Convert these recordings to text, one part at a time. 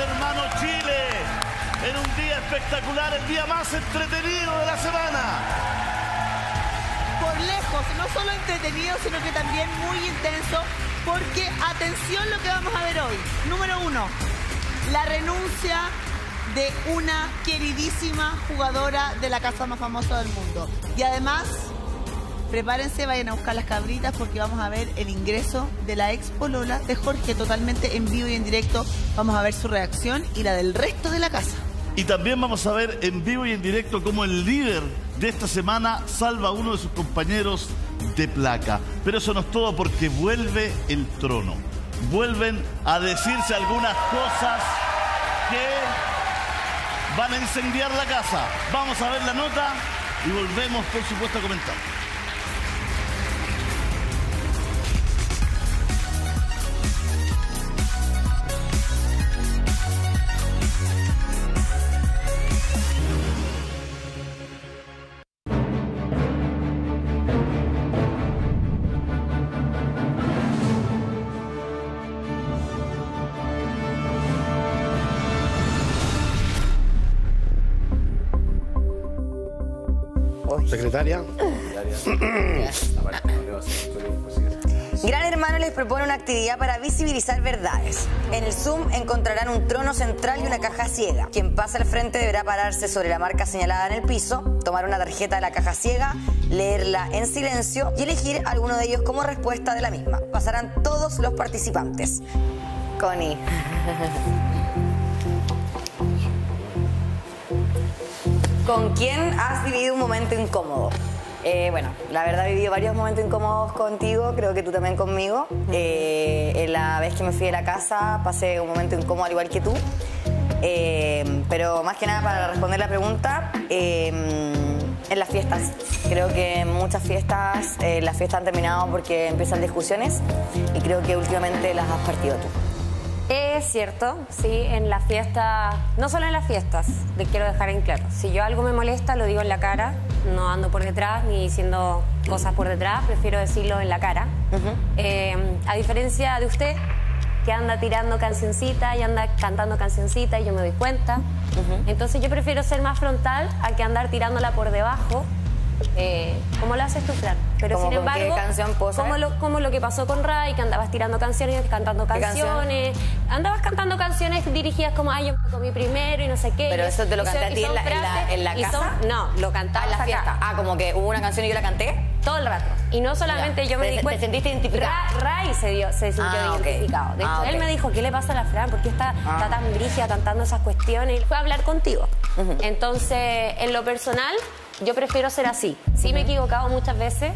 Hermano Chile. En un día espectacular, el día más entretenido de la semana. Por lejos, no solo entretenido, sino que también muy intenso, porque atención lo que vamos a ver hoy. Número uno, la renuncia de una queridísima jugadora de la casa más famosa del mundo. Y además, prepárense, vayan a buscar las cabritas porque vamos a ver el ingreso de la ex polola de Jorge totalmente en vivo y en directo. Vamos a ver su reacción y la del resto de la casa. Y también vamos a ver en vivo y en directo cómo el líder de esta semana salva a uno de sus compañeros de placa. Pero eso no es todo porque vuelve el trono. Vuelven a decirse algunas cosas que van a incendiar la casa. Vamos a ver la nota y volvemos, por supuesto, a comentar. Gran Hermano les propone una actividad para visibilizar verdades. En el Zoom encontrarán un trono central y una caja ciega. Quien pasa al frente deberá pararse sobre la marca señalada en el piso, tomar una tarjeta de la caja ciega, leerla en silencio y elegir alguno de ellos como respuesta de la misma. Pasarán todos los participantes. Connie. ¿Con quién has vivido un momento incómodo? Eh, bueno, la verdad he vivido varios momentos incómodos contigo, creo que tú también conmigo. Eh, en la vez que me fui de la casa pasé un momento incómodo al igual que tú. Eh, pero más que nada para responder la pregunta, en las fiestas. Creo que en muchas fiestas las fiestas han terminado porque empiezan discusiones y creo que últimamente las has partido tú. Es cierto, sí, en la fiesta, no solo en las fiestas, le quiero dejar en claro. Si yo algo me molesta, lo digo en la cara, no ando por detrás ni diciendo cosas por detrás, prefiero decirlo en la cara. Eh, a diferencia de usted, que anda tirando cancioncita y anda cantando cancioncita y yo me doy cuenta. Entonces yo prefiero ser más frontal a que andar tirándola por debajo. Eh, como lo haces tú, Fran. Pero ¿Cómo sin embargo, canción como lo, como lo que pasó con Ray, que andabas tirando canciones, cantando canciones. Andabas cantando canciones dirigidas como, ay, yo me comí primero y no sé qué. Pero eso te lo canté a ti en la- son en la- frases- en la y son- casa. no, lo Ah, cantaba en la fiesta. Ah, como que hubo una canción y yo la canté. Todo el rato. Y no solamente Ya. yo me ¿Te- di te cuenta. sentiste identificada? Ra- Ray se, dio, se sintió Ah, identificado. De hecho, Ah, él me dijo, ¿qué le pasa a la Fran? ¿Por qué está, Ah. está tan brígida cantando esas cuestiones? Y fue a hablar contigo. Entonces, en lo personal, yo prefiero ser así. Sí me he equivocado muchas veces,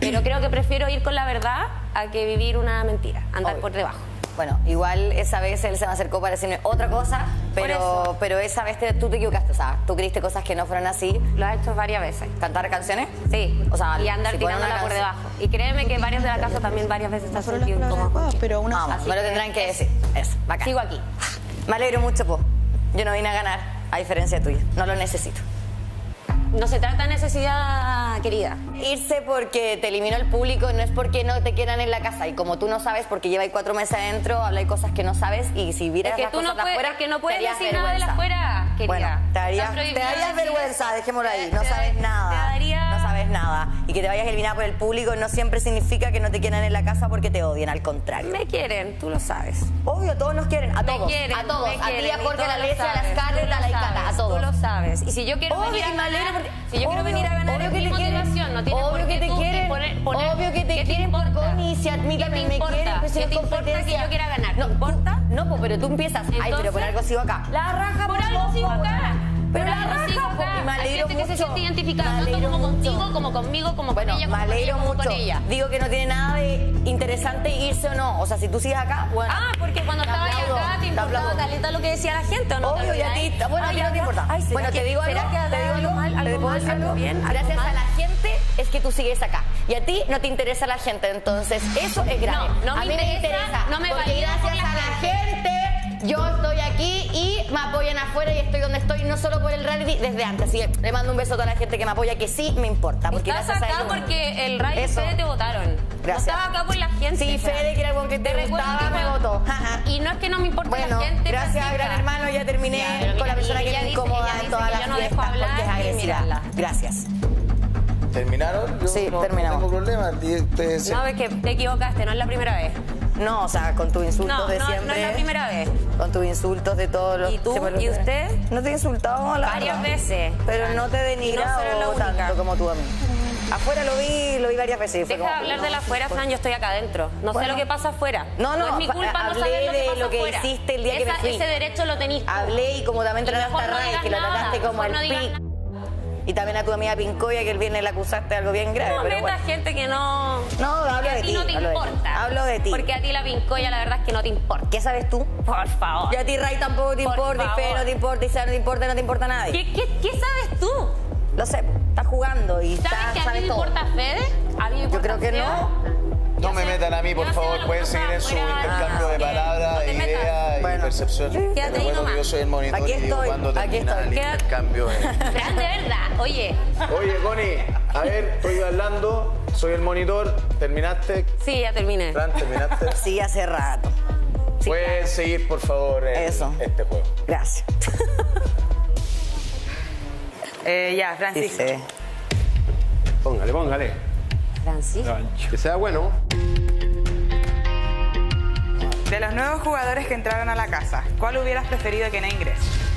pero creo que prefiero ir con la verdad a que vivir una mentira, andar Obvio. por debajo. Bueno, igual esa vez él se me acercó para decirme otra cosa, pero, pero esa vez te- tú te equivocaste, o sea, tú creíste cosas que no fueron así. Lo has hecho varias veces. ¿Cantar canciones? Sí, O sea, y andar si tirándola por debajo. Y créeme que varios de la casa también varias veces Solo las sentido pero una Vamos, Así me lo tendrán que decir. Eso, bacán. Sigo aquí. Me alegro mucho, po. Yo no vine a ganar, a diferencia tuya. No lo necesito. No se trata de necesidad, querida. Irse porque te eliminó el público no es porque no te quieran en la casa. Y como tú no sabes, porque lleváis cuatro meses adentro, habláis cosas que no sabes. Y si vieras Es que las tú cosas no de afuera, es que no puedes decir nada de vergüenza. afuera, querida. Bueno, te darías, te darías vergüenza, dejémoslo ahí. No sabes nada. Nada. Y que te vayas eliminada por el público no siempre significa que no te quieran en la casa porque te odian, al contrario. Me quieren, tú lo sabes. Obvio, todos nos quieren. A Me todos. quieren, a todos. me a ti, a Jorge, a la todos lo Alesia, a la sabes, Scarlett, tú lo a la Icata, a todos. Tú lo sabes. Y si yo quiero Obvio, venir a me ganar, porque- si yo quiero obvio, venir a ganar obvio que te quieren, no tienes obvio que te quieren, poner- poner- obvio que te ¿qué quieren por? Connie, si a mí ¿Qué también te me quieren, pues si ¿Qué no te importa que yo quiera ganar? No, ¿Te importa? No, pero tú empiezas, ay, pero por algo sigo acá. La raja, Por algo sigo acá. Pero la acá. y me Hay alegro gente que se mucho. siente identificada, Me tanto como mucho. contigo, como conmigo, como Bueno, con ella, me como con alegro ella, como mucho. con ella. Digo que no tiene nada de interesante irse o no. O sea, si tú sigues acá, bueno. Ah, porque cuando te estaba aplaudo, acá te te importaba caleta lo que decía la gente, ¿o no? Obvio, y a ti, ¿Te bueno, a ti no te importa. ay, ¿será bueno, te digo algo, ¿será que te digo algo algo, mal, ¿te algo puedo mal, decir algo bien, Gracias a la gente es que tú sigues acá. Y a ti no te interesa la gente, entonces eso es grave. No, no a me mí me interesa, no me porque gracias a la gente yo estoy aquí y me apoyan afuera y estoy donde estoy, no solo por el reality, desde antes. Así que le mando un beso a toda la gente que me apoya, que sí me importa. Porque Estás gracias a acá ellos- porque el Ray y Eso. Fede te votaron. Gracias. No estás acá por la gente. Sí. Fede, que era con que te recuerdo gustaba, que me votó. Y no es que no me importe Bueno, la gente. gracias, Francisca. gran hermano, ya terminé Ya, con la persona que me incomoda en todas las no dejo fiestas hablar porque es agresiva. mirarla. Gracias. ¿Terminaron? Yo Sí, no, terminamos. No tengo problema. No, es que te equivocaste, no es la primera vez. No, o sea, con tus insultos No, de no, siempre. no es la primera vez. Con tus insultos de todos los... ¿Y tú? ¿Y usted? No te he insultado, la Varias verdad. veces. Pero no te Y no tanto como tú a mí. Afuera lo vi, lo vi varias veces. Deja de hablar no, de la afuera, Fran, yo estoy acá adentro. No Bueno. sé lo que pasa afuera. No, no, es mi pa- culpa no hablé saber lo que de lo que afuera. hiciste el día que me fui. Ese derecho lo tenís. Hablé y como también trataste a no Ray, que lo trataste como no digas pic. Y también a tu amiga Pincoya, que el viernes la acusaste de algo bien grave. No pero bueno. gente que no. No, hablo que a de ti ti, no te hablo de ti. importa. Hablo de ti. Porque a ti la pincoya, la verdad es que no te importa. ¿Qué sabes tú? Por favor. Y a ti Ray tampoco te Por importa, y Fe no te importa, y Sara no te importa, no te importa a nadie. ¿Qué, qué, qué sabes tú? Lo sé, estás jugando y ¿Sabes está, que a mí sabes me todo. importa Fede? A mí me Yo importa creo que Fede. no. No me metan a mí, por favor. Pueden seguir en su intercambio de palabras, metas. ideas y Bueno. percepción. Quédate ahí recuerdo que nomás. yo soy el monitor Aquí y digo estoy, cuando aquí termina estoy. el intercambio. de- Fran, de verdad. Oye, Oye, Connie, a ver, estoy hablando, soy el monitor. ¿Terminaste? sí, ya terminé. Fran, ¿terminaste? Sí, hace rato. Sí, Pueden seguir, por favor, el- Eso. este juego. Gracias. Eh, ya, Francisco. Dice, Póngale, póngale. Francisco. Que sea bueno. De los nuevos jugadores que entraron a la casa, ¿cuál hubieras preferido que no ingrese?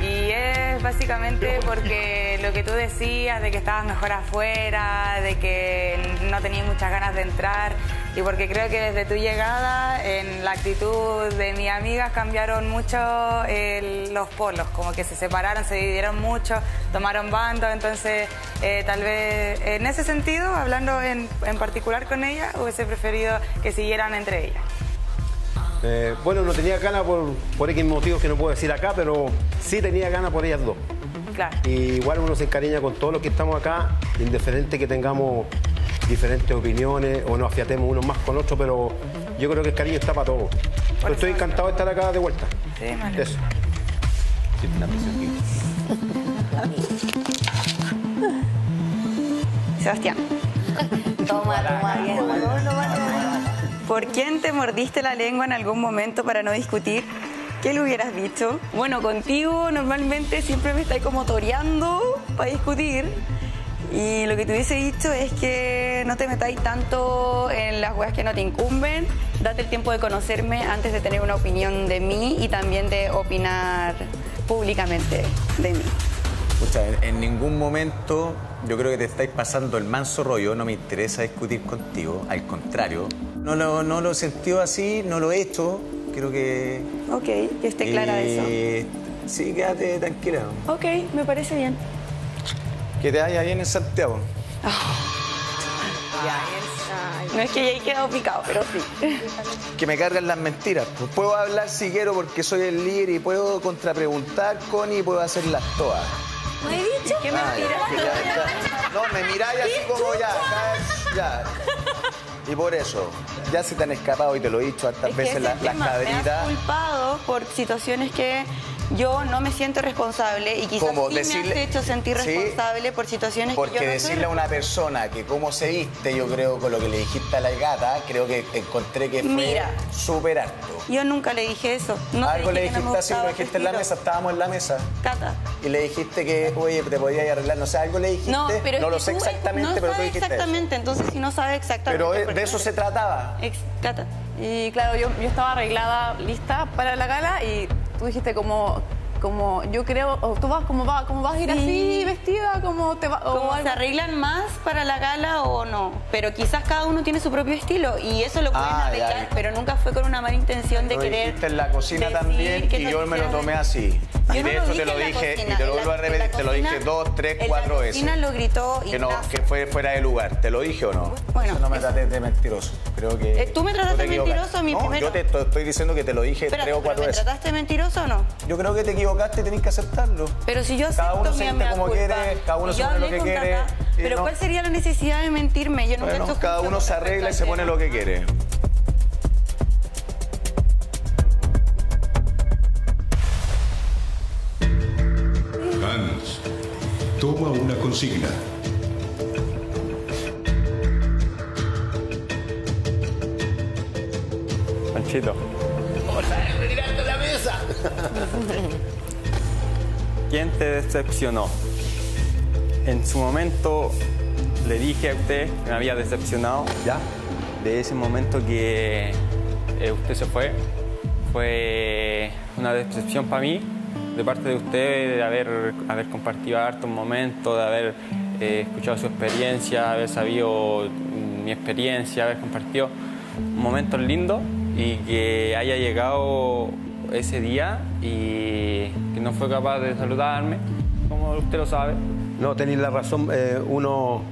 Y es básicamente porque lo que tú decías de que estabas mejor afuera, de que no tenías muchas ganas de entrar y porque creo que desde tu llegada en la actitud de mis amigas cambiaron mucho los polos, como que se separaron, se dividieron mucho, tomaron bando, entonces eh, tal vez en ese sentido, hablando en, en particular con ella, hubiese preferido que siguieran entre ellas. Eh, bueno, no tenía ganas por, por X motivos que no puedo decir acá, pero sí tenía ganas por ellas dos. Claro. Y igual uno se encariña con todos los que estamos acá, indiferente que tengamos diferentes opiniones o nos afiatemos unos más con otros, pero yo creo que el cariño está para todos. Pero estoy encantado de estar acá de vuelta. Sí. Eso. Sebastián, toma, toma, bien. ¿Por quién te mordiste la lengua en algún momento para no discutir? ¿Qué le hubieras dicho? Bueno, contigo normalmente siempre me estáis como toreando para discutir. Y lo que te hubiese dicho es que no te metáis tanto en las weas que no te incumben. Date el tiempo de conocerme antes de tener una opinión de mí y también de opinar públicamente de mí. Escucha, en, en ningún momento yo creo que te estáis pasando el manso rollo, no me interesa discutir contigo, al contrario. No lo, no lo he sentido así, no lo he hecho, creo que... Ok, que esté clara eso. eh, Sí, quédate tranquila. Ok, me parece bien. Que te vaya bien en Santiago. No es que ya haya quedado picado, pero sí. Que me cargan las mentiras. Pues puedo hablar si quiero porque soy el líder y puedo contrapreguntar, Connie, y puedo hacerlas todas. ¿No he dicho? ¿Qué Ah, mentira? ya, ya, ya. No, me miráis así como ya, ya. Y por eso, ya se te han escapado y te lo he dicho que veces las, tema. Me has culpado por situaciones que yo no me siento responsable y quizás sí decirle- me has hecho sentir Sí, responsable por situaciones Porque que yo no decirle a soy una persona que cómo se viste, yo creo con lo que le dijiste a la gata, creo que encontré que fue súper. Yo nunca le dije eso. No Algo le dije que no dijiste me así, lo dijiste en la mesa, estábamos en la mesa. Cata. Y le dijiste que, oye, te podías arreglar, no sé, algo le dijiste. No, pero no lo sé exactamente, no pero tú dijiste eso. exactamente, entonces si no sabes exactamente. Pero ¿por de eso se trataba. Ex- Cata. Y claro, yo, yo estaba arreglada, lista para la gala y tú dijiste como, como yo creo, o tú vas, como va, como vas a ir Sí. así vestida, como te va, o como algo. se arreglan más para la gala o no. Pero quizás cada uno tiene su propio estilo y eso lo pueden Ah, arreglar, ya. pero nunca fue con una mala intención de Lo querer. dijiste en la cocina también y yo me lo tomé así. Y de hecho te lo dije cocina, y te lo vuelvo a repetir, te lo dije dos, tres, cuatro veces. cocina lo gritó Que no, que fue fuera de lugar. ¿Te lo dije o no? Bueno, no me trates de mentiroso. Creo que. Eh, tú me trataste te equivocaste. mentiroso no, primero. Yo te to- estoy diciendo que te lo dije tres o cuatro ¿me veces. trataste mentiroso o no? Yo creo que te equivocaste y tenés que aceptarlo. Pero si yo acepto Cada uno mi siente como quiere, cada uno se pone lo que quiere. Pero ¿cuál sería la necesidad de mentirme? Yo nunca cada uno se arregla y se pone lo que quiere. Consigna. Panchito. ¡Retirarte la mesa! ¿Quién te decepcionó? En su momento le dije a usted que me había decepcionado. ¿Ya? De ese momento que eh, usted se fue, fue una decepción para mí, de parte de usted, de haber, haber compartido hartos momentos, de haber eh, escuchado su experiencia, haber sabido mm, mi experiencia, haber compartido momentos lindos y que haya llegado ese día y que no fue capaz de saludarme, como usted lo sabe. No, tenéis la razón. eh, uno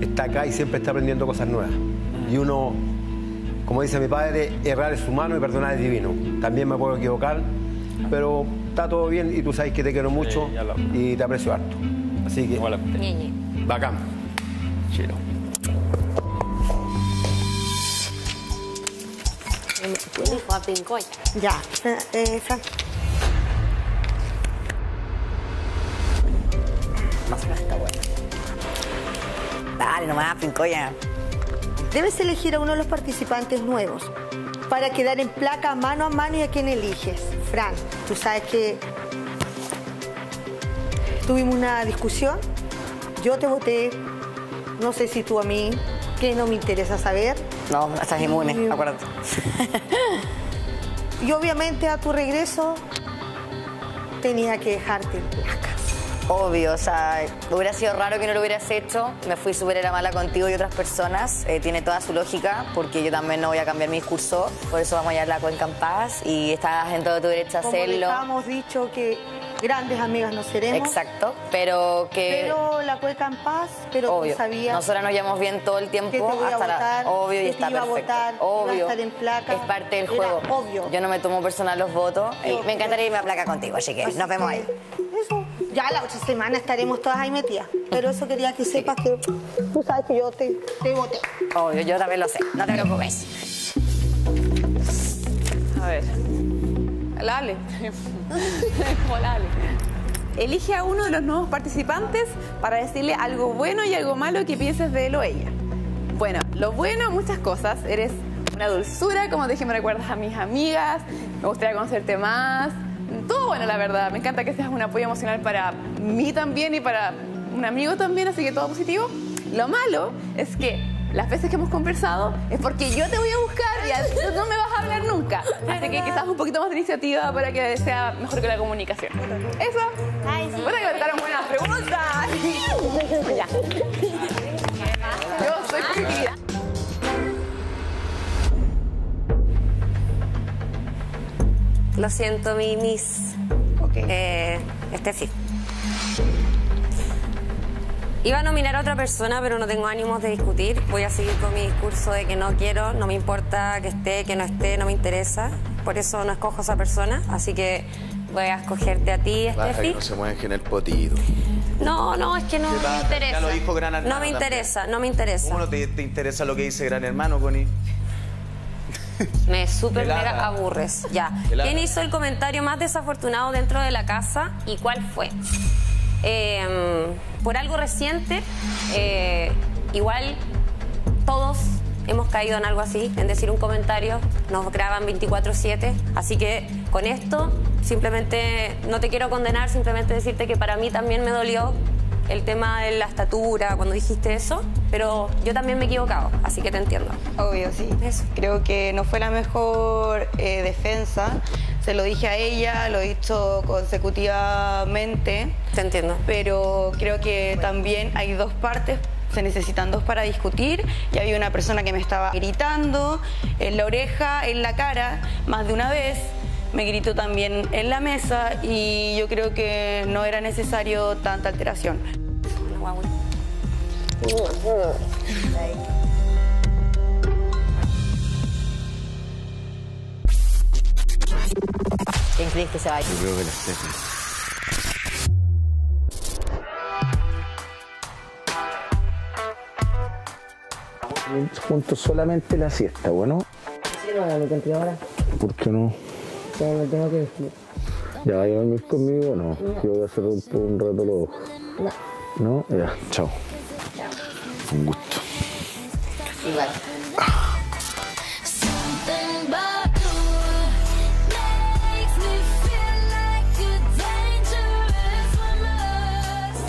está acá y siempre está aprendiendo cosas nuevas. Y uno, como dice mi padre, errar es humano y perdonar es divino. También me puedo equivocar, pero está todo bien y tú sabes que te quiero mucho y te aprecio harto. Así que, Igual a usted. Ñeñe. bacán. Chilo. Dijo a Pincoya. Ya, eh, Fran. Más o menos está bueno. Dale nomás, pincoya. Debes elegir a uno de los participantes nuevos para quedar en placa mano a mano y a quien eliges. Fran, tú sabes que tuvimos una discusión, yo te voté, no sé si tú a mí, que no me interesa saber. No, estás inmune, acuérdate. Y obviamente a tu regreso tenía que dejarte en placa. Obvio, o sea, hubiera sido raro que no lo hubieras hecho. Me fui súper era mala contigo y otras personas. Eh, tiene toda su lógica, porque yo también no voy a cambiar mi discurso. Por eso vamos a llevar la cuenca en paz y estás en todo tu derecho a Como hacerlo. dejamos dicho que grandes amigas no seremos. Exacto, pero que. Pero la cueca en paz, pero obvio. tú sabías Nosotras nos llevamos bien todo el tiempo que te voy a hasta la- votar, obvio y está te iba a votar, iba a obvio. estar en placa. Es parte del Era juego. obvio. Yo no me tomo personal los votos. Sí, y me encantaría irme a placa contigo, así que nos vemos ahí. Eso. Ya la otra semana estaremos todas ahí metidas. Pero eso quería que sepas que tú sabes que yo te, te voté. Obvio, yo también lo sé. No te preocupes. A ver. La Ale. Como la Ale. Elige a uno de los nuevos participantes para decirle algo bueno y algo malo que pienses de él o ella. Bueno, lo bueno, muchas cosas. Eres una dulzura, como te dije, me recuerdas a mis amigas. Me gustaría conocerte más. Todo bueno, la verdad. Me encanta que seas un apoyo emocional para mí también y para un amigo también, así que todo positivo. Lo malo es que las veces que hemos conversado es porque yo te voy a buscar y a- no me vas a hablar nunca. Así que quizás un poquito más de iniciativa para que sea mejor que la comunicación. Eso. Ay, sí. Bueno, que me buenas preguntas. ya. Yo soy querida. Lo siento, mi miss. Eh, Estefi. Iba a nominar a otra persona, pero no tengo ánimos de discutir. Voy a seguir con mi discurso de que no quiero, no me importa que esté, que no esté, no me interesa. Por eso no escojo a esa persona. Así que voy a escogerte a ti, Estefi. no se mueven en el potito. No, no, es que no ¿Qué me interesa. Ya lo dijo Gran Hermano No me también. interesa, no me interesa. ¿Cómo no te, te interesa lo que dice Gran Hermano, Connie? Me súper mega aburres. Ya. ¿Quién hizo el comentario más desafortunado dentro de la casa y cuál fue? Eh, por algo reciente, eh, igual todos hemos caído en algo así, en decir un comentario, nos graban 24/7, así que con esto simplemente no te quiero condenar, simplemente decirte que para mí también me dolió el tema de la estatura cuando dijiste eso, pero yo también me he equivocado, así que te entiendo. Obvio, sí. Eso. Creo que no fue la mejor eh, defensa. Se lo dije a ella, lo he dicho consecutivamente. Te entiendo. Pero creo que también hay dos partes. Se necesitan dos para discutir. Y había una persona que me estaba gritando en la oreja, en la cara, más de una vez. Me gritó también en la mesa y yo creo que no era necesario tanta alteración. ¿Quién crees que se va a ir? Yo creo que la Steffi. Junto solamente la siesta, bueno. Sí, no, me contigo ahora. ¿Por qué no? Ya me tengo que vestir. ¿Ya va a dormir conmigo o no? Yo voy a hacer un, un rato los ojos. No. ¿No? Ya, chao. Un gusto. Igual.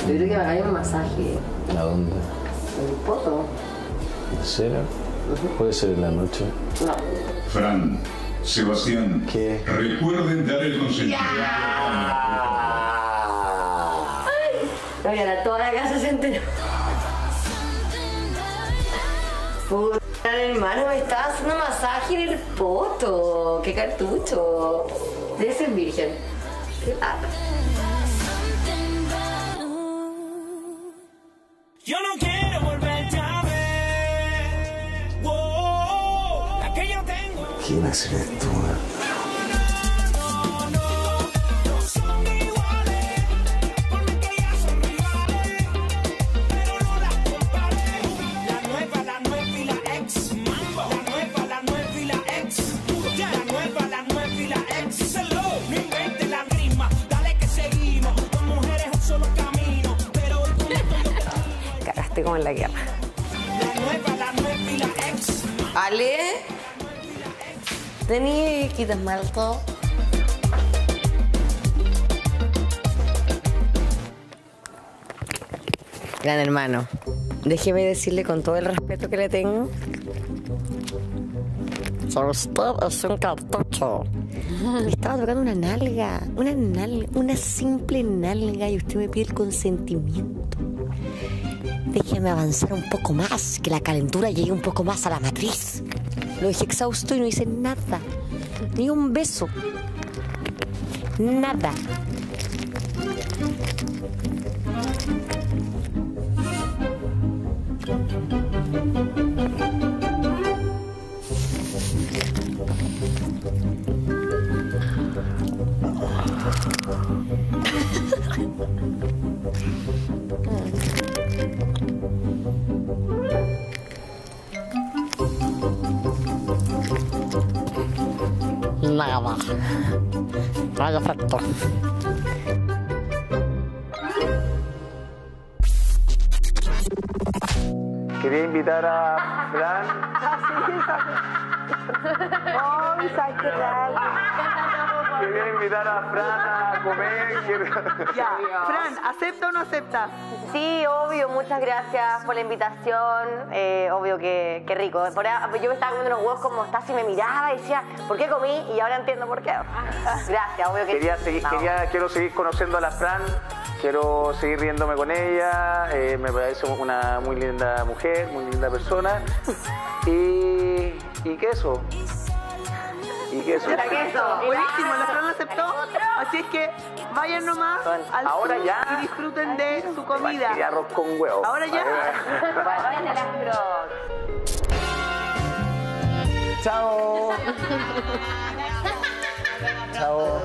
Yo creo que me hagáis un masaje. ¿A dónde? En el poto. ¿En serio? Puede ser en la noche. No. Fran, Sebastián, recuerden dar el consentimiento. No, y ahora toda la casa se enteró. Puta, hermano, me estaba haciendo masaje en el poto. ¡Qué cartucho! Debe ser virgen. Ah. Yo no quiero dale que seguimos. Con la guerra. La nueva, la nueva y la ex. Ale, ¿tení quita esmalto? Gran hermano, déjeme decirle con todo el respeto que le tengo. Usted es un cartucho. Me estaba tocando una nalga, una nalga, una simple nalga y usted me pide el consentimiento. Déjeme avanzar un poco más, que la calentura llegue un poco más a la matriz. Lo dejé exhausto y no hice nada. Ni un beso. Nada. Nada. Quería invitar a Fran. Quería invitar a Fran a comer. Ya, Fran, ¿acepta o no acepta? Sí, obvio, muchas gracias por la invitación. Eh, obvio que, que rico. Por ahí- yo me estaba comiendo unos huevos con mostaza y me miraba y decía, ¿por qué comí? Y ahora entiendo por qué. Gracias, obvio que Quería seguir, quería, quiero seguir conociendo a la Fran, quiero seguir riéndome con ella, eh, me parece una muy linda mujer, muy linda persona. Y, y queso. Y queso. Buenísimo, la Fran aceptó. Así es que vayan nomás al Ahora sur ya. y disfruten de su comida. Y arroz con huevo. Ahora ya. Chao. Chao.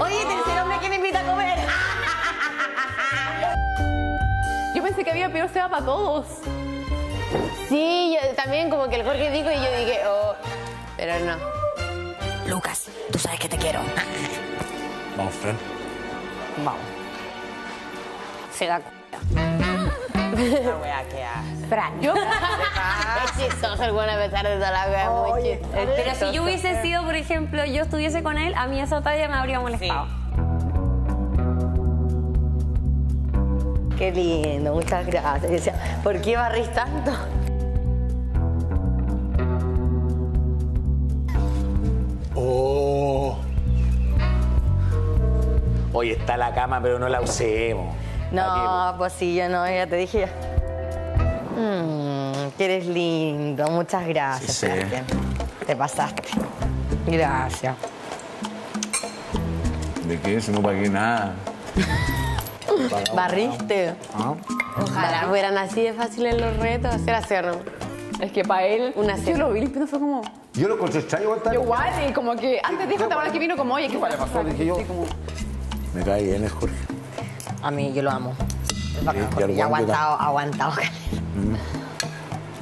Oye, tercer hombre que me invita a comer. Yo pensé que había peor sea para todos. Sí, yo también como que el Jorge dijo y yo dije, oh, pero no. Lucas, tú sabes que te quiero. Vamos, Fran. Vamos. Se da La wea que hace. Fran. Yo. es chistoso el bueno a pesar de toda la wea, muy chistoso. Pero si yo hubiese sido, por ejemplo, yo estuviese con él, a mí esa talla me habría molestado. Qué lindo, muchas gracias. ¿por qué barrís tanto? Oh. Oye, está la cama, pero no la usemos. No, pues sí, yo no, ya te dije. Mm, que eres lindo, muchas gracias. Sí, sí. Te pasaste. Gracias. ¿De qué? Si no pagué nada. ¿Barriste? ¿Ah? Ojalá fueran así de fáciles los retos, hacer hacerlo. Es que para él, Una yo cena. lo vi limpiando, fue como. Yo lo encontré extraño, igual Yo igual, y como que antes dijo, ¿te acuerdas que vino como, oye, ¿qué le pasó? Dije yo. Como, Me cae bien el Jorge. A mí, yo lo amo. Y y ha aguantado, ha aguantado.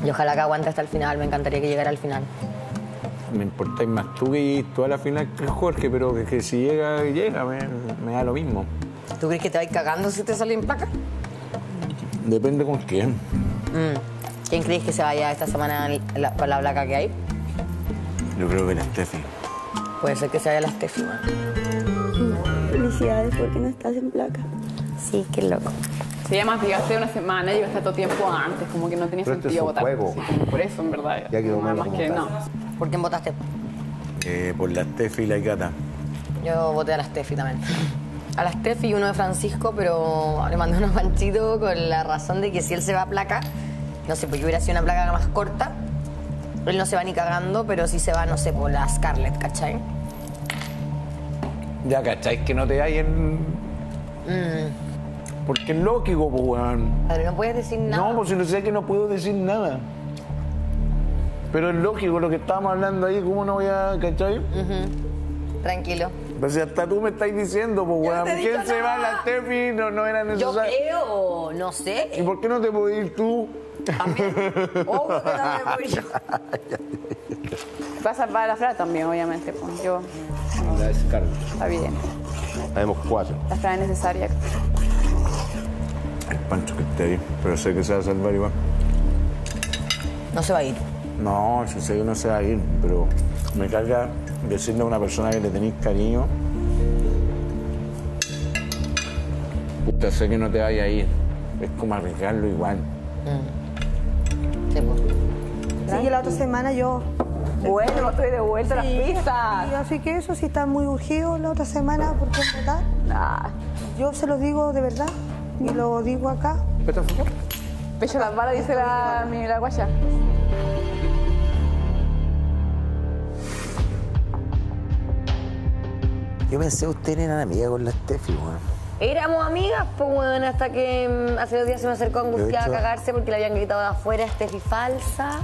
Y ojalá que aguante hasta el final, me encantaría que llegara al final. me importáis más tú que toda la final que Jorge, pero que, que si llega, llega, me, me da lo mismo. ¿Tú crees que te vas cagando si te sale en placa? Depende con quién. Mm. ¿Quién crees que se vaya esta semana la- para la placa que hay? Yo creo que la Steffi. Puede ser que se vaya la Steffi, man. Felicidades porque no estás en placa. Sí, qué loco. Si además llegaste una semana, llegaste todo tiempo antes, como que no tenía Pero este sentido es un votar. juego. Sí, por eso, en verdad. Ya quedó más como que no. ¿Por quién votaste? Eh, por la Steffi y la Gata. Yo voté a la Steffi también. A la Steffi y uno de Francisco, pero le mandé unos panchitos con la razón de que si él se va a placa, no sé, pues yo hubiera sido una placa más corta, él no se va ni cagando, pero sí se va, no sé, por la Scarlett, ¿cachai? Ya, ¿cacháis que no te hay en...? Mm. Porque es lógico, pues, weón. Pero no puedes decir nada. No, pues si no sé que no puedo decir nada. Pero es lógico lo que estábamos hablando ahí, ¿cómo no voy a, cachai? Tranquilo. Pues si hasta tú me estás diciendo, pues, weón, he ¿quién se va? nada. La Steffi, no, no era Yo necesario. creo, no sé. ¿Y por qué no te puedes ir tú? Obvio que me voy yo. Va a salvar a la Fra también, obviamente. Pues yo, La Scarlett. está bien. Habemos cuatro. La Fra es necesaria. El Pancho que esté ahí, pero sé que se va a salvar igual. No se va a ir. No, yo sé que no se va a ir, pero me carga decirle a una persona que le tenéis cariño. Puta, sé que no te vaya a ir. Es como arriesgarlo igual. Sí, pues. Sí, la otra semana yo. Bueno, estoy de vuelta a las pistas. y así que eso, si está muy urgido la otra semana, ¿por qué votar? Ah, Yo se lo digo de verdad y lo digo acá. pecho las balas, dice la, mi, la guaya. Yo pensé que ustedes eran amigas con la Steffi, weón. Éramos amigas, pues bueno, hasta que mm, hace dos días se me acercó angustiada a cagarse porque le habían gritado de afuera Steffi falsa.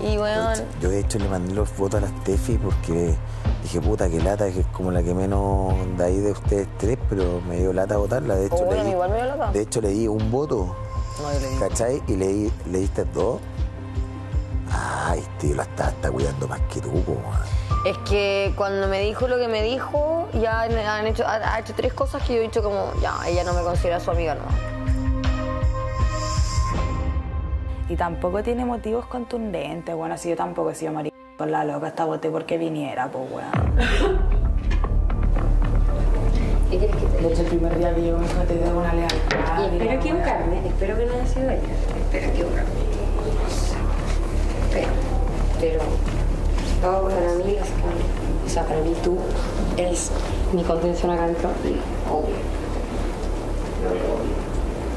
Y bueno, Yo de hecho le mandé los votos a la Steffi porque dije, puta, que lata, que es como la que menos de ahí de ustedes tres, pero me dio lata votarla. De hecho, Oye, le a mí di, igual me dio lata. de hecho le di un voto, no, yo le. ¿cachai? Y le, di- le diste dos. Ay, tío, la está, está cuidando más que tú, po, weón. Es que cuando me dijo lo que me dijo, ya han- hecho, ha, ha hecho tres cosas que yo he dicho como, ya, ella no me considera su amiga, no. Y tampoco tiene motivos contundentes. Bueno, si yo tampoco he sido marido con la loca, hasta voté porque viniera, pues weón. ¿Qué quieres que te De hecho, el primer día que yo me te debo una lealtad. Y espero equivocarme, espero que no haya sido ella. Espero equivocarme. Pero, pero, todo amigas, con- o sea, para mí tú eres mi contención acá dentro y obvio.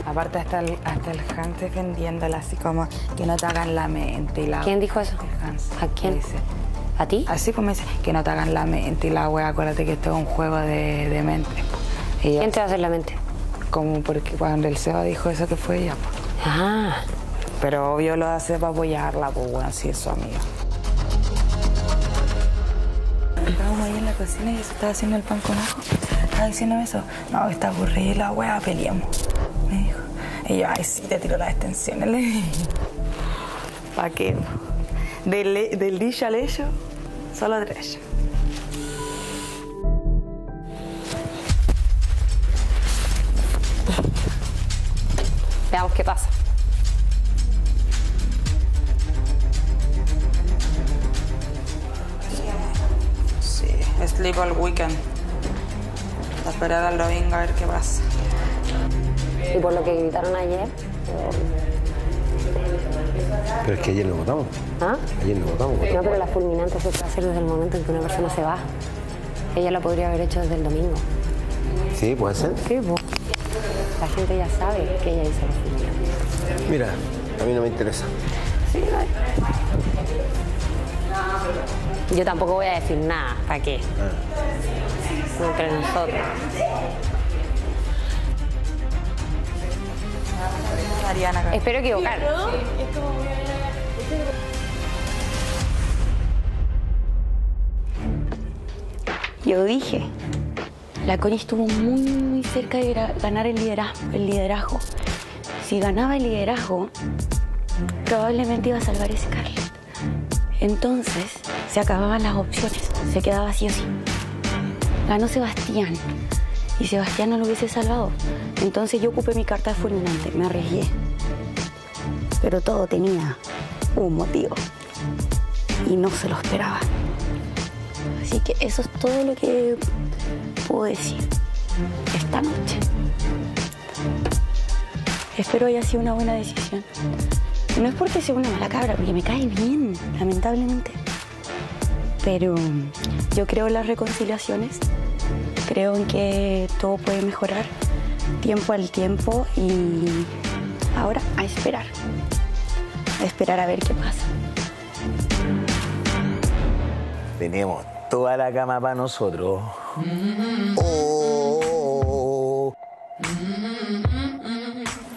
Aparte hasta el, hasta el Hans defendiéndola así como que no te hagan la mente y la ¿Quién dijo eso? El Hans. ¿A quién? Dice. ¿A ti? Así me dice que no te hagan la mente y la wea, acuérdate que esto es un juego de, de mente. Y yo- ¿Quién te va a hacer la mente? Como porque cuando el Seba dijo eso que fue ella, pues. Ah, Pero obvio lo hace para apoyarla, pues bueno, si es su amiga. Estábamos ahí en la cocina y yo estaba haciendo el pan con ajo. Estaba diciéndome eso. No, está aburrida la wea, peleamos. Me dijo. Y yo, ay, sí, te tiro las extensiones. Le dije. ¿Para qué? Del, del dicho al hecho, solo tres. veamos qué pasa. Sleep all weekend. Esperar al domingo a ver qué pasa. Y por lo que gritaron ayer, Pero es que ayer no votamos. ¿ah? Ayer no votamos. No, pero la fulminante se puede hacer desde el momento en que una persona se va. Ella lo podría haber hecho desde el domingo. Sí, puede ser. Sí, pues. La gente ya sabe que ella hizo la fulminante. Mira, a mí no me interesa. Yo tampoco voy a decir nada. ¿Para qué? Entre nosotros. Espero equivocarme. Yo dije, la Connie estuvo muy, muy cerca de ganar el liderazgo, el liderazgo. Si ganaba el liderazgo, probablemente iba a salvar a Scarlett. Entonces se acababan las opciones, se quedaba así o sí. Ganó Sebastián y Sebastián no lo hubiese salvado. Entonces yo ocupé mi carta fulminante, me arriesgué. Pero todo tenía un motivo y no se lo esperaba. Así que eso es todo lo que puedo decir esta noche. Espero haya sido una buena decisión. No es porque sea una mala cabra, porque me cae bien, lamentablemente. Pero yo creo en las reconciliaciones, creo en que todo puede mejorar tiempo al tiempo y ahora a esperar. A esperar a ver qué pasa. Tenemos toda la cama para nosotros. Oh.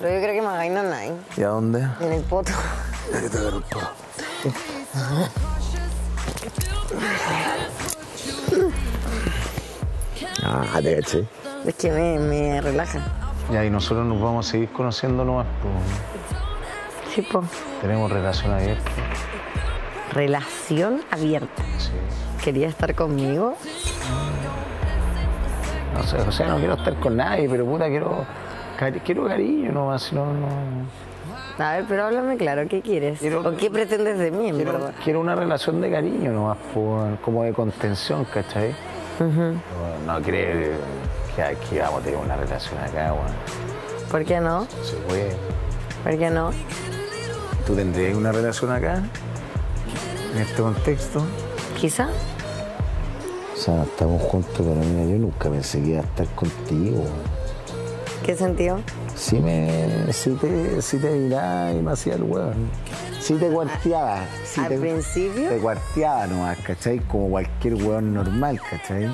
Pero yo creo que me hagáis no nada. ¿Y a dónde? En el poto. Ahí te agarro el poto. Ah, te caché. Es que me, me relaja. Ya, y nosotros nos vamos a seguir conociendo nomás. pues. Sí, po. Tenemos relación abierta. Relación abierta. ¿Quería estar conmigo? No sé, o sea, no quiero estar con nadie, pero puta, quiero, quiero cariño nomás, si no, no. A ver, pero háblame claro, ¿qué quieres? ¿O qué pretendes de mí, Quiero, verdad? quiero una relación de cariño nomás, por- como de contención, ¿cachai? No, no creo que aquí vamos a tener una relación acá, weón. ¿Por qué no? Se puede. ¿Por qué no? ¿Tú tendrías una relación acá? En este contexto. Quizá. O sea, estamos juntos, pero mira, yo nunca pensé que iba a estar contigo. ¿Qué sentido? Sí me. Sí te, sí te miraba y me hacía el hueón. Sí te cuarteaba. Sí ¿Al te, principio? Te cuarteaba nomás, ¿cachai? Como cualquier hueón normal, ¿cachai?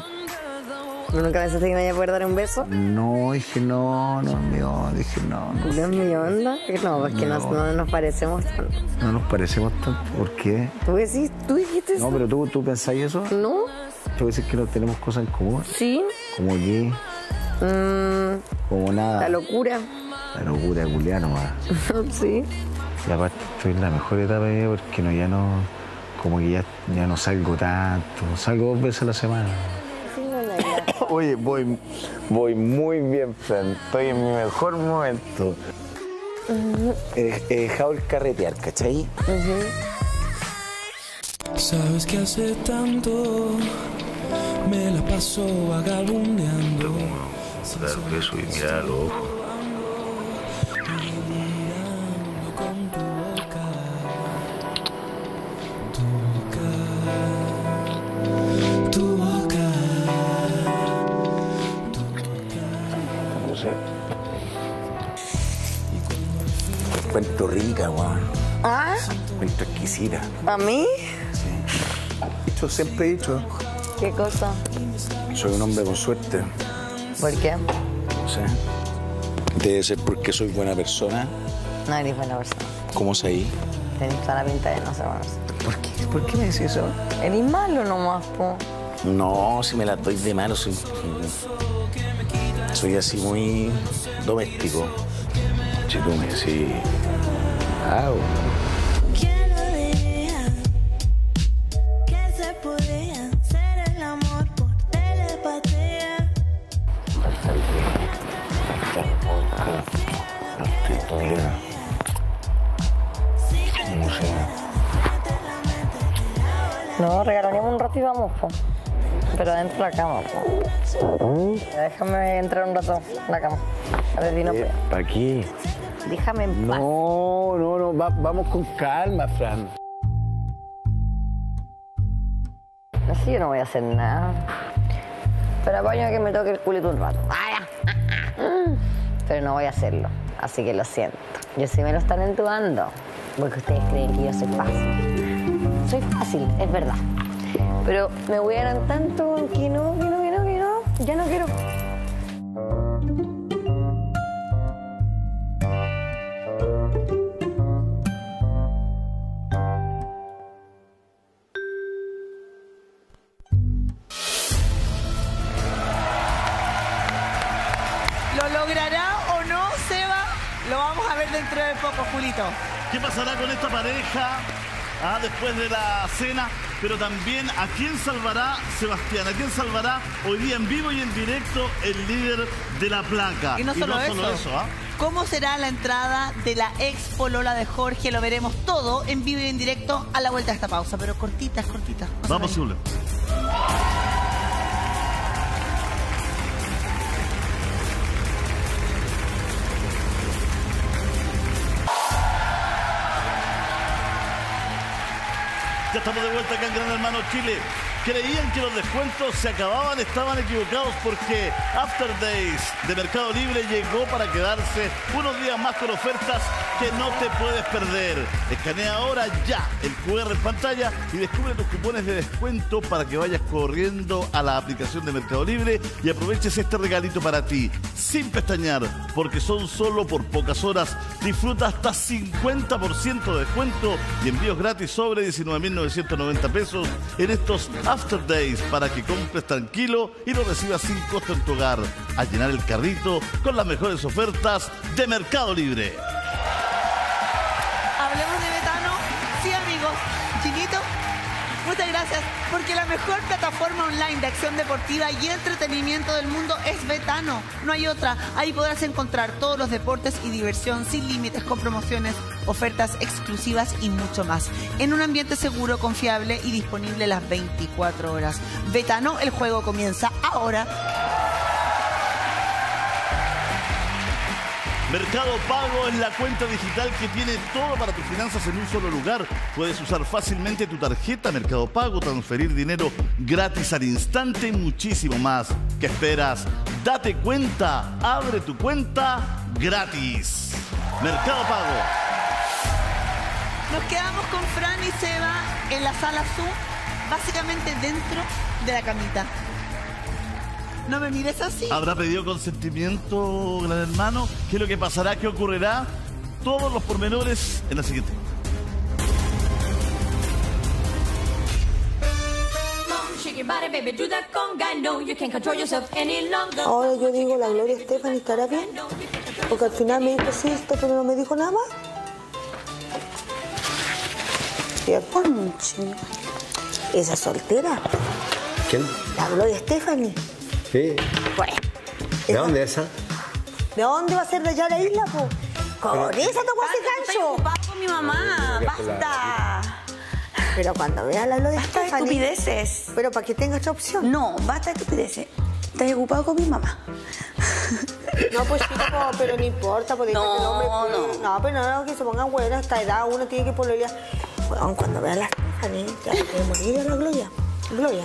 ¿Nunca pensaste que me iba a poder dar un beso? No, dije no, no, no, dije no, no. ¿No es mi onda? No, porque No. nos- no nos parecemos tanto. No nos parecemos tanto. ¿Por qué? ¿Tú decís? ¿Tú dijiste eso? No, pero tú, tú pensáis eso. ¿No? Tú dices que no tenemos cosas en común. ¿Sí? Como que, Mm, como nada. la locura. La locura culiar nomás. sí. Y aparte estoy en la mejor etapa de vida porque no, ya no, como que ya, ya no salgo tanto. Salgo dos veces a la semana. Oye, voy, voy muy bien, Fran. Estoy en mi mejor momento. He, he dejado el carretear, ¿cachai? Sabes que hace tanto me la paso vagabundeando. Dar un beso y mirar a los ojos. con tu boca, tu boca, tu boca. No sé. Te encuentro rica, weón. ¿Ah? Te encuentro exquisita. ¿A mí? Dicho, siempre he dicho. ¿Qué cosa? Soy un hombre con suerte. ¿Por qué? No sé. Debe ser porque soy buena persona. No eres buena persona. ¿Cómo sé ahí? Tenés toda la pinta de no ser buena persona. ¿Por qué? ¿Por qué me decís eso? Eres malo nomás, po. No, si me la doy de mano, soy, soy así muy doméstico. Si tú me decís, ah, vamos, po. Pero dentro de la cama, po. Déjame entrar un rato en la cama. A ver, vino, pues. ¿Para qué? Déjame en paz. No, no, no, va- vamos con calma, Fran. Así yo no voy a hacer nada. Pero apaño que me toque el culito un rato. ¡Vaya! Pero no voy a hacerlo. Así que lo siento. Yo sí me lo están entubando. Porque ustedes creen que yo soy fácil. Soy fácil, es verdad. Pero me voy a tanto que no, que no, que no, que no. Ya no quiero. ¿Lo logrará o no, Seba? Lo vamos a ver dentro de poco, Julito. ¿Qué pasará con esta pareja ah, después de la cena, pero también a quién salvará Sebastián, a quién salvará hoy día en vivo y en directo el líder de la placa. Y no solo eso. ¿ah? ¿Cómo será la entrada de la ex polola de Jorge? Lo veremos todo en vivo y en directo a la vuelta de esta pausa, pero cortitas, cortitas. Vamos, Zule. Ya estamos de vuelta acá en Gran Hermano Chile. Creían que los descuentos se acababan, estaban equivocados porque After Days de Mercado Libre llegó para quedarse unos días más con ofertas que no te puedes perder. Escanea ahora ya el QR en pantalla y descubre tus cupones de descuento para que vayas corriendo a la aplicación de Mercado Libre y aproveches este regalito para ti, sin pestañear, porque son solo por pocas horas. Disfruta hasta 50% de descuento y envíos gratis sobre 19.990 pesos en estos After Days para que compres tranquilo y lo recibas sin costo en tu hogar. A llenar el carrito con las mejores ofertas de Mercado Libre. Mejor plataforma online de acción deportiva y entretenimiento del mundo es Betano. No hay otra. Ahí podrás encontrar todos los deportes y diversión sin límites, con promociones, ofertas exclusivas y mucho más. En un ambiente seguro, confiable y disponible las 24 horas. Betano, el juego comienza ahora. Mercado Pago es la cuenta digital que tiene todo para tus finanzas en un solo lugar. Puedes usar fácilmente tu tarjeta Mercado Pago, transferir dinero gratis al instante y muchísimo más. ¿Qué esperas? Date cuenta, abre tu cuenta gratis. Mercado Pago. Nos quedamos con Fran y Seba en la sala Zoom, básicamente dentro de la camita. No me mires así. ¿Habrá pedido consentimiento, gran hermano? ¿Qué es lo que pasará? ¿Qué ocurrirá? Todos los pormenores en la siguiente. Ahora yo digo, la Gloria Estefan estará bien. Porque al final me dijo sí, esto, pero no me dijo nada más. ¿Cierto? Esa soltera, ¿Quién? la Gloria Stephanie. Sí. Bueno, ¿De dónde es esa? ¿de dónde va a ser de allá la isla, po? Con Pero- esa tocó ese gancho. con mi mamá, basta. Pero cuando vea la Gloria Basta de Stephanie. estupideces. Pero para que tenga esta opción. No, basta de estupideces. Estás ocupado con mi mamá. No, pues chico, pero no importa, porque No, el hombre. No, pero no, que se pongan buenas a esta edad, uno tiene que pololear. Bueno, cuando vea a la Stephanie, te vas a morir a la Gloria. Gloria.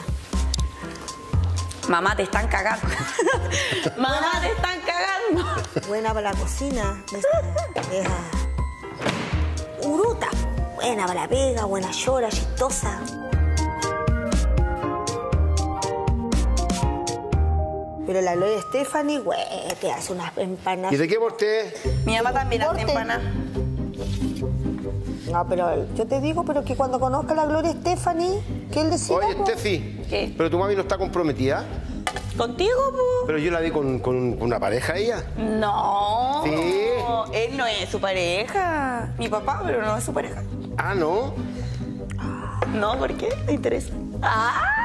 Mamá, te están cagando. mamá, te están cagando. Buena para la cocina. Uruta. Buena para la pega, buena llora, chistosa. Pero la Gloria Stephanie, güey, te hace unas empanadas. ¿Y de qué porté? Mi mamá también hace Porte. empanadas. No, pero yo te digo, pero que cuando conozca a la Gloria Stephanie, que él decía. Oye, po. Steffi. ¿Qué? ¿Pero tu mami no está comprometida? ¿Contigo, po? Pero yo la vi con, con una pareja ella. No. Sí. Él no es su pareja. Mi papá, pero no es su pareja. Ah, ¿no? No, ¿por qué? ¿Te interesa? Ah.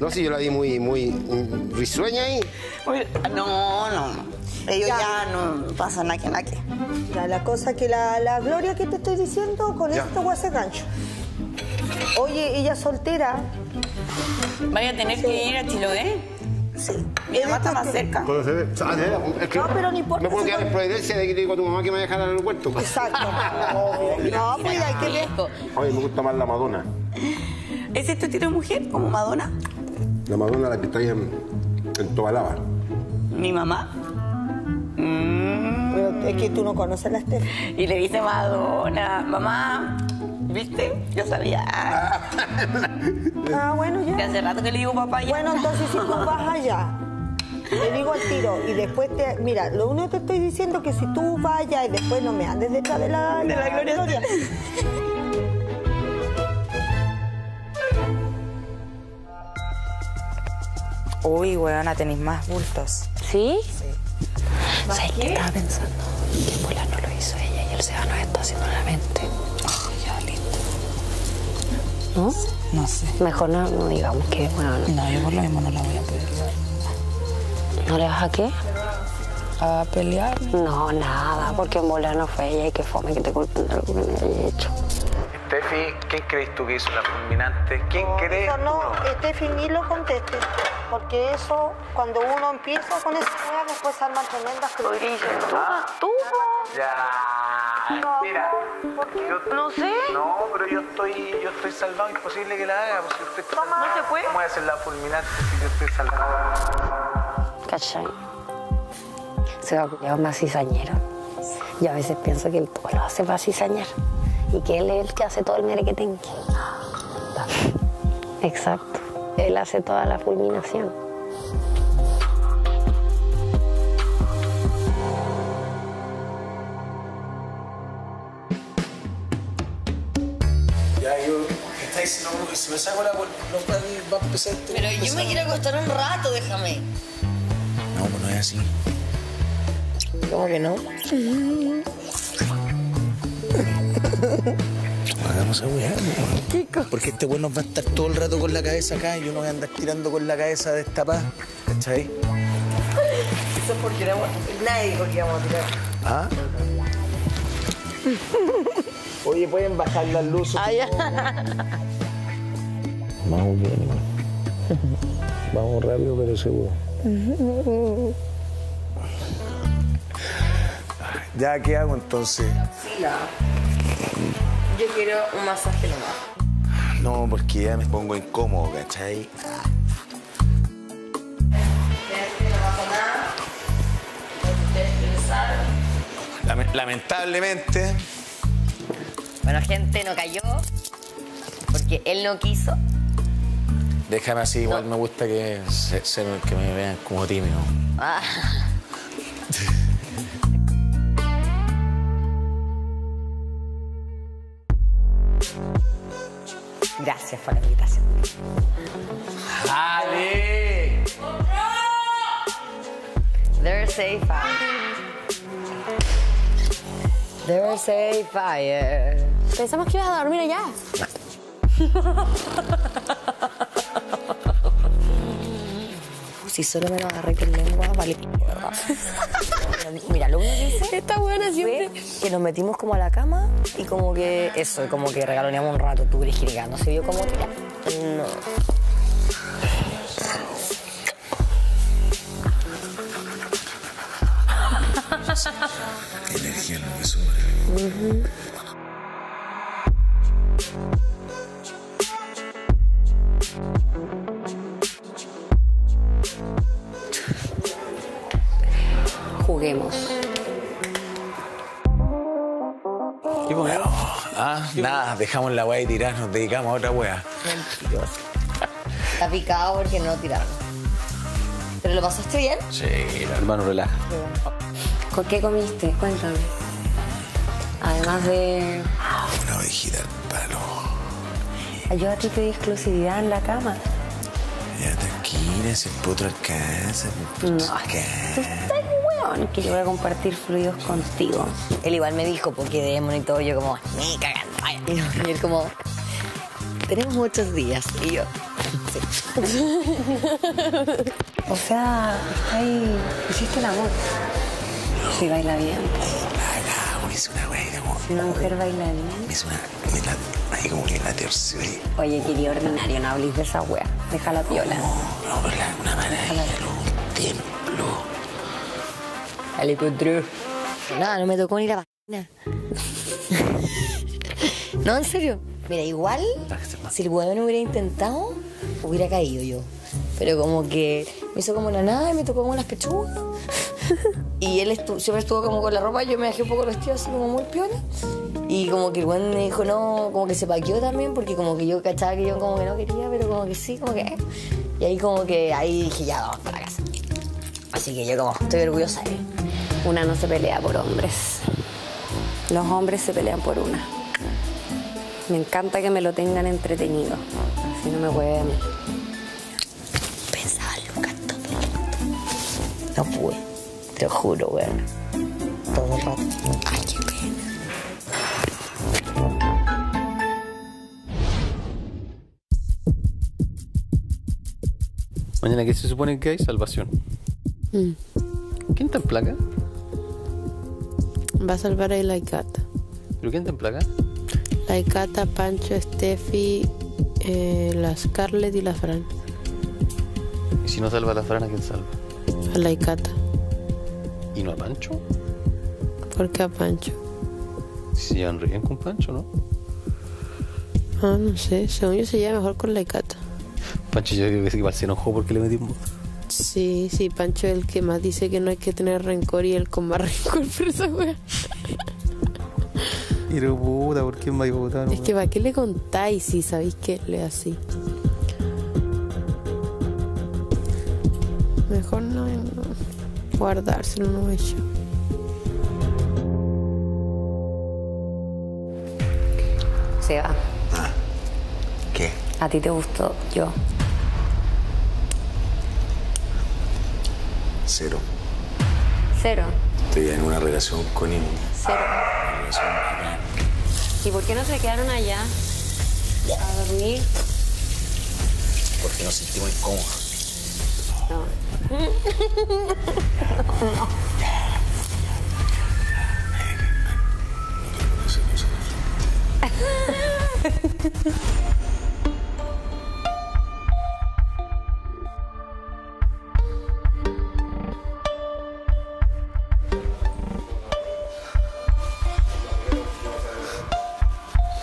No, sí, yo la vi muy, muy mm, risueña ahí. No, no, no. Ellos Ya. ya, no pasa nada que nada que. Ya, la cosa que la, la Gloria que te estoy diciendo, con Ya. eso te voy a hacer gancho. Oye, ella soltera. Vaya a tener que ir a Chiloé. Sí. Mi mamá está más cerca. Ah, es que No, pero no importa, Me puedo quedar en Providencia de que le digo a tu mamá que me va a dejar al aeropuerto. Exacto. No, pues hay que ver. Oye, me gusta más la Madonna. ¿Ese es tu estilo de mujer? ¿Como Madonna? La Madonna la que está ahí en, en Tobalaba. ¿Mi mamá? Mm. Pero es que tú no conoces a la Stephanie. Y le dice Madonna. Mamá, ¿viste? Yo sabía. Ah, bueno, De ya. hace rato que le digo papá ya. Bueno, entonces si tú vas allá, te digo al tiro y después te. Mira, lo único que te estoy diciendo es que si tú vas allá y después no me andes detrás de la, De la Gloria. Uy, weona, tenéis más bultos. ¿Sí? ¿Sabes qué estaba pensando? Que Pola no lo hizo ella y el Seba nos está haciendo la mente. ya, listo. ¿No? No sé. Mejor no, no digamos que, bueno, no. No, yo por lo mismo no la voy a pedir. ¿No le vas a qué? ¿A pelear? No, nada, porque en volar no fue ella y que fome que te culpen de algo que no haya hecho. Steffi, ¿quién crees tú que hizo la fulminante? ¿Quién cree? Eso no, Steffi, ni lo conteste. Porque eso, cuando uno empieza con esa weá, después se arman tremendas que lo dicen. Tú, tú, Ya. Mira. yo- No sé. No, pero yo estoy, yo estoy salvado, imposible que la haga. Pues, si usted No se puede. ¿Cómo voy a hacer la fulminante si yo estoy salvado? ¿Cachai? Se va a culiar más cizañero. Yo a veces pienso que él todo lo hace para cizañar. Y que él es el que hace todo el merequetengue. Exacto. Él hace toda la fulminación. Ya, yo. Estáis, no, si me saco la no va a- a empezar este. Pero yo me quiero acostar un rato, déjame. No, pues no es así. ¿Cómo que no? Hagamos esa weá, weón. Porque este weón nos va a estar todo el rato con la cabeza acá y yo no voy a andar tirando con la cabeza destapada. ¿Cachai? Eso es porque éramos- nadie dijo que íbamos a tirar. ¿Ah? Oye, ¿pueden bajar las luces? Ah, ya. Vamos bien, igual. Vamos rápido, pero seguro. Ya, ¿qué hago entonces? Sí, no. Yo quiero un masaje nomás. No, porque ya me pongo incómodo, ¿cachai? Lamentablemente. Bueno, gente, no cayó. Porque él no quiso. Déjame así, igual me gusta que, se- se- que me vean como tímido. Ah. Gracias por la invitación. ¡Ale! There's a fire. There's a fire. Pensamos que ibas a dormir allá. Si solo me lo agarré con lengua, vale. Mira, lo único que hice Esta buena fue que nos metimos como a la cama y como que eso, como que regaloneamos un rato, tú girando. Se vio como tira. No. Energía lo que sobra. Juguemos. ¿Y bueno? Ah, nada, dejamos la weá y tirar, nos dedicamos a otra weá. Mentiroso. Está picado porque no lo tiraron. ¿Pero lo pasaste bien? Sí, hermano, relaja. ¿Con qué comiste? Cuéntame. Además de... Una ovejita al palo. Yo a ti te di exclusividad en la cama. Ya tranquila, el potro alcanza. el No, potro es que yo voy a compartir fluidos contigo. Él igual me dijo, porque de y todo, yo como, ni cagando. ay". Y él como, tenemos muchos días. Y yo, O sea, ahí, hiciste el amor. Si baila bien. Hice una weá, como. Una mujer baila bien. Es una. me la- ahí como que la tercera. Oye, querido ordinario, no hables de esa wea. Déjala piola. No, pero la- una maravilla. Dale, Petro. Nada, no me tocó ni la vagina. no, en serio. Mira, igual, si el huevón hubiera intentado, hubiera caído yo. Pero como que me hizo como la nada y me tocó como las pechugas. y él siempre estuvo como con la ropa, yo me dejé un poco el vestido así como muy piola. Y como que el buen me dijo no, como que se paqueó también, porque como que yo cachaba que yo como que no quería, pero como que sí, como que... eh. Y ahí como que ahí dije, ya, vamos para la casa. Así que yo como estoy orgullosa él. Una no se pelea por hombres. Los hombres se pelean por una. Me encanta que me lo tengan entretenido. Así no me puede. Pensaba Lucas todo el rato. No pude. Te lo juro, weón. Todo el rato. Ay, qué pena. Mañana, ¿qué se supone que hay? Salvación. Mm. ¿Quién está en placa? Va a salvar a la Icata. ¿Pero quién está en placa? La Icata, Pancho, Steffi, eh, la Scarlett y la Fran. Y si no salva a la Fran, ¿a quién salva? A la Icata. ¿Y no a Pancho? ¿Por qué a Pancho? Si se llevan re bien con Pancho, ¿no? Ah, no sé. Según yo se lleva mejor con la Icata. Pancho yo creo que igual se enojó porque le metimos. Sí, sí, Pancho es el que más dice que no hay que tener rencor y él con más rencor por esa wea. Pero puta, ¿por qué me va a votar? Es que ¿para qué le contáis si sabéis que él es así? Mejor no, no guardárselo, no hecho. Seba, ¿Qué? ¿a ti te gustó yo? Cero. Cero. Estoy en una relación con él. Cero. ¿Y por qué no se quedaron allá a dormir? Porque nos sentimos incómodos.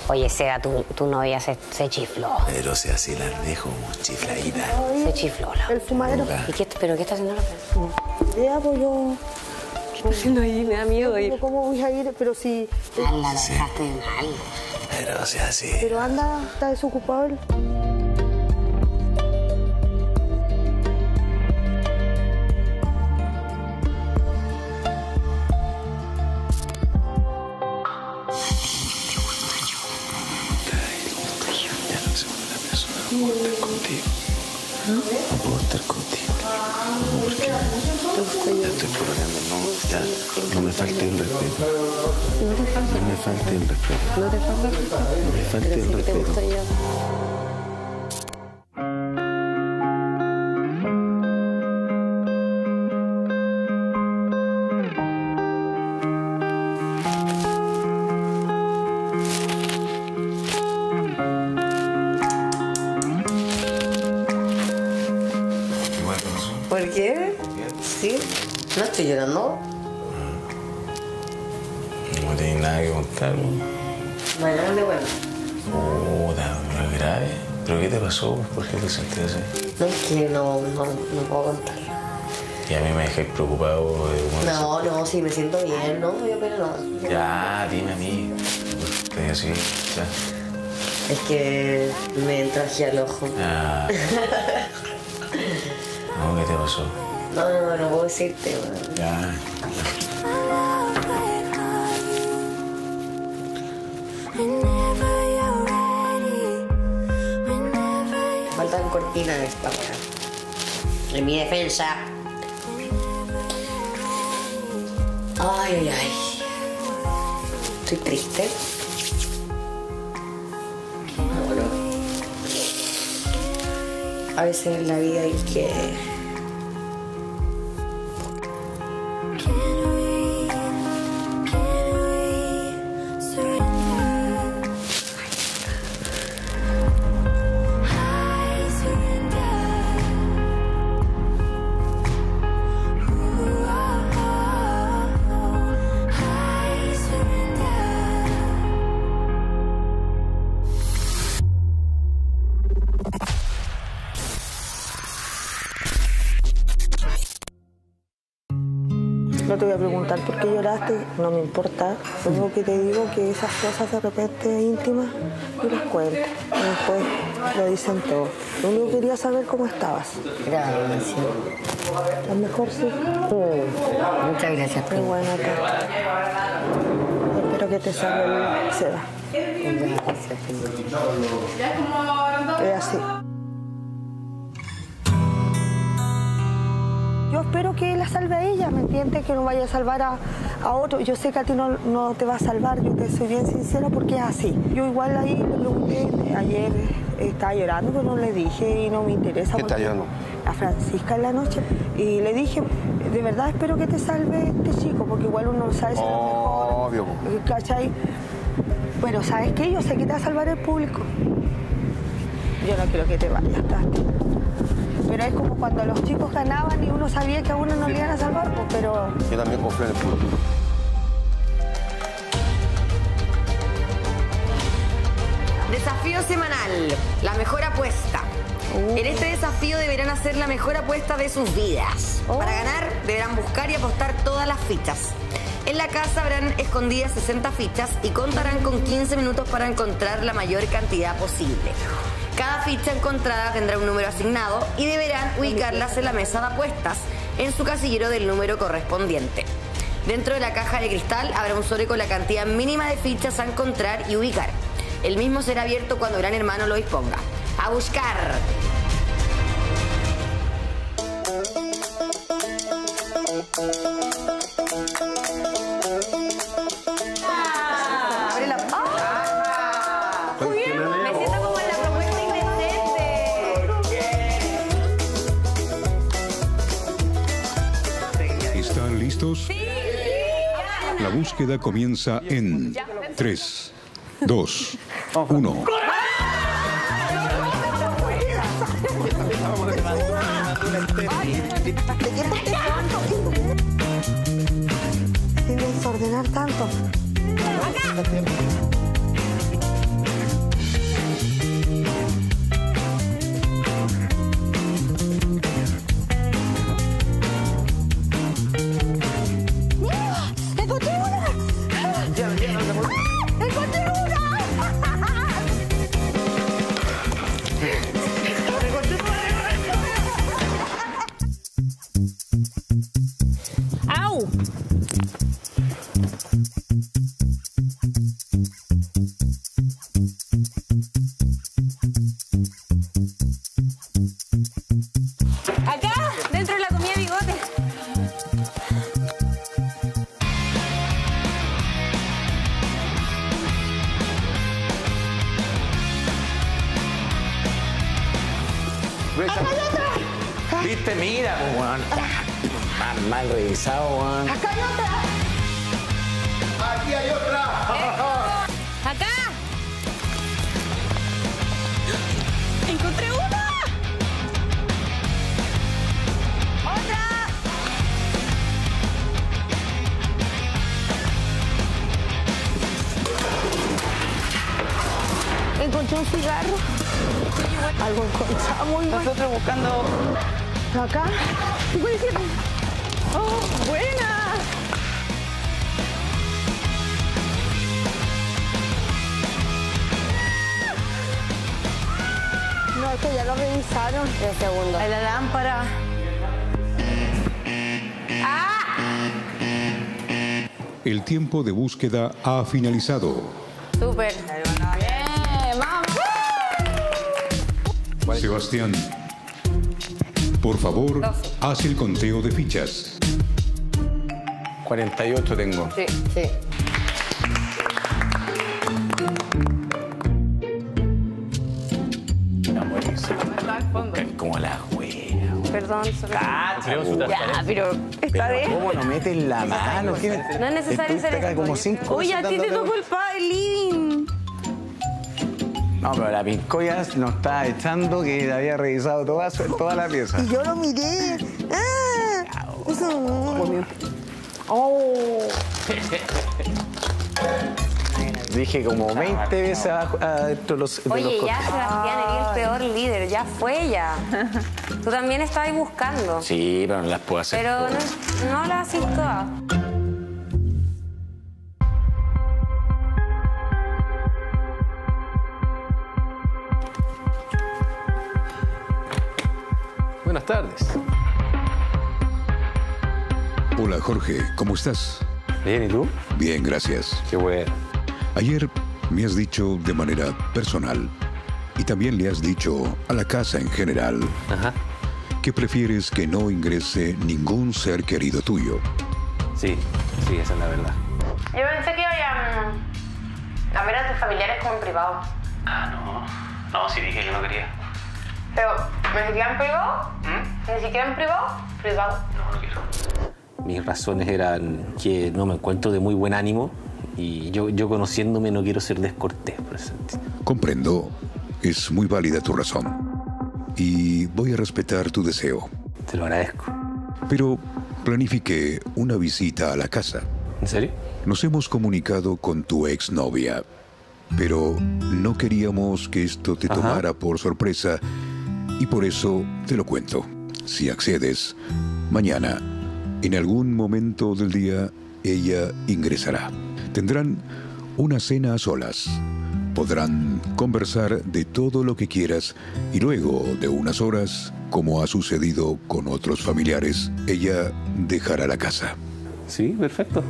Oye, Seba, tu, tu novia se, se chifló. Pero si así las dejo chifladita. Se chifló la. El fumadero. ¿Y qué, pero qué está haciendo la otra? Ya, pues yo. ¿Qué está haciendo ahí? Me da miedo ir. ¿Cómo voy a ir? Pero si. Anda, la dejaste mal. Pero si así. Pero anda, está desocupado puedo estar contigo. No puedo estar contigo. Porque ya estoy pololeando. No, ya. No me falte el respeto. No me falte el respeto. No te falta No me falte el te respeto. No. No tenés nada que contar. Mañana de bueno. Puta, es grave. ¿Pero qué te pasó? ¿Por qué te sentís así? No, es que no, no, no puedo contar. Y a mí me dejáis preocupado. de No, no, sí, me siento bien, no, yo pero nada. Ya, dime a mí. Estoy así, ya. Es que me entraje al ojo. Ah, no, ¿qué te pasó? No, no, no, no puedo decirte, weón. Ya. Faltan cortinas esta weá. En mi defensa. Ay, ay, ay. Estoy triste. No, no. A veces en la vida hay que. No me importa. Lo único que te digo que esas cosas de repente íntimas, yo las cuento. Y después lo dicen todo. Lo único que quería saber cómo estabas. Gracias. ¿Estás mejor, sí? Muchas gracias, Qué bueno. Espero que te salga el seda. Es así. Yo espero que la salve a ella, ¿me entiendes? Que no vaya a salvar a, a otro. Yo sé que a ti no, no te va a salvar, yo te soy bien sincera porque es así. Yo igual ahí le pregunté, ayer estaba llorando, pero no le dije y no me interesa. ¿Qué está porque- llorando? A Francisca en la noche. Y le dije, de verdad espero que te salve este chico, porque igual uno no sabe si es lo mejor. Obvio. ¿Cachai? Pero ¿sabes qué? Yo sé que te va a salvar el público. Yo no quiero que te vayas, Tati. Pero es como cuando los chicos ganaban y uno sabía que a uno no le iban a salvar, pues, pero Yo también confío en el público. Desafío semanal, la mejor apuesta. En este desafío deberán hacer la mejor apuesta de sus vidas. Para ganar deberán buscar y apostar todas las fichas. En la casa habrán escondidas 60 fichas y contarán con 15 minutos para encontrar la mayor cantidad posible. Cada ficha encontrada tendrá un número asignado y deberán ubicarlas en la mesa de apuestas en su casillero del número correspondiente. Dentro de la caja de cristal habrá un sobre con la cantidad mínima de fichas a encontrar y ubicar. El mismo será abierto cuando Gran Hermano lo disponga. ¡A buscar! La búsqueda comienza en 3, 2, 1. sin desordenar tanto. Revisado, weón. Tiempo de búsqueda ha finalizado. Súper. ¡Bien! ¡Vamos! Sebastián, por favor, haz el conteo de fichas. 48 tengo. Sí, sí. Perdón, solo- Ya, pero esta vez. ¿Cómo no metes la mano? ¿Qué- No es necesario ser acá como cinco Oye, a ti te tocó el, pa el living. No, pero la pincoya nos estaba echando que había revisado toda, su- toda la pieza. Y yo lo miré. ¡Ah! Eso- Oh. Dije como 20 veces abajo, adentro de los, de los Oye, ya. Sebastián, eres el peor líder, ya fue ya. Tú también estabas ahí buscando. Sí, pero no las puedo hacer. Pero todas. no, no las haces todas. Buenas tardes. Hola Jorge, ¿cómo estás? Bien, ¿y tú? Bien, gracias. Qué bueno. Ayer me has dicho de manera personal y también le has dicho a la casa en general que prefieres que no ingrese ningún ser querido tuyo. Sí, sí, esa es la verdad. Yo pensé que iba a, a ver a tus familiares como en privado. Ah, no. No, sí dije que no quería. Pero, ¿ni siquiera en privado? ¿Ni siquiera en privado? Privado. Mis razones eran que no me encuentro de muy buen ánimo y yo, yo conociéndome no quiero ser descortés. por ese sentido. Comprendo. Es muy válida tu razón. Y voy a respetar tu deseo. Te lo agradezco. Pero planifiqué una visita a la casa. ¿En serio? Nos hemos comunicado con tu exnovia, pero no queríamos que esto te Ajá. tomara por sorpresa y por eso te lo cuento. Si accedes, mañana, en algún momento del día, ella ingresará. Tendrán una cena a solas. Podrán conversar de todo lo que quieras y luego de unas horas, como ha sucedido con otros familiares, ella dejará la casa. Sí, perfecto.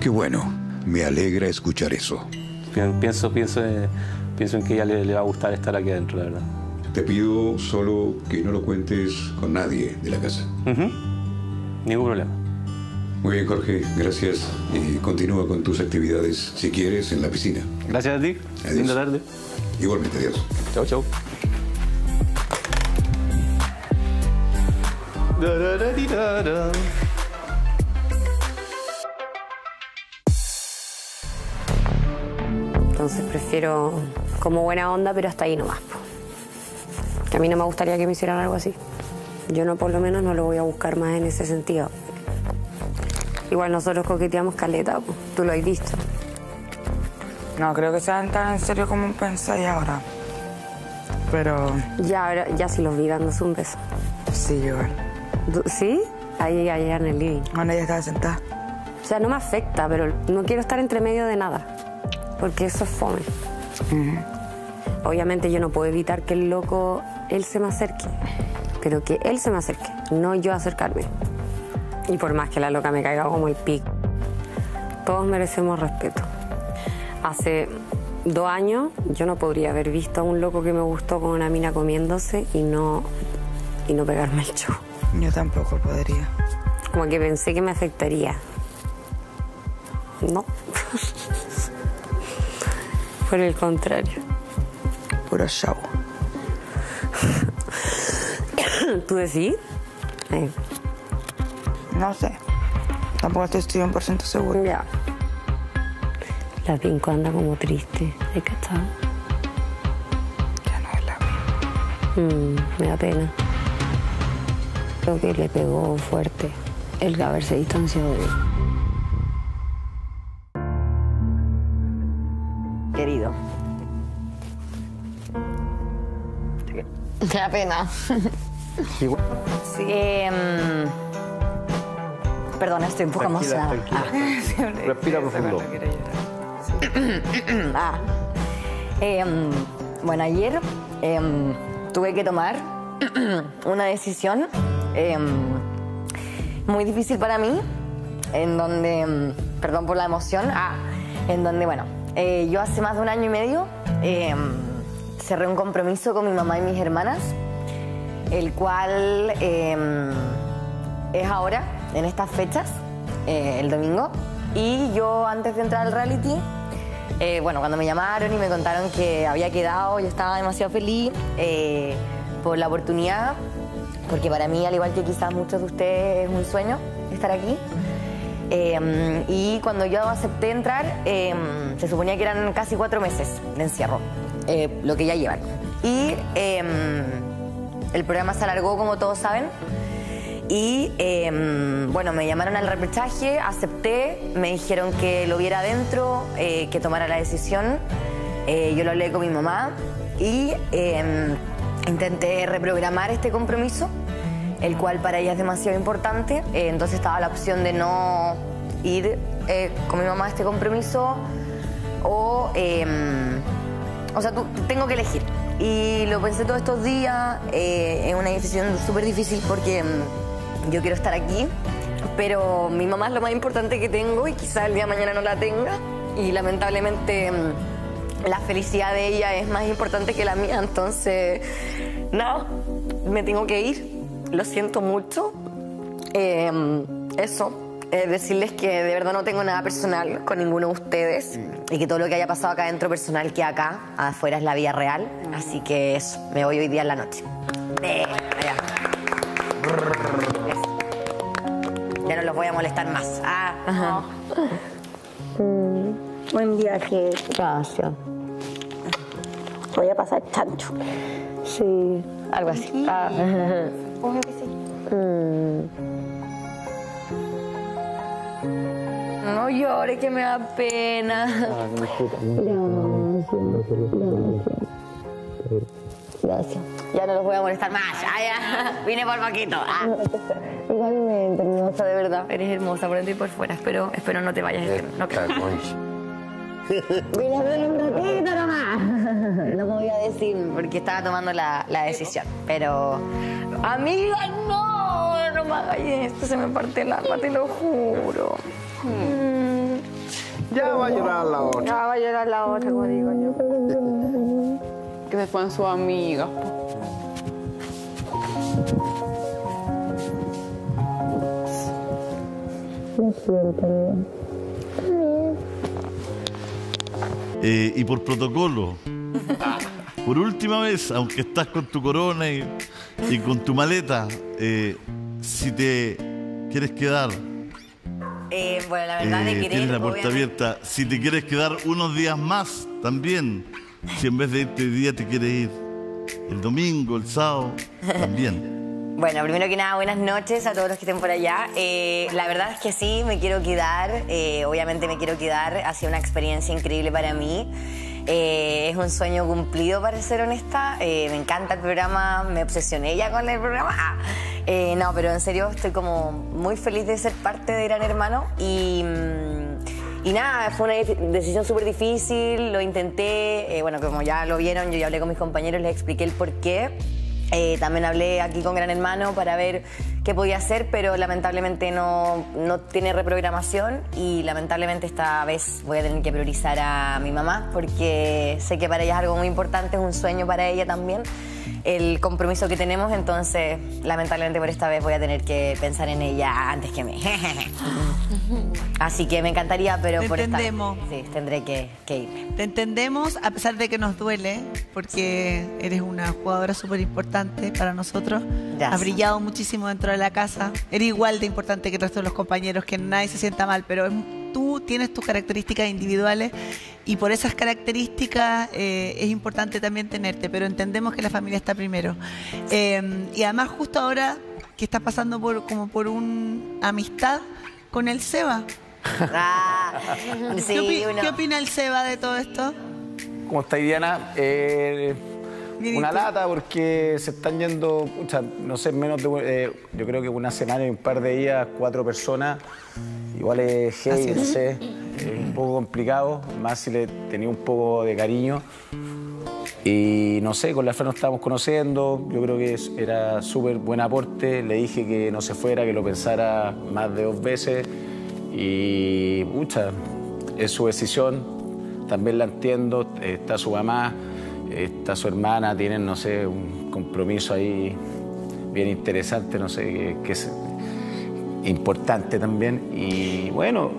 Qué bueno, me alegra escuchar eso. Pi- Pienso, pienso, eh, pienso en que a ella le, le va a gustar estar aquí adentro, la verdad. Te pido solo que no lo cuentes con nadie de la casa. Ningún problema. Muy bien, Jorge, gracias. Y continúa con tus actividades, si quieres, en la piscina. Gracias a ti. Adiós. Linda tarde. Igualmente, adiós. Chau, chau. Entonces prefiero como buena onda, pero hasta ahí nomás. Que a mí no me gustaría que me hicieran algo así. Yo no, por lo menos, no lo voy a buscar más en ese sentido. Igual nosotros coqueteamos caleta, tú lo has visto. No creo que sean tan en serio como pensáis ahora. Pero. Ya, ahora, ya si los vi dándose un beso. Sí, yo igual. ¿Tú- ¿Sí? Ahí, allá en el living. Bueno, ella estaba sentada. O sea, no me afecta, pero no quiero estar entre medio de nada. Porque eso es fome. Obviamente yo no puedo evitar que el loco, él se me acerque. Pero que él se me acerque, no yo acercarme. Y por más que la loca me caiga como el pico, todos merecemos respeto. Hace dos años yo no podría haber visto a un loco que me gustó con una mina comiéndose y no, y no pegarme el show. Yo tampoco podría. Como que pensé que me afectaría. No. Por el contrario. Puro show. ¿Tú decís? Eh, No sé. Tampoco estoy 100% seguro. Ya. La Pinco anda como triste. ¿Hay cachado? Ya no es la Mm, me da pena. Creo que le pegó fuerte el haberse distanciado de él. Querido. Me da pena. Em, perdona, estoy un poco Tranquila, emocionada. tranquila. Respira profundo. Ah. Em, bueno, ayer em, tuve que tomar una decisión em, muy difícil para mí, en donde, perdón por la emoción, ah, en donde, bueno, eh, yo hace más de un año y medio cerré un compromiso con mi mamá y mis hermanas, el cual es ahora, en estas fechas, eh, el domingo. Y yo antes de entrar al reality, eh, bueno, cuando me llamaron y me contaron que había quedado, yo estaba demasiado feliz eh, por la oportunidad, porque para mí, al igual que quizás muchos de ustedes, es un sueño estar aquí. Eh, y cuando yo acepté entrar, se suponía que eran casi cuatro meses de encierro, lo que ya llevan. Y el programa se alargó, como todos saben, y eh, bueno, me llamaron al repechaje, acepté, me dijeron que lo viera adentro, eh, que tomara la decisión. Eh, yo lo hablé con mi mamá y eh, intenté reprogramar este compromiso, el cual para ella es demasiado importante. Eh, entonces estaba la opción de no ir con mi mamá a este compromiso o, eh, o sea, tú- tengo que elegir. Y lo pensé todos estos días, es una decisión súper difícil porque yo quiero estar aquí, pero mi mamá es lo más importante que tengo y quizás el día de mañana no la tenga. Y lamentablemente mm, la felicidad de ella es más importante que la mía, entonces, no, me tengo que ir. lo siento mucho. Eh, eso, eh, decirles que de verdad no tengo nada personal con ninguno de ustedes y que todo lo que haya pasado acá adentro personal que acá, afuera es la vida real. Así que eso, me voy hoy día en la noche. Allá. Ya no los voy a molestar más. Ah, Mm, buen viaje. Gracias. Voy a pasar chancho. Sí. Algo así. Ah. Obvio que sí. No llores, que me da pena. Gracias. Ya no los voy a molestar más. Ya. Vine por poquito. Ah. Igualmente, Hermosa, de verdad. Eres hermosa por dentro y por fuera. Espero, espero no te vayas. es que No, creo. Vine por un ratito nomás. No me voy a decir porque estaba tomando la, la decisión. Pero, amiga, no, no me hagas esto. Se me parte el alma, te lo juro. Ya va a llorar la otra. Ya va a llorar la otra, como digo yo. Que se fueron sus amigas. siento, Eh, y por protocolo, por última vez, aunque estás con tu corona y, y con tu maleta, eh, si te quieres quedar, Eh, bueno, la verdad de eh, querer. tienes la puerta obviamente- abierta. Si te quieres quedar unos días más, también. Si en vez de irte hoy día te quieres ir el domingo, el sábado, también. Bueno, primero que nada, buenas noches a todos los que estén por allá. Eh, la verdad es que sí, me quiero quedar. eh, obviamente me quiero quedar. Ha sido una experiencia increíble para mí. Eh, es un sueño cumplido, para ser honesta. Me encanta el programa, me obsesioné ya con el programa. No, pero en serio estoy como muy feliz de ser parte de Gran Hermano y... y nada, fue una decisión súper difícil, lo intenté, eh, bueno, como ya lo vieron, yo ya hablé con mis compañeros, les expliqué el por qué. Eh, también hablé aquí con Gran Hermano para ver qué podía hacer, pero lamentablemente no, no tiene reprogramación y lamentablemente esta vez voy a tener que priorizar a mi mamá porque sé que para ella es algo muy importante, es un sueño para ella también el compromiso que tenemos, entonces lamentablemente por esta vez voy a tener que pensar en ella antes que mí. Así que me encantaría, pero Te por esta entendemos. sí, tendré que, que irme. Te entendemos, a pesar de que nos duele, porque eres una jugadora súper importante para nosotros. Gracias. Has brillado muchísimo dentro de la casa. Eres igual de importante que el resto de los compañeros, que nadie se sienta mal, pero es- tú tienes tus características individuales y por esas características eh, es importante también tenerte, pero entendemos que la familia está primero. Eh, y además justo ahora que estás pasando por, como por una amistad con el Seba. Ah, sí, ¿Qué, opi- uno- qué opina el Seba de todo esto? ¿Cómo está Diana? Eh, Bien, ¿y una lata porque se están yendo, pucha, no sé, menos de, eh, yo creo que una semana y un par de días, cuatro personas. Igual es heavy, no sé, es un poco complicado, más si le tenía un poco de cariño. Y no sé, con la Fran nos estábamos conociendo, yo creo que era súper buen aporte, le dije que no se fuera, que lo pensara más de dos veces y, pucha, es su decisión, también la entiendo, está su mamá, está su hermana, tienen, no sé, un compromiso ahí bien interesante, no sé, que, es importante también. Y bueno,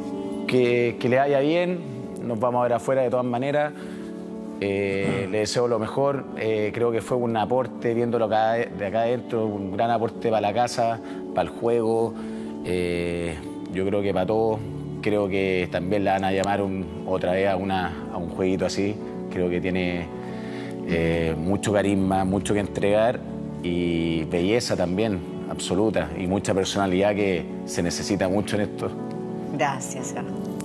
que, que le vaya bien, nos vamos a ver afuera de todas maneras. Eh, le deseo lo mejor, Eh, creo que fue un aporte viéndolo acá, de acá adentro, un gran aporte para la casa, para el juego, Eh, yo creo que para todos, creo que también la van a llamar un- otra vez a, una, a un jueguito así, creo que tiene eh, mucho carisma, mucho que entregar y belleza también, absoluta, y mucha personalidad que se necesita mucho en esto. Gracias, Seba.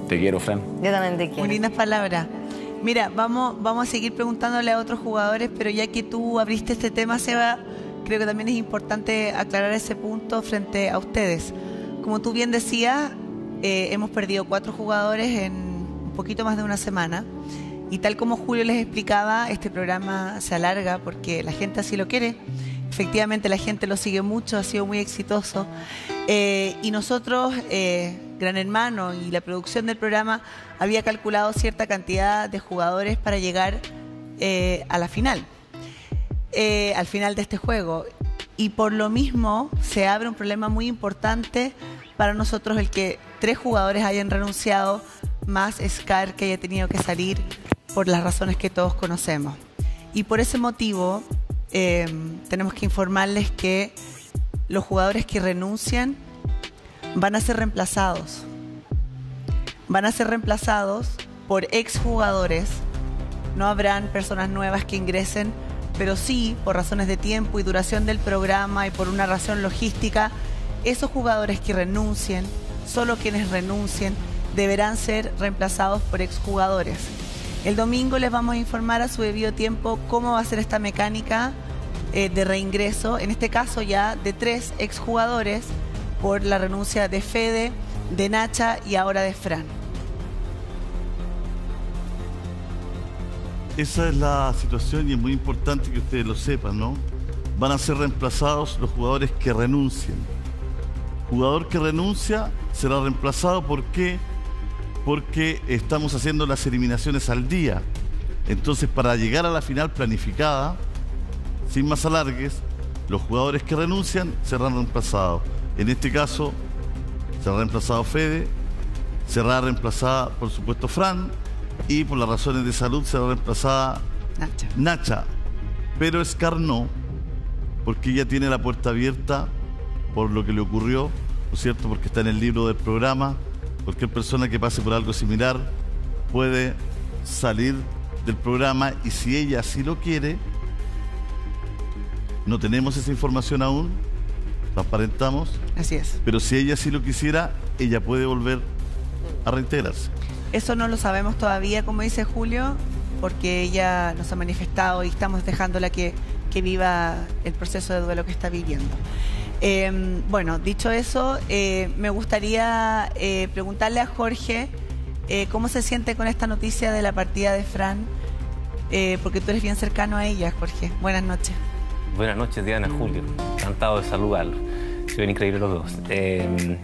Te quiero, Fran. Yo también te quiero. Muy lindas palabras. Mira, vamos, vamos a seguir preguntándole a otros jugadores, pero ya que tú abriste este tema, Seba, creo que también es importante aclarar ese punto frente a ustedes. Como tú bien decías, eh, hemos perdido cuatro jugadores en un poquito más de una semana. Y tal como Julio les explicaba, este programa se alarga porque la gente así lo quiere. Efectivamente, la gente lo sigue mucho, ha sido muy exitoso. Eh, y nosotros, eh, Gran Hermano y la producción del programa, había calculado cierta cantidad de jugadores para llegar eh, a la final, al final de este juego. y por lo mismo se abre un problema muy importante para nosotros el que tres jugadores hayan renunciado, más Scar que haya tenido que salir por las razones que todos conocemos. Y por ese motivo eh, tenemos que informarles que los jugadores que renuncian van a ser reemplazados. Van a ser reemplazados por exjugadores. No habrán personas nuevas que ingresen, pero sí, por razones de tiempo y duración del programa y por una razón logística, esos jugadores que renuncien, solo quienes renuncien, deberán ser reemplazados por exjugadores. El domingo les vamos a informar a su debido tiempo cómo va a ser esta mecánica eh, de reingreso, en este caso ya de tres exjugadores por la renuncia de Fede, de Nacha y ahora de Fran. Esa es la situación y es muy importante que ustedes lo sepan, ¿no? Van a ser reemplazados los jugadores que renuncien. Jugador que renuncia será reemplazado ¿por qué? Porque estamos haciendo las eliminaciones al día. Entonces, para llegar a la final planificada, sin más alargues, los jugadores que renuncian serán reemplazados. En este caso, será reemplazado Fede, será reemplazada, por supuesto, Fran, y por las razones de salud será reemplazada Nacha. Nacha. Pero Scar no, porque ella tiene la puerta abierta por lo que le ocurrió, ¿no es cierto? Porque está en el libro del programa. Cualquier persona que pase por algo similar puede salir del programa y si ella así lo quiere, no tenemos esa información aún, transparentamos, Así es. pero si ella sí lo quisiera, ella puede volver a reintegrarse. Eso no lo sabemos todavía, como dice Julio, porque ella nos ha manifestado y estamos dejándola que, que viva el proceso de duelo que está viviendo. Eh, bueno, dicho eso, eh, me gustaría eh, preguntarle a Jorge eh, cómo se siente con esta noticia de la partida de Fran, eh, porque tú eres bien cercano a ella, Jorge. Buenas noches. Buenas noches, Diana, Julio. Encantado de saludarlos. Se ven increíbles los dos. Eh,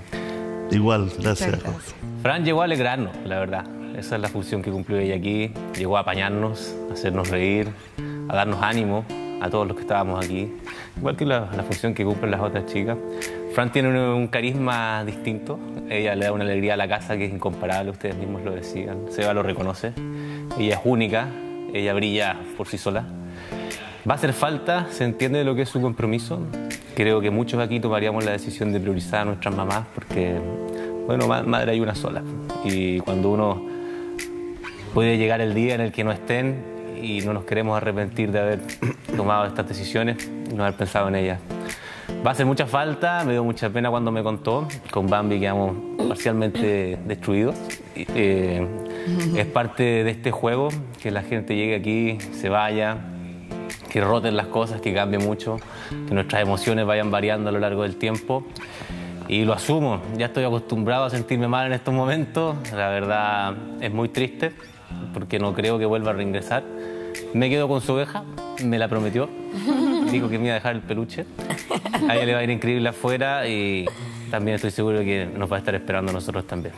Igual, gracias. Fran llegó a alegrarnos, la verdad. Esa es la función que cumplió ella aquí. Llegó a apañarnos, a hacernos reír, a darnos ánimo a todos los que estábamos aquí. Igual que la, la función que cumplen las otras chicas. Fran tiene un, un carisma distinto. Ella le da una alegría a la casa que es incomparable, ustedes mismos lo decían. Seba lo reconoce. Ella es única, ella brilla por sí sola. Va a hacer falta, se entiende lo que es su compromiso. Creo que muchos aquí tomaríamos la decisión de priorizar a nuestras mamás porque, bueno, ma- madre hay una sola. Y cuando uno puede llegar el día en el que no estén y no nos queremos arrepentir de haber tomado estas decisiones y no haber pensado en ellas. Va a hacer mucha falta, me dio mucha pena cuando me contó. Con Bambi quedamos parcialmente destruidos. Eh, es parte de este juego que la gente llegue aquí, se vaya, que roten las cosas, que cambie mucho, que nuestras emociones vayan variando a lo largo del tiempo. Y lo asumo, ya estoy acostumbrado a sentirme mal en estos momentos. La verdad es muy triste porque no creo que vuelva a reingresar. Me quedo con su oveja, me la prometió. Dijo que me iba a dejar el peluche. A ella le va a ir increíble afuera y también estoy seguro que nos va a estar esperando a nosotros también.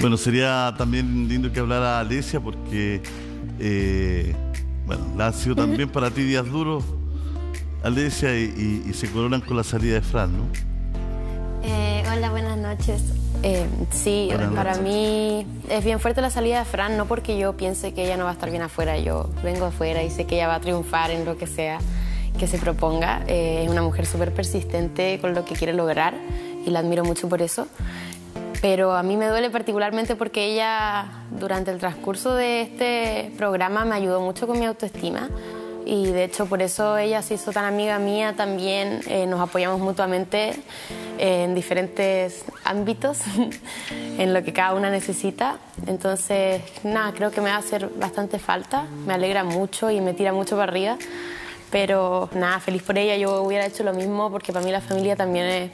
Bueno, sería también lindo que hablara Alesia porque, eh, bueno, la han sido también para ti días duros, Alesia, y, y- y se coronan con la salida de Fran, ¿no? Eh, hola, buenas noches. Eh, sí, Buenas para noches. mí es bien fuerte la salida de Fran, no porque yo piense que ella no va a estar bien afuera, yo vengo afuera y sé que ella va a triunfar en lo que sea que se proponga. Eh, es una mujer súper persistente con lo que quiere lograr y la admiro mucho por eso. Pero a mí me duele particularmente porque ella durante el transcurso de este programa me ayudó mucho con mi autoestima y de hecho por eso ella se hizo tan amiga mía también, eh, nos apoyamos mutuamente en diferentes ámbitos, en lo que cada una necesita. Entonces, nada, creo que me va a hacer bastante falta, me alegra mucho y me tira mucho para arriba. Pero nada, feliz por ella, yo hubiera hecho lo mismo porque para mí la familia también es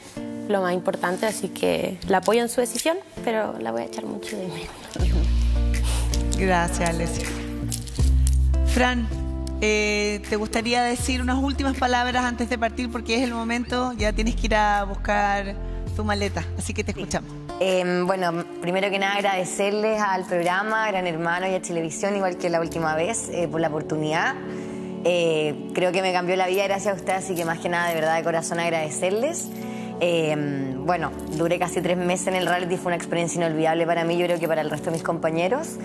lo más importante, así que la apoyo en su decisión, pero la voy a echar mucho de menos. Gracias, Alesia. Fran, eh, ¿te gustaría decir unas últimas palabras antes de partir? Porque es el momento, ya tienes que ir a buscar tu maleta, así que te escuchamos. Eh, bueno, primero que nada agradecerles al programa, Gran Hermano y a Televisión, igual que la última vez, eh, por la oportunidad. Eh, creo que me cambió la vida gracias a ustedes, así que más que nada, de verdad, de corazón agradecerles. Eh, bueno, duré casi tres meses en el reality, fue una experiencia inolvidable para mí, yo creo que para el resto de mis compañeros.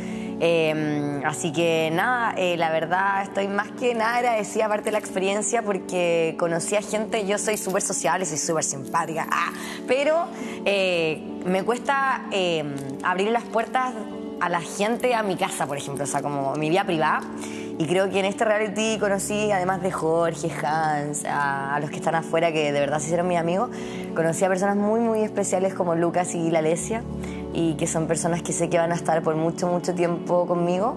Eh, así que nada, eh, la verdad estoy más que nada agradecida aparte de la experiencia porque conocí a gente, yo soy súper sociable, soy súper simpática, ah, pero eh, me cuesta eh, abrir las puertas a la gente a mi casa, por ejemplo, o sea, como mi vida privada. Y creo que en este reality conocí, además de Jorge, Hans, a, los que están afuera, que de verdad se hicieron mis amigos, conocí a personas muy, muy especiales como Lucas y la Alesia, y que son personas que sé que van a estar por mucho, mucho tiempo conmigo.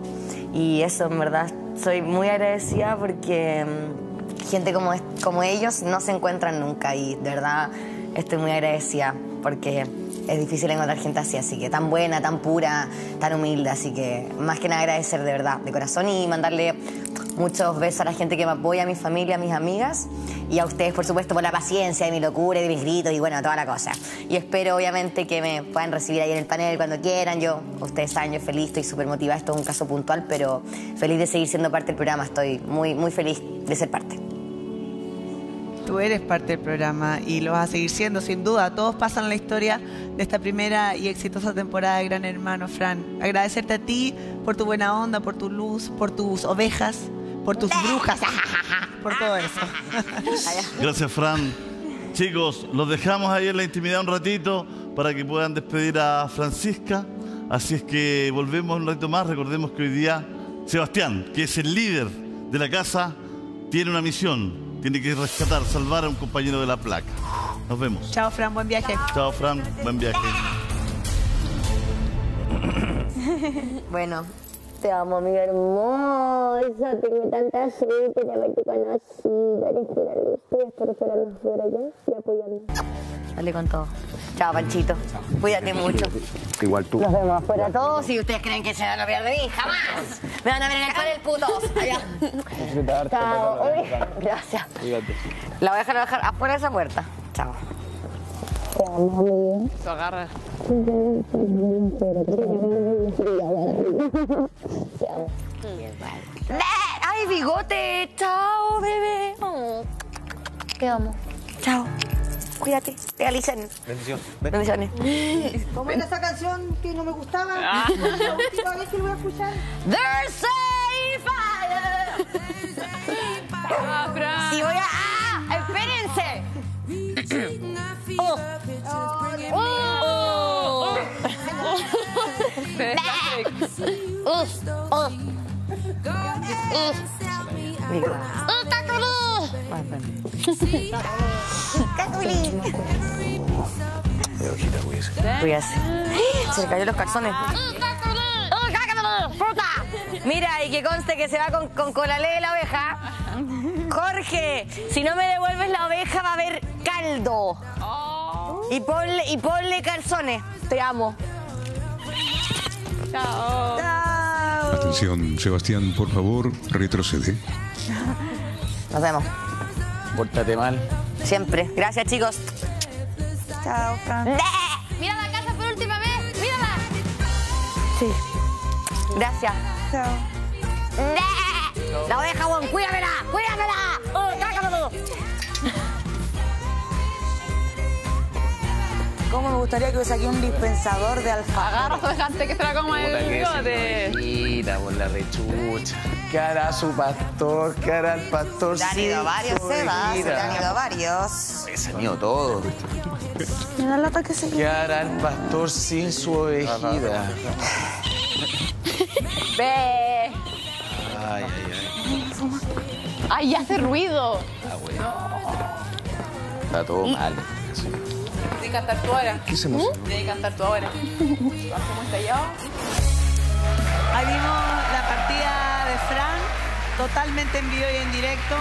Y eso, en verdad, soy muy agradecida porque mm, gente como, como ellos no se encuentran nunca y de verdad estoy muy agradecida porque es difícil encontrar gente así, así que tan buena, tan pura, tan humilde, así que más que nada agradecer de verdad, de corazón y mandarle muchos besos a la gente que me apoya, a mi familia, a mis amigas y a ustedes por supuesto por la paciencia de mi locura de mis gritos y bueno, toda la cosa. Y espero obviamente que me puedan recibir ahí en el panel cuando quieran, yo, ustedes saben, yo feliz, estoy súper motivada, esto es un caso puntual, pero feliz de seguir siendo parte del programa, estoy muy, muy feliz de ser parte. Tú eres parte del programa y lo vas a seguir siendo, sin duda. Todos pasan la historia de esta primera y exitosa temporada de Gran Hermano, Fran. Agradecerte a ti por tu buena onda, por tu luz, por tus ovejas, por tus brujas, por todo eso. Gracias, Fran. Chicos, los dejamos ahí en la intimidad un ratito para que puedan despedir a Francisca. Así es que volvemos un ratito más. Recordemos que hoy día Sebastián, que es el líder de la casa, tiene una misión. Tiene que rescatar, salvar a un compañero de la placa. Nos vemos. Chao, Fran, buen viaje. Chao, Fran. Buen viaje. Bueno, te amo, amiga hermosa. Tengo tanta suerte de haberte conocido. Eres una luz. Voy a estar esperando afuera ya y apoyando. Dale con todo. Chao, Panchito. Cuídate mucho. Igual tú. Nos vemos afuera todos y ustedes creen que se van a olvidar de mí. ¡Jamás! Me van a ver en el panel, putos. Allá. Chao. Gracias. La voy a dejar, dejar afuera de esa puerta. Chao. Te amo, amiga. Eso agarra. Te amo. ¡Ay, bigote! ¡Chao, bebé! Oh. Te amo. Chao. Cuídate. Realicen. Bendición. Bendiciones. ¿Cómo era esa canción que no me gustaba? Ah. La última vez que lo voy a escuchar. There's a fire. Y voy a... ¡Ah! ¡Espérense! Oh. Oh. Oh. Mira. ¡Oh, Caculi! ¡Caculi! Cuídase. Se le cayó los calzones. ¡Oh! ¡Puta! Mira, y que conste que se va con, con colalé de la oveja. Jorge, si no me devuelves la oveja va a haber caldo. Y ponle, y ponle calzones. Te amo. Chao. Atención, Sebastián, por favor, retrocede. Nos vemos. Pórtate mal. Siempre. Gracias, chicos. Chao, Fran. Mira la casa por última vez. Mírala. Sí. Gracias. Chao. La oveja, Juan, cuídamela, cuídamela. Oh, ¿Cómo me gustaría que hubiese aquí un dispensador de alfajores? Agarra que se la coma el bigote. Mira, por la rechucha. ¿Qué hará su pastor? ¿Qué hará el pastor? Se han ido varios, Sebas. Se han ido varios. Se han ido todos. Me da lata que se ¿Qué hará el pastor sin su ovejida? Ve. Ay, ay, ay. Ay, hace ruido. Ah, bueno. Está todo mal. Que cantar tú ahora. ¿Qué se emocionó? Tienes que cantar tú ahora. ¿Cómo está yo? Ahí vimos la partida de Fran, totalmente en vivo y en directo.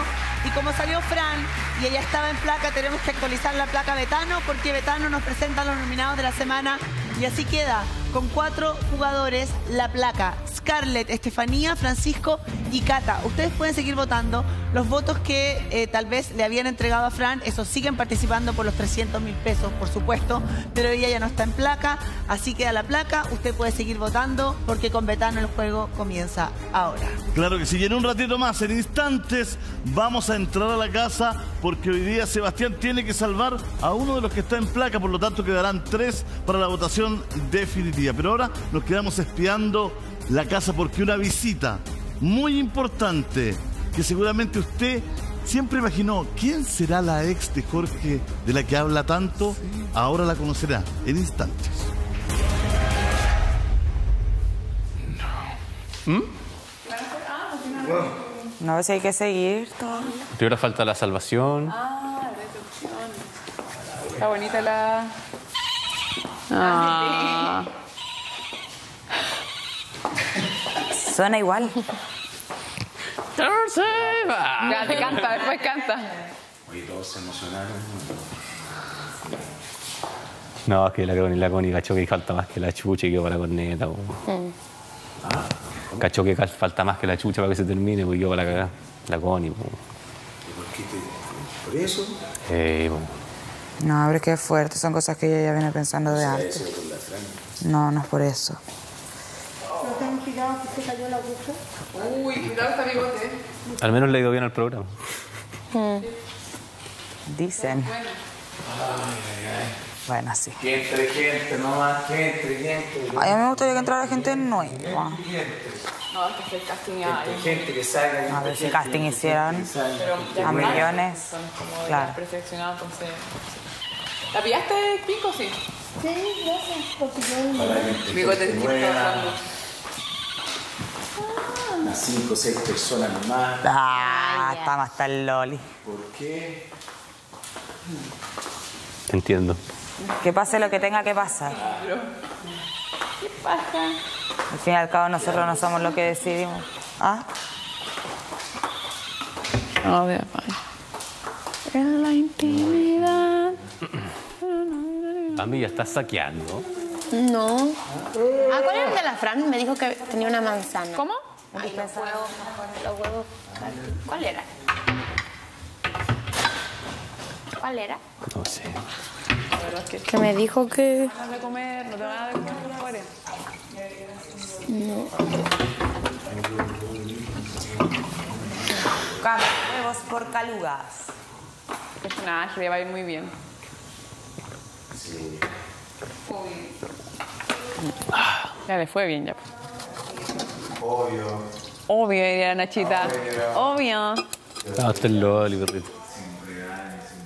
Y como salió Fran y ella estaba en placa, tenemos que actualizar la placa Betano porque Betano nos presenta los nominados de la semana y así queda con cuatro jugadores la placa Scarlett, Estefanía, Francisco y Cata. Ustedes pueden seguir votando. Los votos que eh, tal vez le habían entregado a Fran, esos siguen participando por los 300 mil pesos, por supuesto, pero ella ya no está en placa, así queda la placa. Usted puede seguir votando porque con Betano el juego comienza ahora. Claro que sí, y en un ratito más, en instantes, vamos a entrar a la casa porque hoy día Sebastián tiene que salvar a uno de los que está en placa, por lo tanto quedarán tres para la votación definitiva. Pero ahora nos quedamos espiando la casa porque una visita muy importante que seguramente usted siempre imaginó, ¿quién será la ex de Jorge de la que habla tanto? Ahora la conocerá en instantes. No, a veces hay que seguir todo. Primero falta la salvación. Ah, recepción. Está bonita la. Ah. Suena igual. Ya, te canta, después canta. Oye, todos se emocionaron. No, es que la Connie, la Connie cachó que falta más que la chucha y quedó para la corneta. po. Cachó que falta más que la chucha para que se termine, porque quedó para la cagada. La Connie, po. ¿Por qué te.? ¿Por eso? Eh, po. No, pero es que es fuerte. Son cosas que ella ya viene pensando de antes. No, no es por eso. ¿No te han fijado que se cayó la aguja? Uy, cuidado este bigote. Al menos le ha ido bien al programa. Dicen. Bueno, sí. Que entre gente nomás, que entre gente. Ay, a mí me gustaría que entrara gente nueva. No, es que hacer casting a Gente que salga. A ver si casting hicieron Pero a millones. Son como Claro. preseleccionados, entonces. ¿La pillaste, Pico? Sí. Sí, gracias. Porque yo... Bigote de Pico hablando. Unas 5 o 6 personas nomás. Ah, está más hasta el loli. ¿Por qué? Entiendo. Que pase lo que tenga que pasar. ¿Qué pasa? Al fin y al cabo nosotros no somos lo que decidimos. ¿Ah? No, vea, En la intimidad. Bambi ya está saqueando. No. Ah, ¿cuál era el de la Fran? Me dijo que tenía una manzana. ¿Cómo? Ay, los huevos. Los huevos. ¿Cuál era? ¿Cuál era? No sé. La verdad es que. Que me dijo que. Nada de comer, no tengo nada de comer afuera. No. Cambio huevos por calugas. Personaje, le va a ir muy bien. Ya le fue bien, ya. Obvio. Obvio, diría Nachita. Obvio. Ah, está el Loli, perrito.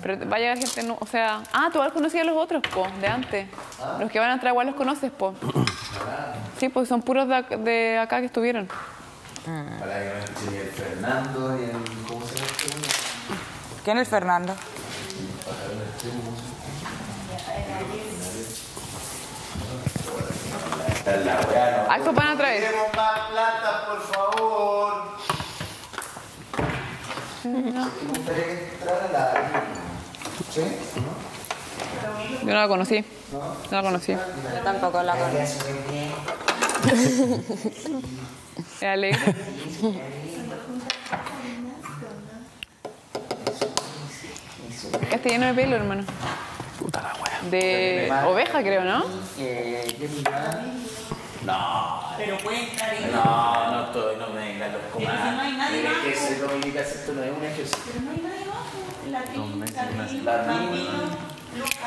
Pero va a llegar gente, no, o sea... Ah, tú igual conocías a los otros, po, de antes. Los que van a entrar igual los conoces, po. Sí, pues son puros de, ac- de acá que estuvieron. Para que no el Fernando y el. ¿Cómo se llama este? ¿Quién es el Fernando? Está no. Ah, estos van otra vez. Queremos más plata, por favor. Me gustaría que entrara la. ¿Sí? Yo no la conocí. No la conocí. Yo tampoco la conozco. Es alegre. Este lleno de pelo, hermano. Puta la wea. De oveja, creo, ¿no? No. Pero puede entrar y- No, no estoy, no me vengan los Pero si no hay nadie que ese Dominica, esto no es un ejército. Pero no hay nadie.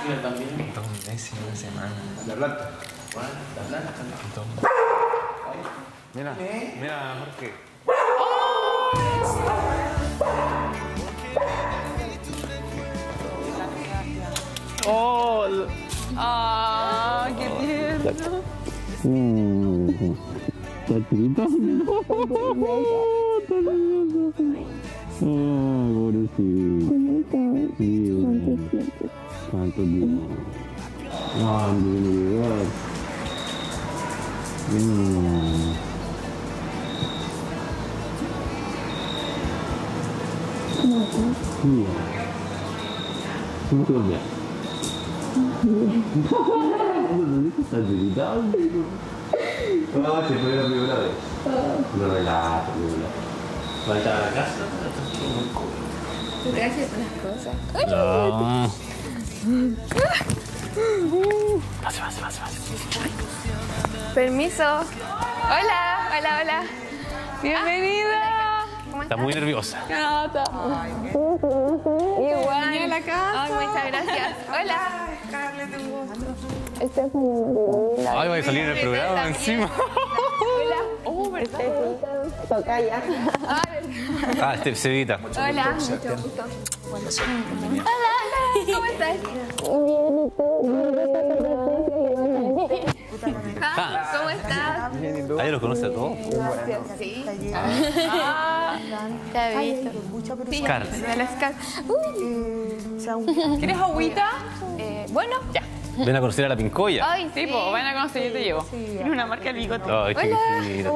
Mira, también. Dos meses, una semana. La planta. La planta. Mira, mira, Jorge. Oh, ah, qué tierno. うん。だって見た目ああ嬉しいいいよねちゃん。とーああデーマうん。いいよいね Está gritando. No, se fue la primera vez. No relajo, no relajo. ¿Va a entrar a la casa? ¿Tú trajes unas cosas? No. Pase, pase, pase, pase. Permiso. Hola, hola, hola. Bienvenida. Está muy nerviosa. Cata. Igual. Venía a la casa. Ay, muchas gracias. Hola. Ay, va a salir en el programa encima. Hola. Oh, ¿verdad? Toca ya. Ah, este, Cevita. Hola, mucho gusto. Hola, hola. ¿Cómo estás? Ah. ¿Cómo estás? Ah, ya los conoce a todos. Sí. Ah, te he visto. Sí, de Scar. Uy. ¿Quieres agüita? Eh, bueno, ya. Ven a conocer a la pincoya. Ay, sí, pues, ven a conocer, yo te llevo. Tiene una marca de bigote. Ay, tan chiquitita.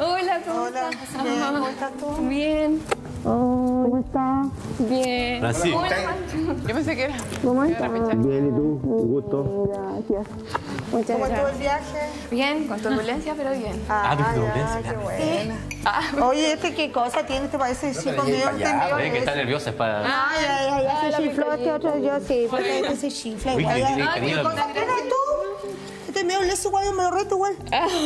Hola, ¿cómo estás? ¿Cómo estás tú? Bien. ¿Cómo estás? Bien. Hola, Yo pensé que era. ¿Cómo estás? Bien, ¿y tú? Un gusto. Gracias. Muchas ¿Cómo gracias. estuvo el viaje? Bien, con turbulencia, pero bien. Ah, tu turbulencia. qué buena. Oye, ¿este qué cosa tiene? ¿Te parece chico mío? Te veo- Ven que está nerviosa es para. Ay, ay, ay, ya se chifló este otro, yo sí, porque este se chifla igual. cariño ¿qué tienes tú? Este medio leso igual, yo me lo reto igual.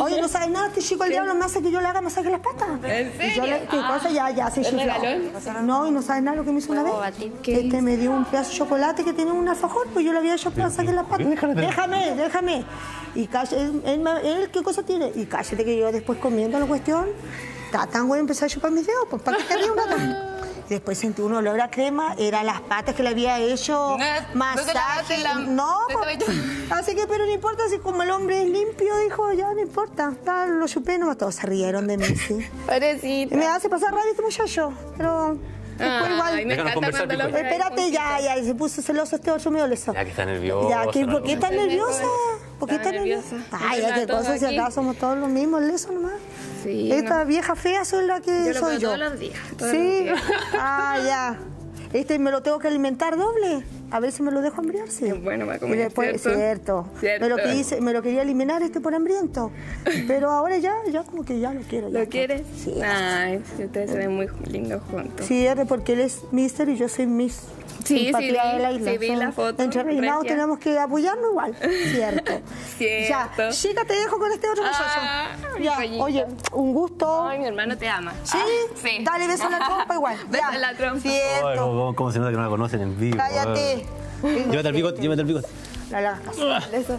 Oye, no sabes nada, este chico el diablo me hace que yo le haga masaje las patas. ¿En Y yo le, ¿Qué cosa? Ya, ya se ¿Es chifló. No, y no sabes nada lo que me hizo una vez. Este me dio un pedazo de chocolate que tiene un alfajor, pues yo le había hecho masaje en las patas. Déjame, déjame. Y cállate, él, él me- él, ¿qué cosa tiene? Y cállate que yo después comiendo la cuestión, está tan bueno empecé a chupar mis dedos, pues ¿para qué quería una después sentí un olor a crema, eran las patas que le había hecho masaje. la- No, no te pues, así que, pero no importa, si como el hombre es limpio, dijo, ya no importa. Ya, lo chupé, nomás todos se rieron de mí, sí. Pobrecita. Me hace pasar rabia este muchacho, pero después Ay, igual. me encanta. Espérate, ya, ya, se puso celoso este otro medio leso. Ya que está nerviosa. Ya, ¿qué- ¿por qué la estás cosa. nerviosa? ¿Por qué estás nerviosa? Ay, ya, qué cosa, si acá somos todos los mismos, leso nomás. Sí, Esta no. vieja fea soy la que Yo lo soy yo. todos los días, todos sí. los días. Ah, ya. Este me lo tengo que alimentar doble. A ver si me lo dejo hambriarse. Bueno para Y comer, después, ¿cierto? cierto. Cierto. Me, lo quise- me lo quería eliminar este por hambriento. Pero ahora ya, ya como que ya lo quiero. ya. ¿Lo quieres? Sí. Ay, ustedes se ven muy lindos juntos. Sí, porque él es Mister y yo soy Miss. Sí, sí, vi- de la isla. sí, vi Son- la foto, Entre reinados tenemos que apoyarnos igual. Cierto. Cierto. Ya, chica, te dejo con este otro muchacho. Ah, mi ya, oye, un gusto. Ay, mi hermano te ama. ¿Sí? Ah, sí. Dale beso en la trompa igual. Beso en la trompa. Ay, Cierto. ¿cómo, cómo se nota que no la conocen en vivo? Cállate. Llévate el bigote, llévate el bigote. La la Eso.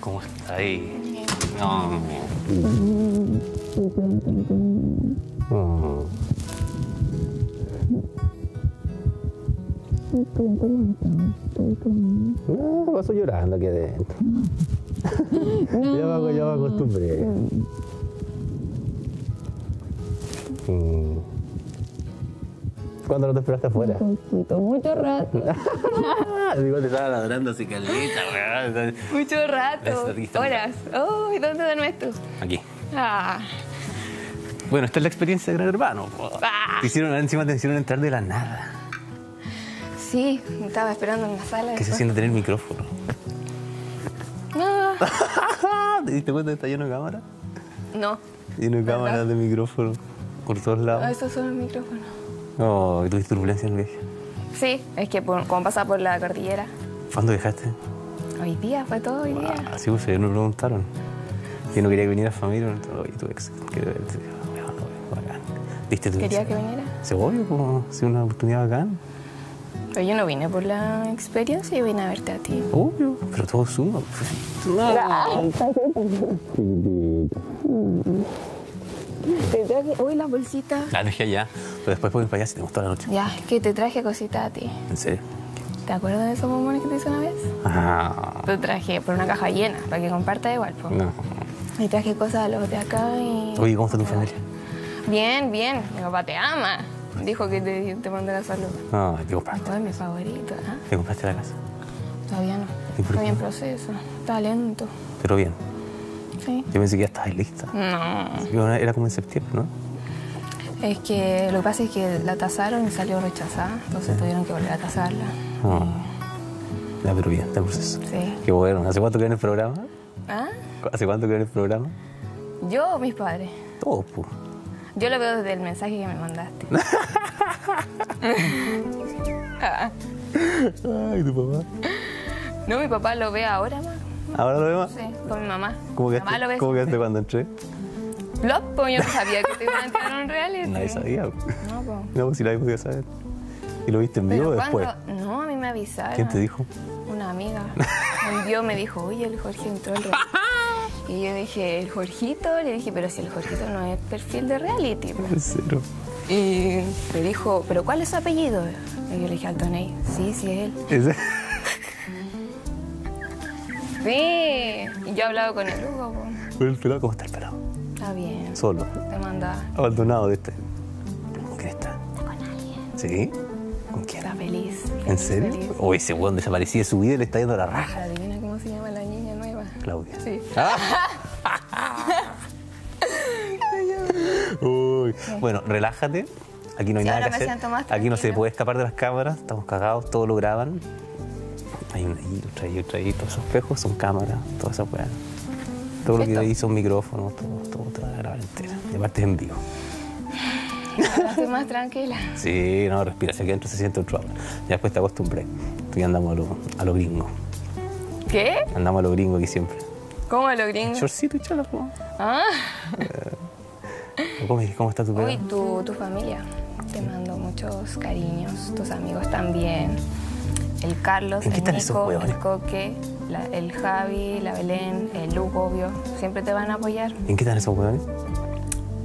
¿Cómo está ahí? No. Oh. No, paso llorando aquí adentro. ya, me, ya me acostumbré. Mm. ¿Cuándo no te esperaste afuera? Mucho rato. Digo, te estaba ladrando así caleta, weón. Mucho rato. Horas. Oh, ¿y dónde duermes tú? Aquí. Ah. Bueno, esta es la experiencia de Gran Hermano. Ah. Te hicieron, encima te hicieron entrar de la nada. Sí, estaba esperando en la sala. ¿Qué se siente tener micrófono? Ah, ¿Te diste cuenta que está lleno de cámaras? no, Lleno de cámaras de micrófono por todos no, lados. esos son los micrófonos. Oh, ¿y tuviste turbulencia en el viaje? Sí, es que por- como pasa por la cordillera. ¿Cuándo dejaste? Hoy día, fue todo hoy día. Así pues, ellos me preguntaron. Yo no quería que viniera familia, y tu ex. no, bacán. ¿Viste tu ¿Quería que viniera? Se obvio, como si una oportunidad bacán. Pero yo no vine por la experiencia, yo vine a verte a ti. Obvio, pero todo suma. Te traje, uy, la bolsita. La dejé allá, pero después pueden para allá si te gustó la noche. Ya, que te traje cositas a ti. ¿En serio? ¿Te acuerdas de esos bombones que te hice una vez? Ah, Te traje por una caja llena, para que compartas igual. po. no. Y traje cosas a los de acá y... Oye, ¿cómo está tu familia? Bien, bien. Mi papá te ama. Dijo que te, te mandara salud. Ah, ¿qué compraste? Todo es mi favorito. ¿ah? ¿Qué compraste la casa? Todavía no. ¿Y por Estoy qué? en proceso. Está lento. Pero bien. Sí. Yo pensé que ya estabas lista. No. Era como en septiembre, ¿no? Es que lo que pasa es que la tasaron y salió rechazada. Entonces tuvieron que volver a tasarla. No. Ya, pero bien, está proceso. Sí. Qué bueno. ¿Hace cuánto que en el programa? ¿Ah? ¿Hace cuánto que en el programa? ¿Yo o mis padres? Todos, pues. Yo lo veo desde el mensaje que me mandaste. Ah. Ay, tu papá. No, mi papá lo ve ahora más. ¿Ahora lo vemos? Sí, con mi mamá. ¿Cómo quedaste, mamá ve ¿cómo quedaste cuando entré? Plop, pues yo no sabía que te iban a entrar en un reality. Nadie sabía. No, pues. No, pues si nadie podía saber. ¿Y lo viste en vivo después? No, a mí me avisaron. ¿Quién te dijo? Una amiga. Me vio, me dijo, oye, el Jorge entró al reality. Y yo dije, ¿el Jorgito? Le dije, pero si el Jorgito no es perfil de reality. pues. Cero. Y me dijo, ¿pero cuál es su apellido? Y yo le dije, Altonei. Sí, sí, es él. Ese- Sí. Y yo he hablado con el Hugo. Con el pelado, ¿cómo está el pelado? Está bien. Solo. Te manda. Abandonado de este. ¿Con quién está? Con alguien. ¿Sí? ¿Con quién? Está feliz. ¿En serio? O ese weón desaparecía de su vida y le está yendo la raja. Adivina cómo se llama la niña nueva. Claudia. Sí. Uy. Bueno, relájate. Aquí no hay Sí, nada que hacer. Aquí no se puede escapar de las cámaras. Estamos cagados, todo lo graban. Hay una ahí, otra ahí, otra ahí. Todos esos espejos son cámaras, todas esas weas. Todo lo que hay son micrófonos, todo, todo, toda la grabar entera. Y aparte es en vivo. Estoy más tranquila. Sí, no, respira, aquí adentro se siente otro. Ya después te acostumbré. Tú ya andamos a lo, a lo gringo. ¿Qué? Andamos a lo gringo aquí siempre. ¿Cómo lo gringo? Shortcito y chala, po. Ah. ¿Cómo, cómo está tu Uy, pega? tu, tu familia. Te mando muchos cariños. Tus amigos también. El Carlos, ¿En qué el Nico, el Coque, la- el Javi, la Belén, el Lugo, obvio. Siempre te van a apoyar. ¿En qué están esos huevones?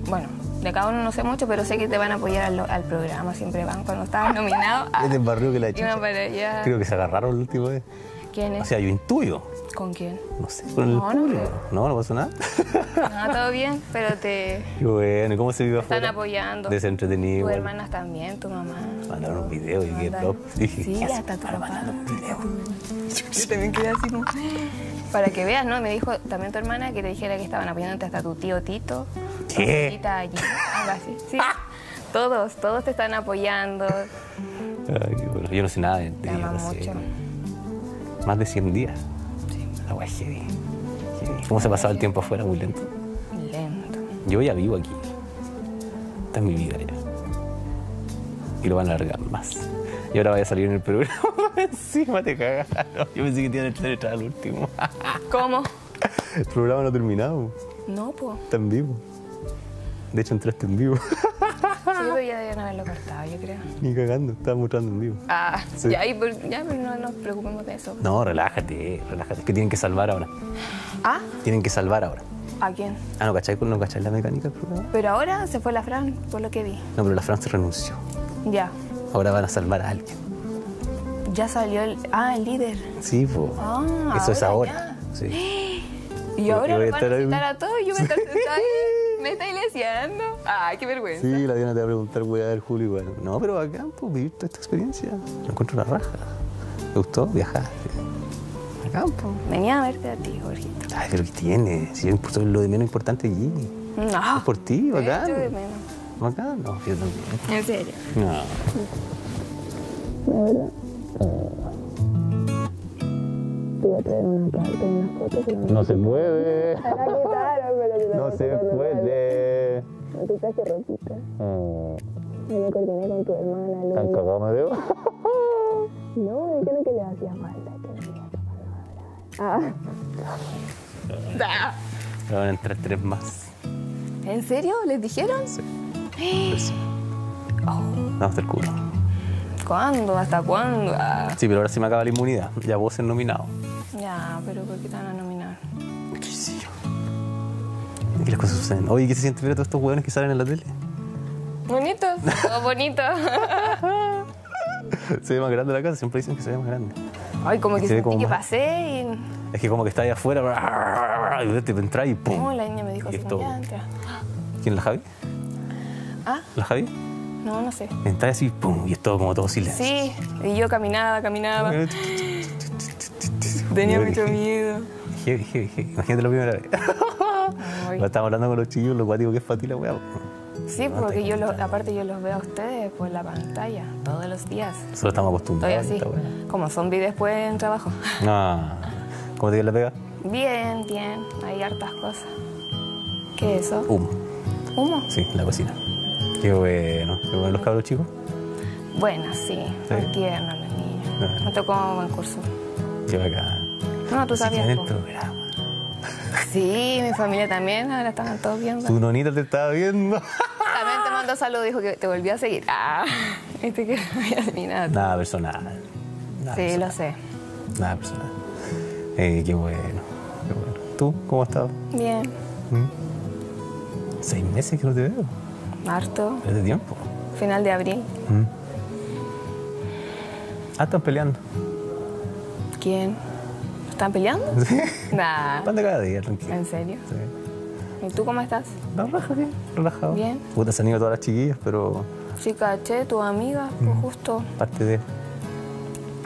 Bueno, de cada uno no sé mucho, pero sé que te van a apoyar al, al programa. Siempre van cuando estabas nominado. ah, Es del barrio que la allá. Creo que se agarraron última vez. ¿Quién es? O sea, yo intuyo. ¿Con quién? No sé, con el No, no público. No, no pasó nada. No, todo bien, pero te Qué bueno, ¿y cómo se vive están afuera? apoyando. Desentretenido. Tus hermanas también, tu mamá. Mandaron un video y qué top. Sí, hasta tu papá. un video. Yo también quedé así como... Para que veas, ¿no? Me dijo también tu hermana que te dijera que estaban apoyándote hasta tu tío Tito. ¿Qué? tu allí, algo así. Sí. Todos, todos te están apoyando. Ay, bueno. Yo no sé nada de, de Te no sé, mucho. Más de 100 días. La wea es heavy. heavy. ¿Cómo se ha pasado el tiempo afuera? Muy lento. Lento. Yo ya vivo aquí. Esta es mi vida ya. Y lo van a alargar más. Y ahora voy a salir en el programa. Encima te cagaron. Yo pensé que te iban a entrar al último. ¿Cómo? El programa no ha terminado. No, pues. Está en vivo. De hecho, entraste en vivo. Sí, pero ya debían haberlo cortado, yo creo. Ni cagando. Estaba mostrando en vivo. Ah, Sí. ya, por- ya, pero no nos preocupemos de eso. No, relájate, relájate. Es que tienen que salvar ahora. ¿Ah? Tienen que salvar ahora. ¿A quién? Ah, ¿no cacháis no cacháis la mecánica del programa? Pero ahora se fue la Fran, por lo que vi. No, pero la Francia renunció. Ya. Ahora van a salvar a alguien. Ya salió el... Ah, el líder. Sí, pues. Ah, Eso es ahora ahora. Sí. Y Yo- ahora yo voy a van a estar ahí. a todos y yo voy a estar sentada ahí. Me está iglesiando. Ay, qué vergüenza. Sí, la Diana te va a preguntar, voy a ver Julio igual. No, pero bacán, pues, vivir toda esta experiencia. Lo encuentro la raja. ¿Te gustó? Viajar. Bacán, pues. Venía a verte a ti, Jorgito. Ay, pero ¿qué tiene? Si yo soy lo de menos importante aquí. No. Es por ti, bacán. Esto de menos. Bacán, no, yo también. En serio. No. La verdad. Te voy a traer una carta y unas fotos. pero No se puede. Me la quitaron, pero te la No se puede. No te traje ropita. Oh, Y me coordiné con tu hermana, Luna. ¿Tan cagado me veo? No, me dijeron que le hacía falta. Que le hacía falta. Ah. Ahora van a entrar tres más. ¿En serio? ¿Les dijeron? Sí. Sí. Vamos del culo. ¿Cuándo? ¿Hasta cuándo? Ah. Sí, pero ahora sí me acaba la inmunidad. Ya vos ser nominado. Ya, pero ¿por qué te van a nominar? Y las cosas suceden. Oye, ¿qué se siente ver a todos estos hueones que salen en la tele? Bonito, todo bonito. Se ve más grande la casa, siempre dicen que se ve más grande. Ay, como que Se ve sentí como que más- pasé y... Es que como que está ahí afuera, y te entras y pum. No, la niña me dijo ya, entra. ¿Quién la Javi? Ah, ¿La Javi? no, no sé. Entra así, pum, y es todo como todo silencio. Sí, y yo caminaba, caminaba. Tenía mucho miedo. Imagínate la primera vez. Lo Estamos hablando con los chillos, lo cuático que es para ti la weá. Sí, porque yo los, aparte yo los veo a ustedes por la pantalla todos los días. Nosotros estamos Estoy acostumbrados. a así, como zombie después en trabajo. Ah, ¿Cómo te queda la pega? Bien, bien. Hay hartas cosas. ¿Qué es eso? Humo. ¿Humo? Sí, en la cocina. Qué bueno. Qué bueno los cabros chicos. Bueno, sí. Muy tiernos los niños. Ah. Me tocó un buen curso. Qué bacán. No, tú sabías. en el po. programa. Sí, mi familia también. Ahora estaban todos viendo. Tu nonita te estaba viendo. También te mandó saludos. Dijo que te volví a seguir. Ah, este que no. Nada personal. Nada Sí, personal. lo sé. Nada personal. Eh, qué bueno. Qué bueno. ¿Tú cómo has estado? Bien. ¿Mm? Seis meses que no te veo. Harto. Es de tiempo. Final de abril. ¿Mm? Ah, están peleando. ¿Quién? ¿Están peleando? Nah. Van de cada día, tranquilo. ¿En serio? ¿Y tú cómo estás? No, raja, bien. Relajado. Bien. Puta, se han ido todas las chiquillas, pero Sí, caché, tu amiga, pues Mm. justo. parte de.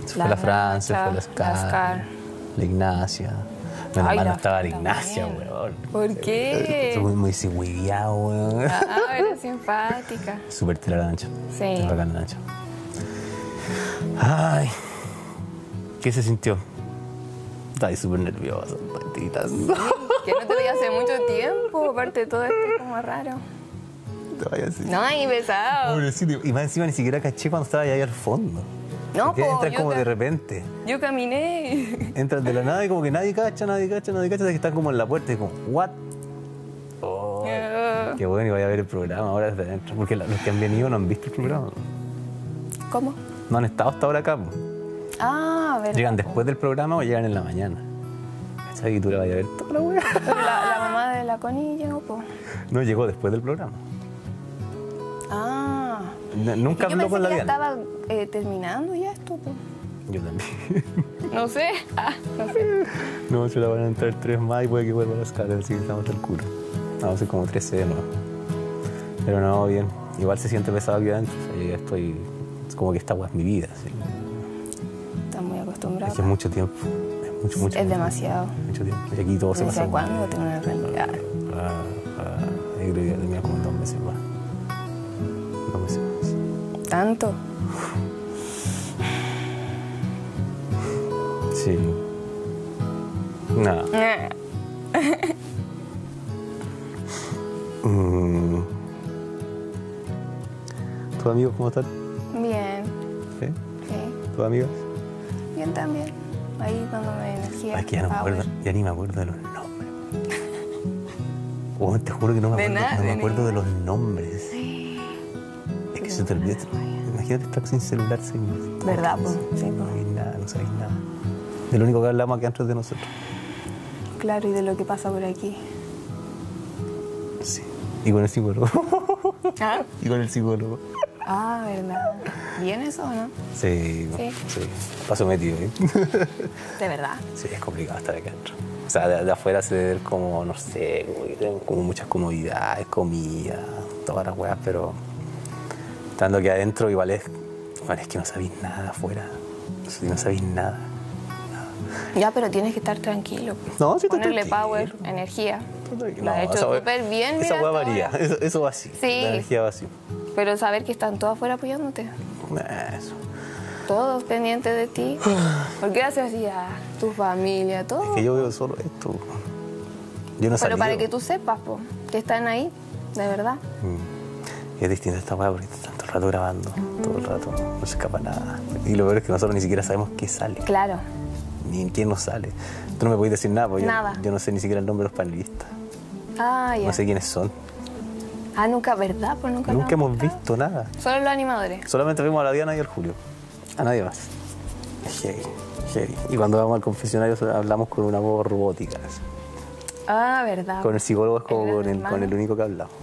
Se La fue la Fran, se fue la Scar, la Ignacia. Menos Ay, mal no la estaba la Ignacia, weón. ¿Por qué? Estoy muy, muy cigüeviado, weón. Ah, eres simpática. Súper tela la Nacha. Sí. Bacán la Nacha. Ay. ¿Qué se sintió? Estaba súper nerviosa, patitas. Que no te veía hace mucho tiempo. Aparte de todo esto, es como raro. Así. No, y pesado. Pobrecito. Y más encima ni siquiera caché cuando estaba ahí al fondo. No, po, entran yo como de repente. Yo caminé. Entran de la nada y como que nadie cacha, nadie cacha, nadie cacha, que están como en la puerta y como, ¿what? Oh, Ah. qué bueno, y vaya a ver el programa ahora desde adentro. Porque los que han venido no han visto el programa. ¿Cómo? No han estado hasta ahora acá. po. Ah, verdad. Llegan después del programa o llegan en la mañana. ¿Cachai? Y tú la vayas a ver toda la wea. Pero la, la mamá de la Connie llegó, po. No, llegó después del programa. Ah. Nunca habló con la Diana. estaba eh, terminando ya esto, po. Yo también. No sé. Ah, no sé. No, se la van a entrar tres más y puede que vuelvan las caras, así que estamos al culo. Vamos a ser como 13 de nuevo. Pero no, bien. Igual se siente pesado aquí adentro. O sea, yo ya estoy. Es como que esta agua es mi vida. así. Acostumbrado. Es que es mucho tiempo. Es mucho, mucho. Es demasiado. Mucho tiempo. Y aquí todo se pasa. ¿Desde cuándo tengo una realidad? Ah, ah, yo creo que tenía como dos meses más. Dos meses más. ¿Tanto? Sí. Nada. Mm. ¿Tus amigos cómo están? Bien, ¿Sí? sí. ¿Tus amigos? Bien también. Ahí dándome energía. Es que ya no me acuerdo, ya ni me acuerdo de los nombres. Oh, te juro que no me De acuerdo, nada, no me acuerdo de los nombres. Es que se te olvida. Imagínate estar sin celular sin. ¿Verdad? Sí, No sabéis nada, no sabéis nada. De lo único que hablamos aquí antes de nosotros. Claro, y de lo que pasa por aquí. Sí. Y con el psicólogo. ¿Ah? y con el psicólogo. Ah, ¿verdad? ¿Bien eso o no? Sí, Sí. sí. Paso metido, ¿eh? De verdad. Sí, es complicado estar acá adentro. O sea, de, de afuera se ve como, no sé, como, como muchas comodidades, comida, todas las weas, pero estando aquí adentro igual es, igual es que no sabéis nada afuera. No, no sabéis nada. Ya, pero tienes que estar tranquilo. No, sí, Ponerle tranquilo. power, energía. Lo No, has hecho súper bien, Esa mira. hasta varía, eso, eso va así. Sí. La energía va así. Pero saber que están todos afuera apoyándote. Eso. Todos pendientes de ti. ¿Por qué haces así a tu familia, todo? Es que yo veo solo esto. Yo no Pero para que tú sepas, po, que están ahí, de verdad. Y es distinta esta weá porque están todo el rato grabando, todo el rato, no se escapa nada. Y lo peor es que nosotros ni siquiera sabemos qué sale, Claro. ni en quién nos sale. Tú no me puedes decir nada, porque yo- Nada. Yo, no sé ni siquiera el nombre de los panelistas. Ah, ya. No sé quiénes son. Ah, nunca, ¿verdad? Pues nunca. Nunca hemos visto nada. Solo los animadores. Solamente vimos a la Diana y al Julio. A nadie más. Heavy, heavy. Y cuando vamos al confesionario hablamos con una voz robótica. Ah, ¿verdad? Con el psicólogo es como con el, hermanos. con el único que hablamos.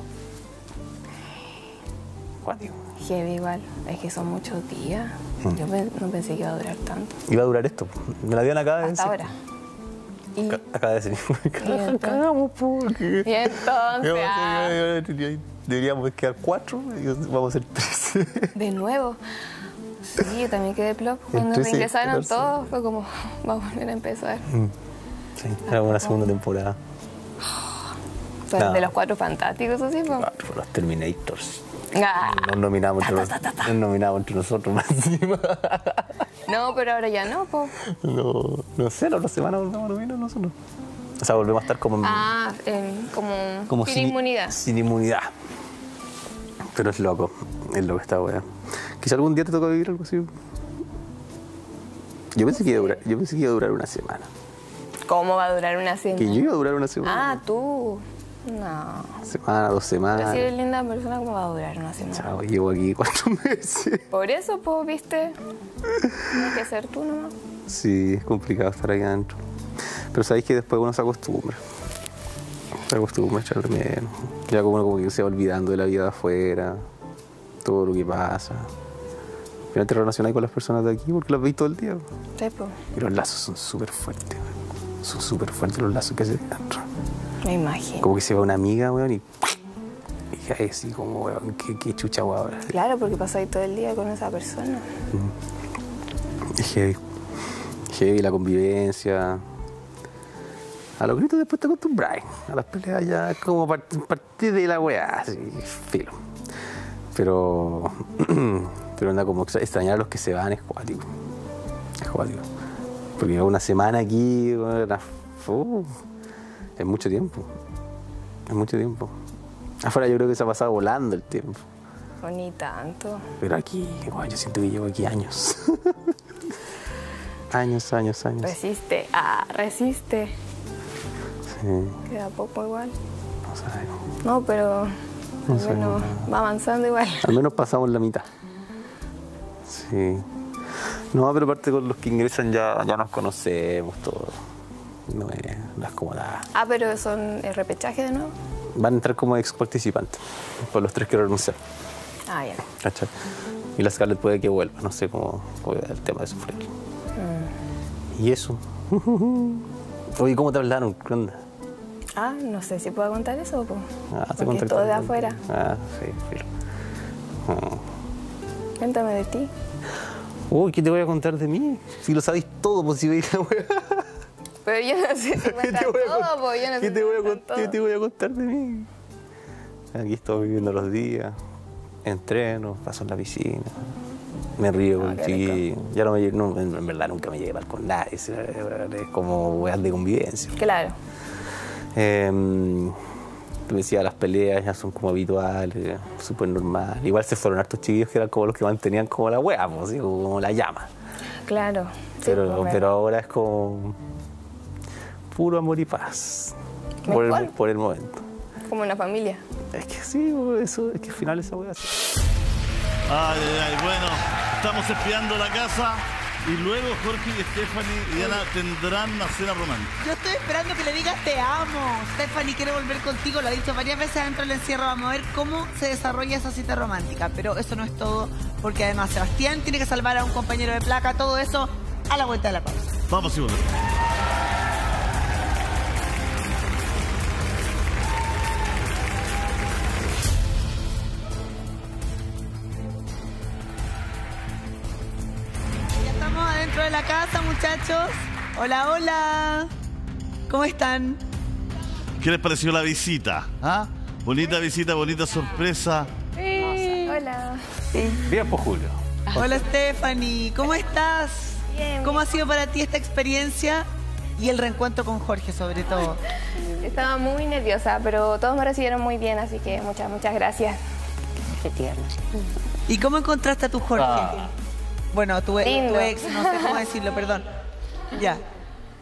Cuático. Heavy igual. Es que son muchos días. Mm. Yo no pensé que iba a durar tanto. Iba a durar esto. Me la Diana de Hasta ahora. Y, Acaba de decir. Cagamos porque. y entonces, ah, Deberíamos quedar cuatro y vamos a ser tres. de nuevo. Sí, yo también quedé plop. Cuando me ingresaron todos, fue como, vamos a volver a empezar. Sí, era una segunda temporada. No. de los cuatro fantásticos, así, pues. Los Terminators. Ah, Nos nominamos nos nominamos entre nosotros más encima. No, pero ahora ya no, po. No, no sé, la otra semana volvemos a mismo nosotros. O sea, volvemos a estar como, en- Ah, eh, como, como sin sin, inmunidad. Sin inmunidad. Pero es loco, es loco esta wea. Quizá algún día te toca vivir algo así. Yo pensé, que iba a durar, yo pensé que iba a durar una semana. ¿Cómo va a durar una semana? Que yo iba a durar una semana. Ah, tú. No. Semana, dos Pero semanas. si eres linda persona, ¿cómo va a durar una semana? Chao, llevo aquí cuatro meses. Por eso, pues, viste. Tienes que ser tú nomás. Sí, es complicado estar ahí adentro. Pero sabéis que después uno se acostumbra. Se acostumbra a echar menos. Ya como uno como que se va olvidando de la vida de afuera, todo lo que pasa. Al final te relacionas con las personas de aquí porque las veis todo el día. Sí, pues. Y los lazos son súper fuertes. Son súper fuertes los lazos que se adentro. Me imagino. Como que se va una amiga, weón, y... Y así como, weón, qué, qué chucha, weón. Claro, porque pasáis todo el día con esa persona. Es heavy. Heavy la convivencia. A los gritos después te acostumbras. A las peleas ya es como part- parte de la weá, así, filo. Pero. Pero anda como extra- extrañar a los que se van es cuático. Es cuático. Porque una semana aquí, weón, era- fu, es mucho tiempo. Es mucho tiempo. Afuera yo creo que se ha pasado volando el tiempo. Ni tanto. Pero aquí, weón, yo siento que llevo aquí años. años, años, años. Resiste. Ah, resiste. Sí, Queda poco igual. no sabemos. No, pero No al menos va avanzando igual. Al menos pasamos la mitad. Sí. No, pero aparte con los que ingresan ya, ya nos conocemos todos. No es, no es como nada. Ah, pero son el repechaje de nuevo. Van a entrar como ex participantes. Por los tres que renunciar. Ah, ya. ¿cachai? Y la Scarlett puede que vuelva. No sé cómo cómo el tema de sufrir. Mm. Y eso. Oye, ¿cómo te hablaron? ¿Qué onda? Ah, no sé si puedo contar eso, po. Ah, te Porque todo de afuera. Ah, sí, filo. Ah. Cuéntame de ti. Uy, ¿qué te voy a contar de mí? Si lo sabéis todo, pues si veis la. Pero yo no sé si cuentas todo, po. Yo no sé ¿Qué si te, voy a cuentas cont- todo. qué te voy a contar de mí? Aquí estoy viviendo los días, entreno, paso en la piscina, me río con Ah, rico. chiquillo. Ya no me no, en verdad nunca me llevé mal con nadie, es como weas de convivencia. Claro. Eh, tú decías, las peleas ya son como habituales, súper normal. Igual se fueron hartos chiquillos que eran como los que mantenían como la wea, pues, ¿sí? como la llama. Claro. Sí, Pero, pues, pero ahora es como puro amor y paz. Por el, Mejor. por el momento. Como una familia. Es que sí, eso, es que al final esa wea sí. Ay, ay, ay, bueno, estamos espiando la casa y luego Jorge y Stephanie y Ana tendrán una cena romántica. Yo estoy esperando que le digas te amo. Stephanie quiere volver contigo, lo ha dicho varias veces dentro del encierro. Vamos a ver cómo se desarrolla esa cita romántica. Pero eso no es todo, porque además Sebastián tiene que salvar a un compañero de placa. Todo eso a la vuelta de la pausa. Vamos y volvemos. Muchachos. Hola, hola. ¿Cómo están? ¿Qué les pareció la visita? ¿Ah? Bonita visita, bonita sorpresa. Hola. Bien, pues Julio. Hola, Stephanie. ¿Cómo estás? Bien. ¿Cómo ha sido para ti esta experiencia y el reencuentro con Jorge, sobre todo? Estaba muy nerviosa, pero todos me recibieron muy bien, así que muchas, muchas gracias. Qué tierno. ¿Y cómo encontraste a tu Jorge? Ah. Bueno, tu, e- Lindo. tu ex, no sé cómo decirlo, perdón. Ya.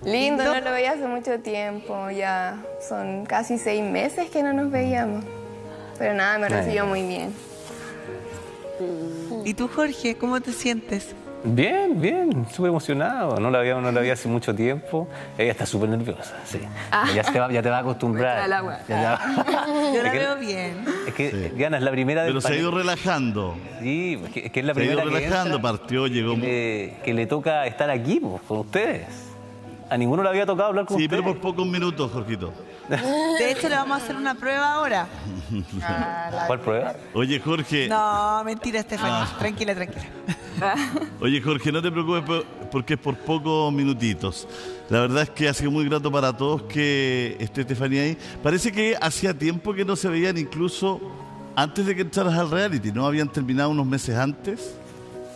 Lindo, ¿Lindo? no lo veía hace mucho tiempo, ya son casi seis meses que no nos veíamos. Pero nada, me recibió muy bien. ¿Y tú, Jorge, cómo te sientes? Bien, bien, súper emocionado. No la había, no la había hace mucho tiempo. Ella está súper nerviosa, sí. Ah. Ya, te va, ya te va a acostumbrar. al agua. Ya va- Yo la Es que- veo bien. Es que Diana es la primera del Pero se ha ido relajando. Sí, es que, es que es la Se ha ido primera relajando, entra, partió, llegó. que le, que le toca estar aquí pues, con ustedes. A ninguno le había tocado hablar con Sí, ustedes. pero por pocos minutos, Jorgito. De hecho, le vamos a hacer una prueba ahora. ¿Cuál prueba? Oye, Jorge. No, mentira, Stephanie. Ah. Tranquila, tranquila. Oye, Jorge, no te preocupes por- porque es por pocos minutitos. La verdad es que ha sido muy grato para todos que esté Estefanía ahí. Parece que hacía tiempo que no se veían incluso antes de que entraras al reality, ¿no? Habían terminado unos meses antes.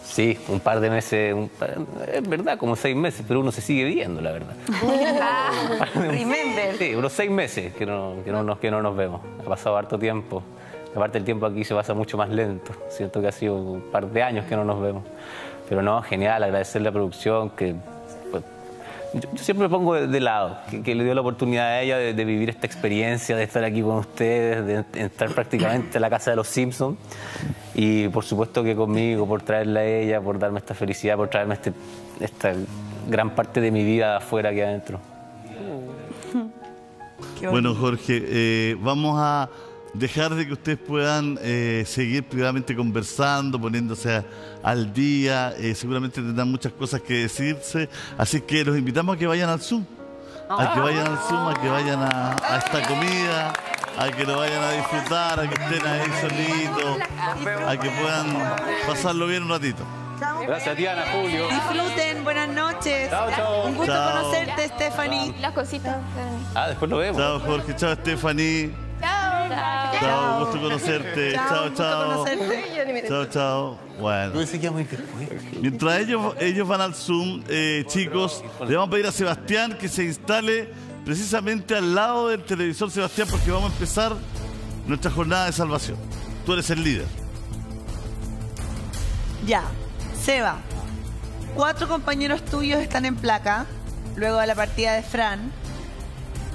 Sí, un par de meses, un par- es verdad, como seis meses, pero uno se sigue viendo, la verdad. Remember. Sí, unos seis meses que no, que, no nos, que no nos vemos. Ha pasado harto tiempo. Aparte el tiempo aquí se pasa mucho más lento. Siento que ha sido un par de años que no nos vemos. Pero no, genial, agradecerle a la producción que... yo, yo siempre me pongo de, de lado, que, que le dio la oportunidad a ella de, de vivir esta experiencia, de estar aquí con ustedes, de entrar prácticamente a la casa de los Simpsons. Y por supuesto que conmigo, por traerla a ella, por darme esta felicidad, por traerme este, esta gran parte de mi vida afuera aquí adentro. Bueno, Jorge, eh, vamos a dejar de que ustedes puedan eh, seguir privadamente conversando, poniéndose a- al día. eh, seguramente tendrán muchas cosas que decirse. Así que los invitamos a que vayan al Zoom. A que vayan al Zoom, a que vayan a, a esta comida, a que lo vayan a disfrutar, a que estén ahí solitos, a que puedan pasarlo bien un ratito. Gracias, Diana, Julio. Disfruten, buenas noches. Chao, chao. Un gusto Chao. conocerte, Stephanie. Las cositas. Ah, después lo vemos. Chao, Jorge. Chao, Stephanie. Chao. Chao, gusto conocerte. Chao, Chao, chao. Chao, chao. Bueno. Mientras ellos, ellos van al Zoom, eh, chicos, le vamos a pedir a Sebastián que se instale precisamente al lado del televisor, Sebastián, porque vamos a empezar nuestra jornada de salvación. Tú eres el líder. Ya, Seba, cuatro compañeros tuyos están en placa, luego de la partida de Fran.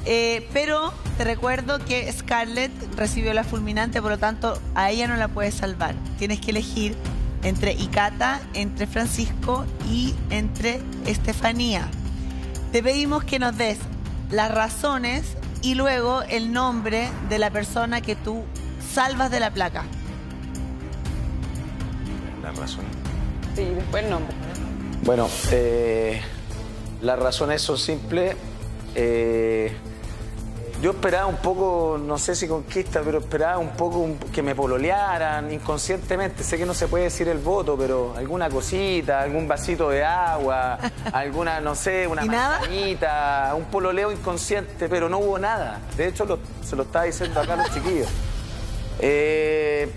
Eh, pero te recuerdo que Scarlett recibió la fulminante, por lo tanto a ella no la puedes salvar. Tienes que elegir entre Ikata, entre Francisco y entre Estefanía. Te pedimos que nos des las razones y luego el nombre de la persona que tú salvas de la placa. La razón. Sí, después el nombre. Bueno, eh, las razones son simples. Eh, yo esperaba un poco, no sé si conquista, pero esperaba un poco un- que me pololearan inconscientemente. Sé que no se puede decir el voto, pero alguna cosita, algún vasito de agua, alguna, no sé, una manzanita, un pololeo inconsciente, pero no hubo nada. De hecho, lo- se lo estaba diciendo acá a los chiquillos. Eh,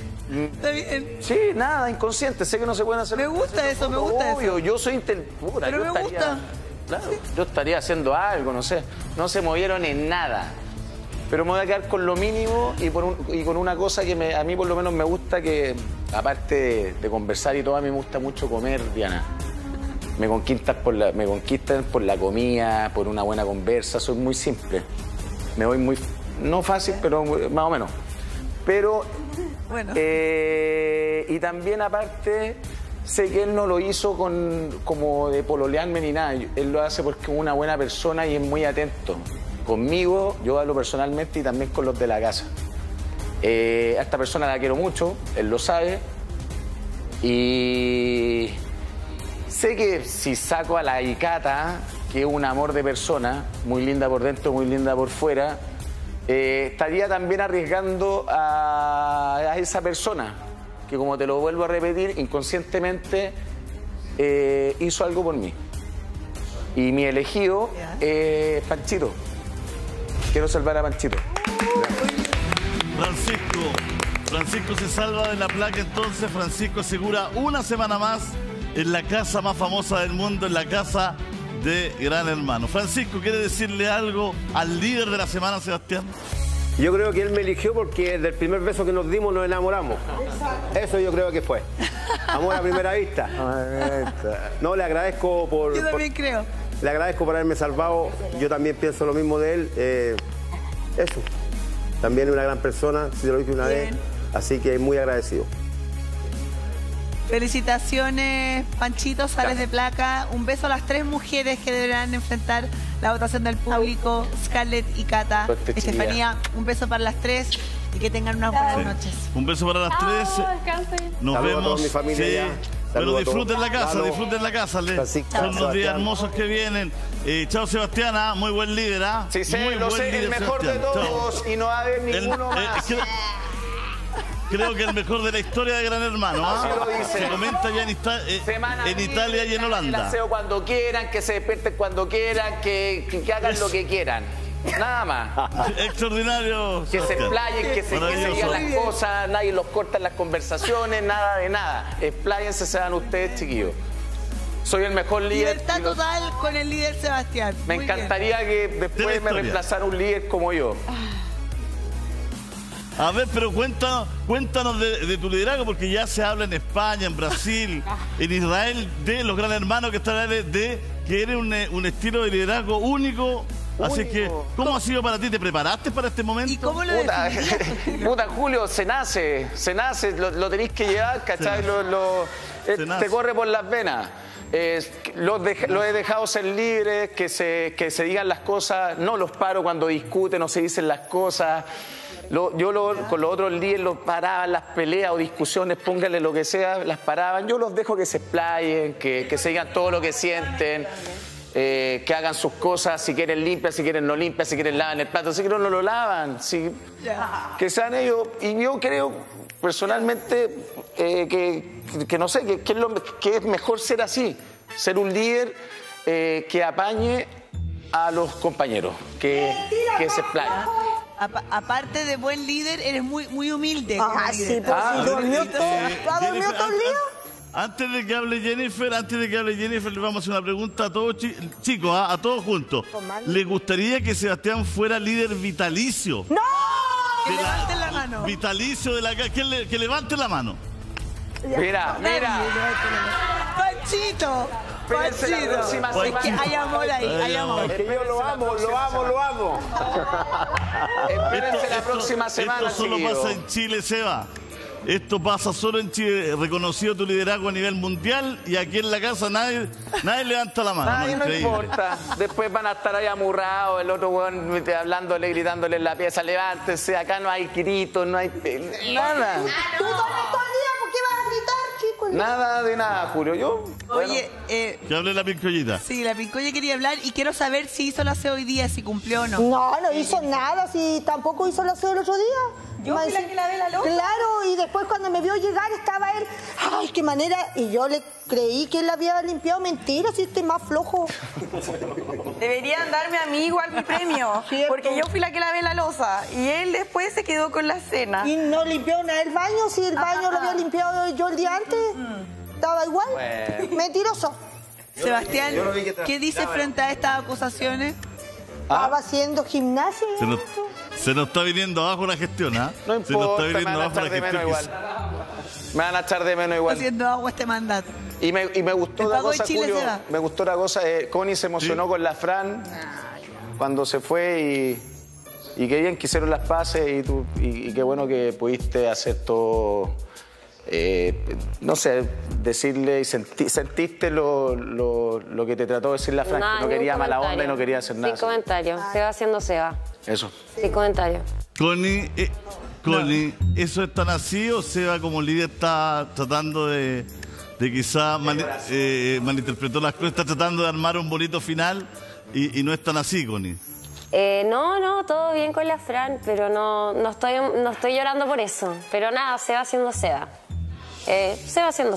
Está bien. Sí, nada, inconsciente. Sé que no se pueden hacer. Me gusta eso, me gusta Obvio, eso. yo soy intel... puta, Pero yo me estaría- gusta. Claro, yo estaría haciendo algo, no sé. No se movieron en nada. Pero me voy a quedar con lo mínimo y, por un- y con una cosa que me- a mí por lo menos me gusta que, aparte de, de conversar y todo, a mí me gusta mucho comer, Diana. Me conquistan, por la, me conquistan por la comida, por una buena conversa, soy muy simple. Me voy muy, no fácil, pero más o menos. Pero, Bueno. eh, y también aparte, sé que él no lo hizo con, como de pololearme ni nada. Él lo hace porque es una buena persona y es muy atento. Conmigo, yo hablo personalmente y también con los de la casa. Eh, a esta persona la quiero mucho, él lo sabe. Y sé que si saco a la Icata, que es un amor de persona, muy linda por dentro, muy linda por fuera, eh, estaría también arriesgando a, a esa persona, que como te lo vuelvo a repetir, inconscientemente eh, hizo algo por mí. Y mi elegido es Panchito. Quiero salvar a Panchito. Francisco. Francisco se salva de la placa entonces. Francisco asegura una semana más en la casa más famosa del mundo, en la casa de Gran Hermano. Francisco, ¿quiere decirle algo al líder de la semana, Sebastián? Yo creo que él me eligió porque del primer beso que nos dimos nos enamoramos. Eso yo creo que fue. Amor a primera vista. No, le agradezco por, Yo por- también creo. Le agradezco por haberme salvado. Yo también pienso lo mismo de él. Eh, eso. También es una gran persona, si te lo dije una Bien. vez. Así que muy agradecido. Felicitaciones, Panchito, sales de placa. Un beso a las tres mujeres que deberán enfrentar la votación del público, Scarlett y Cata. Suerte. Estefanía, un beso para las tres y que tengan unas buenas noches. Un beso para las tres. Nos Saludos a vemos. toda mi familia Sí. ya. A disfruten la casa, Lalo, disfruten la casa. Le- Son unos días hermosos que vienen. Eh, chao, Sebastián. ah, Muy buen líder. ¿ah? Sí, sé, Muy lo buen sé, el mejor de. Chao. todos y no va a haber El- ninguno eh, más. creo, creo que el mejor de la historia de Gran Hermano. ¿ah? Así lo dice. Se comenta ya en, Ita- eh, Semana en libre, Italia y en Holanda. aseo cuando quieran, que se despierten cuando quieran, que, que- que hagan lo que quieran. Nada más. Extraordinario. Que se explayen, que se, que digan las cosas, nadie los corta en las conversaciones, nada de nada. Expláyense, sean ustedes, chiquillos. Soy el mejor líder. Libertad los- total con el líder Sebastián. Me Muy bien. encantaría que después me reemplazara un líder como yo. A ver, pero cuéntanos, cuéntanos de, de tu liderazgo, porque ya se habla en España, en Brasil, en Israel, de los gran hermanos que están ahí, de que eres un, eh, un estilo de liderazgo único. Así que, ¿cómo ha sido para ti? ¿Te preparaste para este momento? ¿Y cómo Puta, puta, Julio, se nace, se nace, lo, lo tenéis que llevar, ¿cachai? Lo, lo- eh, te corre por las venas. Eh, los he dejado ser libres, que se, que se digan las cosas, no los paro cuando discuten o se dicen las cosas. Lo- yo lo- con los otros líderes los paraban las peleas o discusiones, pónganle lo que sea, las paraban. Yo los dejo que se explayen, que, que se digan todo lo que sienten. Eh, que hagan sus cosas, si quieren limpias, si quieren no limpias, si quieren lavan el plato, si quieren no lo lavan, si, que sean ellos. Y yo creo personalmente eh, que, que no sé, que, que es lo- que es mejor ser así, ser un líder eh, que apañe a los compañeros, que, que se explaye. Apa- aparte de buen líder, eres muy, muy humilde. Ah, sí, pues, Ah, sí, durmió todo. eh, ¿Ha dormido todo el día? An- Antes de que hable Jennifer, antes de que hable Jennifer, le vamos a hacer una pregunta a todos, chi- chicos, ah, a todos juntos. ¿Les gustaría que Sebastián fuera líder vitalicio? ¡No! Que levanten la mano. Vitalicio de la que, le- que levante la mano. Mira, mira. Panchito. Panchito. Es que hay amor ahí, hay amor. Es que yo lo amo, lo amo, lo amo. Espérense la próxima semana, Esto solo pasa en Chile, Seba. Esto pasa solo en Chile, reconocido tu liderazgo a nivel mundial y aquí en la casa nadie, nadie levanta la mano. Nadie no importa. Después van a estar ahí amurrados, el otro weón hablándole, gritándole en la pieza, levántese, acá no hay gritos, no hay... Nada. ¿Tú duermes todo el día? ¿Por qué vas a gritar, chico? Nada de nada, Julio. Yo, bueno, Oye, eh, Que hable la pincollita. sí, la Pincoya quería hablar y quiero saber si hizo la aseo hoy día, si cumplió o no. No, no hizo nada, si tampoco hizo la aseo el otro día. Yo fui la que lavé la loza. Claro, y después cuando me vio llegar estaba él, ay, qué manera, y yo le creí que él la había limpiado, mentira, si estoy más flojo. Deberían darme a mí igual mi premio, porque yo fui la que lavé la losa y él después se quedó con la cena. Y no limpió nada el baño, si el baño lo había limpiado yo el día antes, estaba igual. Bueno. Mentiroso. Sebastián, ¿qué dice frente a estas acusaciones? Estaba haciendo gimnasia. Se nos, está viniendo abajo la gestión, ¿ah? no se nos está importa, me viniendo van a echar de gestión. menos igual. Me van a echar de menos igual. Haciendo agua este mandato. Y me, y me gustó la cosa, Chile Julio. Me gustó la cosa. eh, Connie se emocionó con la Fran cuando se fue y, y qué bien que hicieron las paces y, tú, y, y qué bueno que pudiste hacer todo. Eh, no sé, decirle y senti- sentiste lo, lo- lo que te trató de decir la Fran, que no quería mala onda y comentario. no quería hacer nada. Sin comentarios. Se va haciendo Seba. Eso. Sin comentarios. Connie, eh, Connie, ¿eso es tan así o Seba como líder está tratando de, de quizá mani- eh, malinterpretó las cosas, está tratando de armar un bonito final y, y no es tan así, Connie? Eh, no, no, todo bien con la Fran, pero no, no, estoy, no estoy llorando por eso. Pero nada, se va haciendo Seba. Eh, se va haciendo.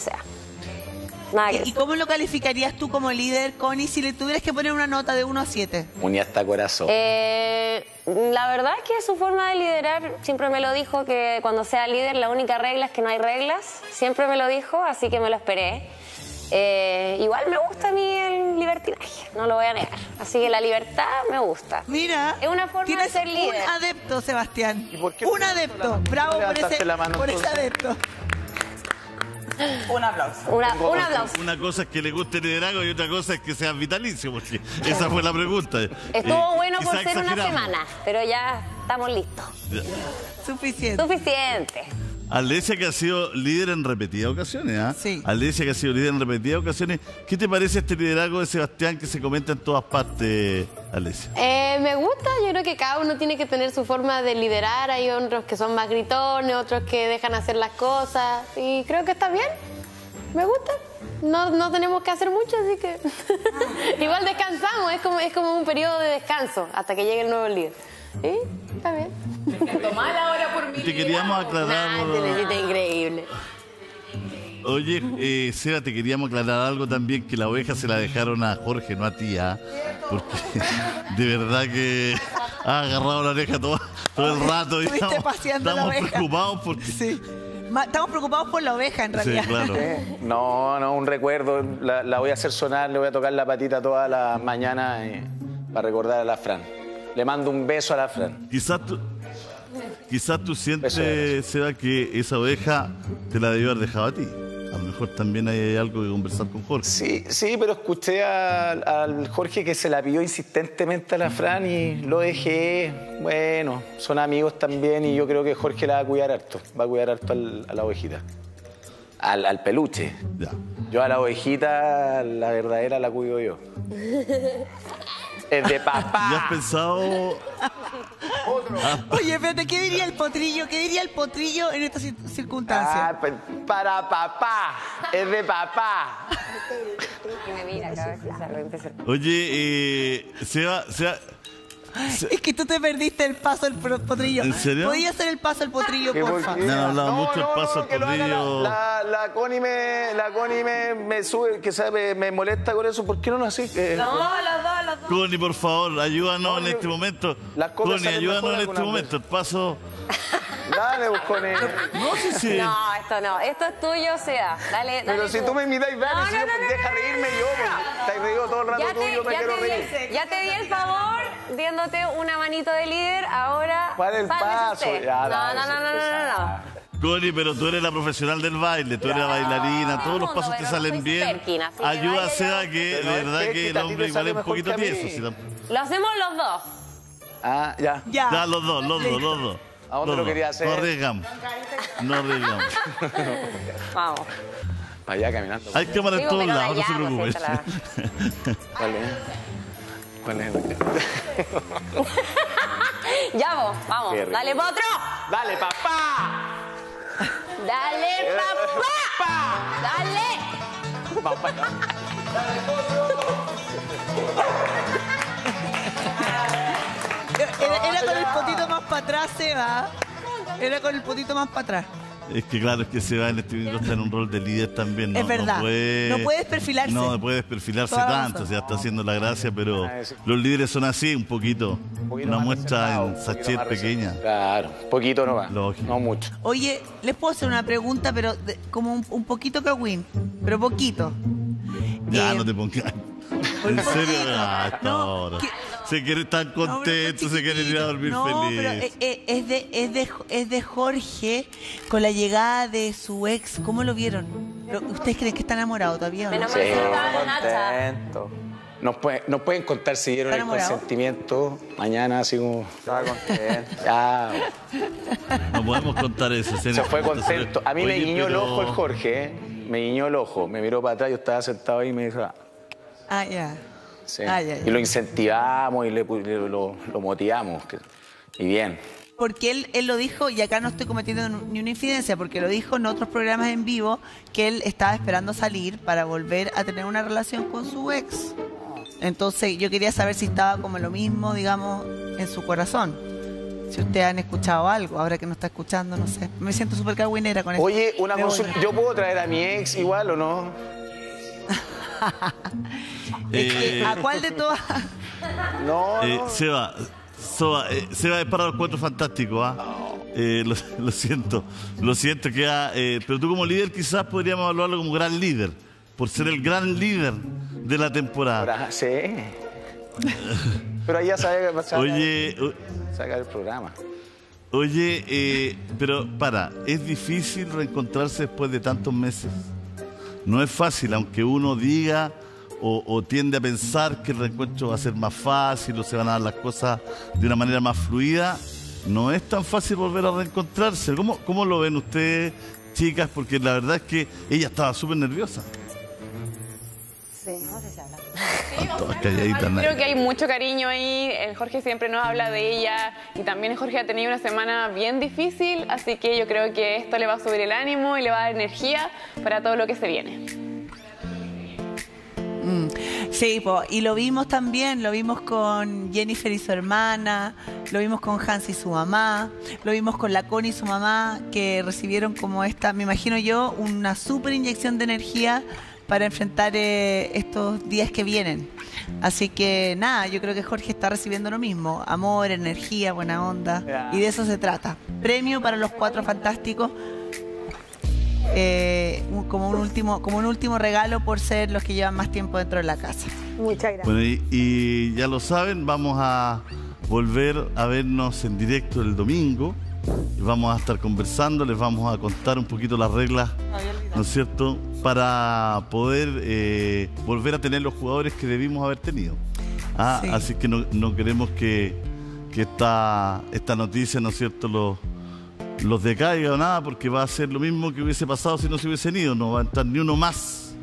Nada que ¿Y cómo lo calificarías tú como líder, Connie, si le tuvieras que poner una nota de 1 a 7? Unía hasta corazón. Eh, la verdad es que su forma de liderar siempre me lo dijo que cuando sea líder la única regla es que no hay reglas. Siempre me lo dijo, así que me lo esperé. Eh, igual me gusta a mí el libertinaje, no lo voy a negar. Así que la libertad me gusta. Mira, es una forma de ser un líder. adepto, Sebastián. qué Un adepto. Bravo por ese, la mano, por ese adepto. Un aplauso. Una- un aplauso. Una cosa es que le guste el liderazgo y otra cosa es que sea vitalicio, porque esa fue la pregunta. Estuvo Eh, bueno por ser una semana, pero ya estamos listos. Suficiente. Suficiente. Alesia que ha sido líder en repetidas ocasiones, ¿ah? Sí. Alesia que ha sido líder en repetidas ocasiones. ¿Qué te parece este liderazgo de Sebastián que se comenta en todas partes, Alesia? Eh, me gusta, yo creo que cada uno tiene que tener su forma de liderar. Hay otros que son más gritones, otros que dejan hacer las cosas. Y creo que está bien. Me gusta. No, no tenemos que hacer mucho, así que igual descansamos. Es como, es como un periodo de descanso hasta que llegue el nuevo líder. ¿Sí? Está bien. Tomar ahora por Y te queríamos aclarar. Ah, hiciste increíble. Oye, eh, Seba, te queríamos aclarar algo también, que la oveja se la dejaron a Jorge, no a ti, ¿ah? Porque de verdad que ha agarrado la oreja todo, todo el rato. y estamos, paseando la estamos oveja. preocupados porque... Sí. Estamos preocupados por la oveja, en realidad. Eh, No, no, un recuerdo. La, la voy a hacer sonar, le voy a tocar la patita todas las mañanas eh, para recordar a la Fran. Le mando un beso a la Fran. Quizás tú, quizás tú sientes, Seba, que esa oveja te la debió haber dejado a ti. A lo mejor también hay algo que conversar con Jorge. Sí, sí, pero escuché al, al Jorge que se la pidió insistentemente a la Fran y lo dejé. Bueno, son amigos también y yo creo que Jorge la va a cuidar harto. Va a cuidar harto al- a la ovejita. Al, al peluche. Yo a la ovejita, la verdadera, la cuido yo. Es de papá. ¿Ya has pensado? Oye, espérate, ¿qué diría el potrillo? ¿Qué diría el potrillo en esta cir- circunstancia? Ah, pa- para papá. Es de papá. Y me mira cada vez que salgo. empiezo- Oye, eh, Seba, Seba, Es que tú te perdiste el paso del potrillo. ¿En serio? ¿Podía hacer el paso del potrillo, ¿Qué porfa? Me han hablado mucho el paso lo haga potrillo. La, la, la Connie, me, la Connie me, me sube, que sabe, me molesta con eso. ¿Por qué no lo así? Eh, No, los dos, los dos. Connie, por favor, ayúdanos en este momento. Las cosas Connie, ayúdanos en este momento. El paso. Dale, Connie. No, sí, sí. No, esto no. Esto es tuyo, sea. Dale, dale Pero si tú me invitáis, dale, No, si no, yo- no, no, deja reírme yo, no, no. Estás reído todo el rato Ya tú, te, yo me ya quiero te di reír. el- ya te di el favor diéndote una manito de líder, ahora. ¿Cuál es el paso? Ya, no, dale, no, no, no, no, no, no. Connie, pero tú eres la profesional del baile, tú eres la bailarina, todos los pasos te salen bien. Ayuda ya. que de verdad que el hombre te igual es un poquito tieso. Lo hacemos los dos. Ah, ya. Ya. Ya, los dos, los dos, los dos. ¿A dónde lo quería hacer? No arriesgamos. No arriesgamos. Vamos. Para allá caminando. Hay cámara en todos lados, no se preocupe. esta la- ¿Cuál es? ¿Cuál es? Ya vos, vamos. Dale, potro. Dale, papá. Dale, papá. Dale. Papá. Era, era con el potito más para atrás, Seba. Era con el potito más para atrás. Es que claro, es que Seba en este minuto está en un rol de líder también. No, Es verdad. No puede, No puede desperfilarse. No puede desperfilarse Toda la tanto, o sea, está haciendo la gracia, pero Ah, los líderes son así, un poquito. poquito una muestra en un poquito sachet pequeña. Claro, poquito no va. Lógico. No mucho. Oye, les puedo hacer una pregunta, pero de- como un, un poquito cagüín, pero poquito. Ya, Eh, no te pongas. En serio, ah, hasta ahora. Se quiere tan contento, se quiere ir a dormir No, feliz. pero eh, eh, es, de, es, de, es de Jorge con la llegada de su ex. ¿Cómo lo vieron? ¿Ustedes creen que está enamorado todavía o no? Nacha. contento. Nos, puede- nos pueden contar si dieron ¿Está el consentimiento mañana, así como. Estaba contento. Ya, No podemos contar eso. se fue contento. A mí me guiñó el ojo el Jorge, ¿eh? Me guiñó el ojo. Me miró para atrás, yo estaba sentado ahí y me dijo. ah, Ah, ya. Sí. Ah. Y lo incentivamos y le, pu- le- lo, lo motivamos. Y bien. Porque él, él lo dijo, y acá no estoy cometiendo ni una infidencia, porque lo dijo en otros programas en vivo, que él estaba esperando salir para volver a tener una relación con su ex. Entonces yo quería saber si estaba como lo mismo, digamos, en su corazón. Si ustedes han escuchado algo, ahora que no está escuchando, no sé. Me siento súper cagüinera con esto. Oye, una consulta. ¿Yo puedo traer a mi ex igual o no? Es que, Eh, ¿A cuál de todas? No, Eh, no. Seba, Soba, eh, Seba es para los cuatro fantásticos, ¿ah? Eh, lo, lo siento, lo siento, queda, eh, pero tú como líder quizás podríamos evaluarlo como gran líder, por ser el gran líder de la temporada. Ahora, sí. Pero ahí ya sabe que pasa. Oye, o- Sacar el programa. oye, eh, pero para, es difícil reencontrarse después de tantos meses. No es fácil, aunque uno diga o, o tiende a pensar que el reencuentro va a ser más fácil o se van a dar las cosas de una manera más fluida. No es tan fácil volver a reencontrarse. ¿Cómo, cómo lo ven ustedes, chicas? Porque la verdad es que ella estaba súper nerviosa. Sí, no sé si habla. Todas calladitas, nadie. Creo que hay mucho cariño ahí. El Jorge siempre nos habla de ella y también Jorge ha tenido una semana bien difícil, así que yo creo que esto le va a subir el ánimo y le va a dar energía para todo lo que se viene. Mm, Sí, po, y lo vimos también, lo vimos con Jennifer y su hermana, lo vimos con Hans y su mamá, lo vimos con la Connie y su mamá, que recibieron como esta, me imagino yo, una super inyección de energía para enfrentar eh, estos días que vienen. Así que nada, yo creo que Jorge está recibiendo lo mismo, amor, energía, buena onda, y de eso se trata. Premio para los cuatro fantásticos, eh, como, un último, como un último regalo por ser los que llevan más tiempo dentro de la casa. Muchas gracias. Bueno, y, y ya lo saben, vamos a volver a vernos en directo el domingo. Vamos a estar conversando, les vamos a contar un poquito las reglas, ¿no es cierto? Para poder eh, volver a tener los jugadores que debimos haber tenido. Ah, Sí. Así que no, no queremos que, que esta, esta noticia, ¿no es cierto?, los, los decaiga o nada, porque va a ser lo mismo que hubiese pasado si no se hubiesen ido. No va a estar ni uno más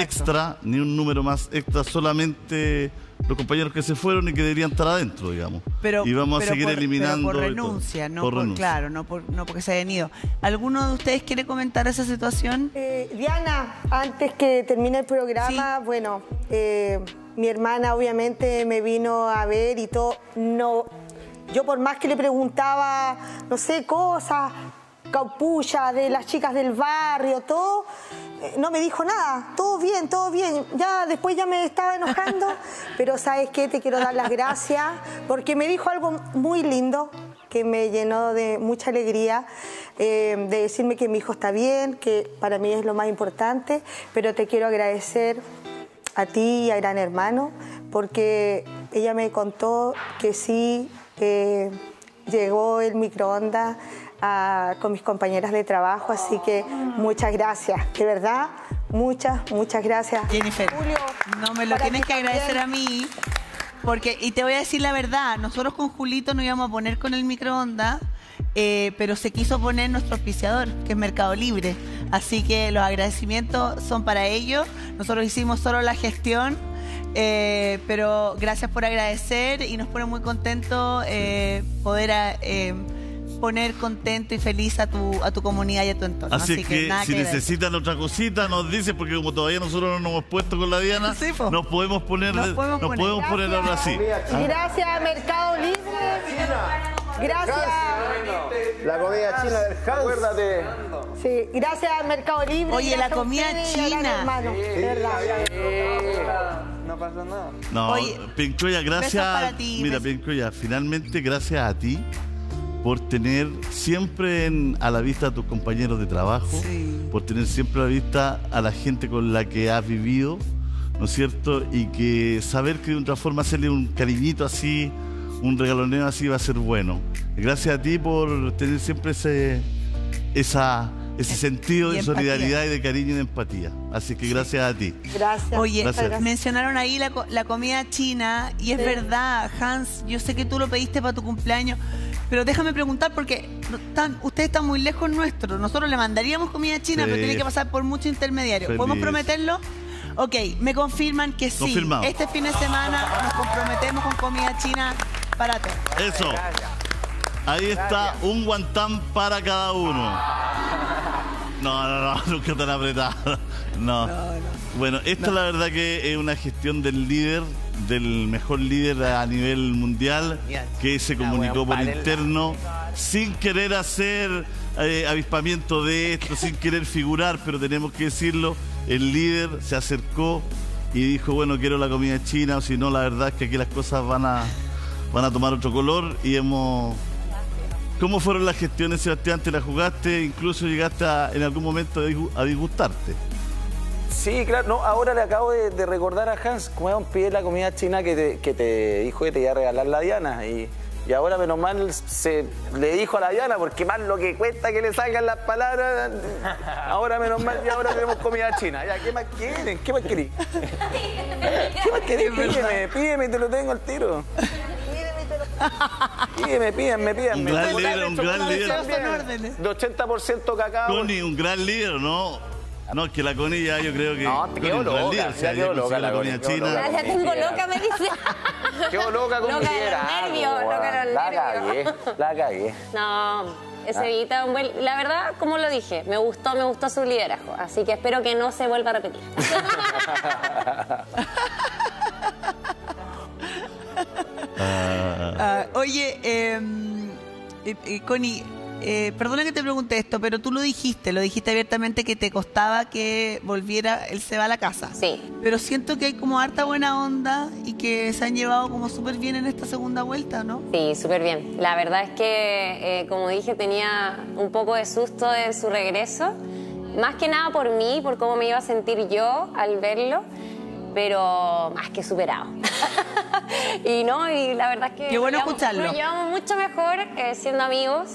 extra, ni un número más extra, solamente los compañeros que se fueron y que deberían estar adentro, digamos. Pero, y vamos a pero seguir por- eliminando. pero por renuncia, no Por por, renuncia. claro, no por no porque se hayan ido. ¿Alguno de ustedes quiere comentar esa situación? Eh, Diana, antes que termine el programa, bueno, eh, mi hermana obviamente me vino a ver y todo. No, yo por más que le preguntaba, no sé, cosas, caupulla de las chicas del barrio, todo, no me dijo nada. Todo bien, todo bien. Ya después ya me estaba enojando, pero sabes qué, te quiero dar las gracias porque me dijo algo muy lindo que me llenó de mucha alegría, eh, de decirme que mi hijo está bien, que para mí es lo más importante, pero te quiero agradecer a ti y a Gran Hermano, porque ella me contó que sí eh, llegó el microondas con mis compañeras de trabajo, así que muchas gracias, de verdad, muchas, muchas gracias. Jennifer, no me lo tienes ti que agradecer también. a mí, porque, y te voy a decir la verdad, nosotros con Julito nos íbamos a poner con el microondas, eh, pero se quiso poner nuestro auspiciador, que es Mercado Libre. Así que los agradecimientos son para ellos. Nosotros hicimos solo la gestión, eh, pero gracias por agradecer y nos pone muy contentos eh, poder eh, poner contento y feliz a tu, a tu comunidad y a tu entorno. Así, que, nada si que necesitan otra cosita, nos dicen, porque como todavía nosotros no nos hemos puesto con la Diana, nos podemos poner, Nos nos podemos podemos, poner. poner ahora sí. Gracias, Mercado Libre. Gracias. La comida china del Hans. Acuérdate. Sí, gracias al Mercado Libre. Oye, la comida china. Hermano, de verdad. No pasa nada. No, Pincoya, gracias. besos para ti, Mira. Pincoya, finalmente gracias a ti por tener siempre en- a la vista a tus compañeros de trabajo, por tener siempre a la vista a la gente con la que has vivido, ¿no es cierto? Y que saber que de otra forma hacerle un cariñito así, un regaloneo así va a ser bueno. Gracias a ti por tener siempre ese, esa, ese sentido y de empatía. solidaridad y de cariño y de empatía. Así que gracias a ti. Gracias. Oye, Gracias. mencionaron ahí la, co- la comida china y es Sí. verdad, Hans, yo sé que tú lo pediste para tu cumpleaños, pero déjame preguntar porque no- están, ustedes están muy lejos nuestro. Nosotros le mandaríamos comida china, Sí. pero tiene que pasar por muchos intermediarios. Feliz. ¿Podemos prometerlo? Ok, me confirman que sí. Confirmado. Este fin de semana nos comprometemos con comida china para todos. Eso. Ahí está un guantán para cada uno. No, no, no, nunca tan apretada. No. Bueno, esta la verdad que es una gestión del líder, del mejor líder a nivel mundial, que se comunicó por interno, sin querer hacer eh, avispamiento de esto, sin querer figurar, pero tenemos que decirlo, el líder se acercó y dijo, bueno, quiero la comida china, o si no, la verdad es que aquí las cosas van a, van a tomar otro color y hemos... ¿Cómo fueron las gestiones, Sebastián? ¿Te la jugaste? Incluso llegaste a- en algún momento a disgustarte. Sí, claro. No, ahora le acabo de, de recordar a Hans, weón, pide la comida china que te, que te dijo que te iba a regalar la Diana. Y, y ahora, menos mal, se le dijo a la Diana, porque más lo que cuesta que le salgan las palabras. Ahora, menos mal, y ahora tenemos comida china. Ya, ¿qué más quieren? ¿Qué más querés? ¿Qué más querés? Pídeme, pídeme, te lo tengo al tiro. Pídeme, pídeme, pídeme. Un gran líder, un gran líder. De 80% cacao. Connie, un gran líder, ¿no? No, es que la Connie ya yo creo que. No, te quedó loca, líder, ya o sea, quedó loca la la Connie, comida quedó china. loca. Tengo loca, me dice. Quedó loca como Loca de quiera. los nervios, algo, loca de los La nervios. cagué, la cagué. No, ese Ah. Evita, un buen- la verdad, como lo dije, me gustó, me gustó su liderazgo. Así que espero que no se vuelva a repetir. Ah, oye, eh, Connie, eh, perdona que te pregunte esto, pero tú lo dijiste, lo dijiste abiertamente que te costaba que volviera el Seba a la casa. Sí. Pero siento que hay como harta buena onda y que se han llevado como súper bien en esta segunda vuelta, ¿no? Sí, súper bien. La verdad es que, eh, como dije, tenía un poco de susto en su regreso. Más que nada por mí, por cómo me iba a sentir yo al verlo, pero más que superado. y no, y la verdad es que... Qué bueno escucharlo. Nos llevamos mucho mejor eh, siendo amigos.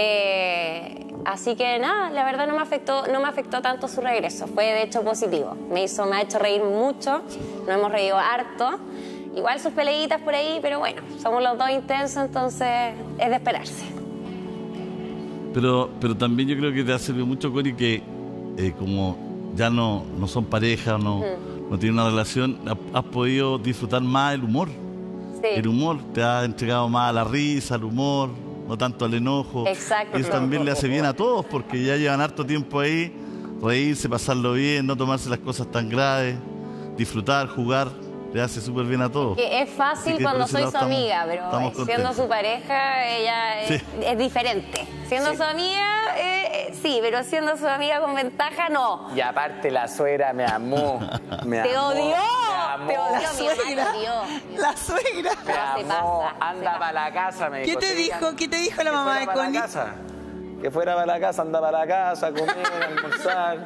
Eh, así que nada, la verdad no me afectó, no me afectó tanto su regreso. Fue de hecho positivo. Me hizo, me ha hecho reír mucho. Nos hemos reído harto. Igual sus peleitas por ahí, pero bueno, somos los dos intensos, entonces es de esperarse. Pero, pero también yo creo que te ha servido mucho, Cori, que eh, como ya no, no son pareja, no, Mm. no tienen una relación, ha- has podido disfrutar más el humor. Sí. El humor te ha entregado más a la risa, al humor, no tanto al enojo. Exacto. Y eso también le hace bien a todos, porque ya llevan harto tiempo ahí, reírse, pasarlo bien, no tomarse las cosas tan graves, disfrutar, jugar, le hace súper bien a todos. Que es fácil cuando soy lado su estamos- amiga, pero estamos siendo contentos. su pareja, ella es, Sí. es diferente. Siendo su amiga, eh, eh, sí, pero siendo su amiga con ventaja, no. Y aparte la suegra me amó. Me Te amó, odió, te odió, La suegra. te odió. La suegra. Me se amó. pasa, se Anda para la casa, me ¿Qué dijo. te "Sí, dijo? ¿Qué te dijo la que mamá fuera de para la Connie? casa. Que fuera para la casa, anda para la casa, a comer, a almorzar.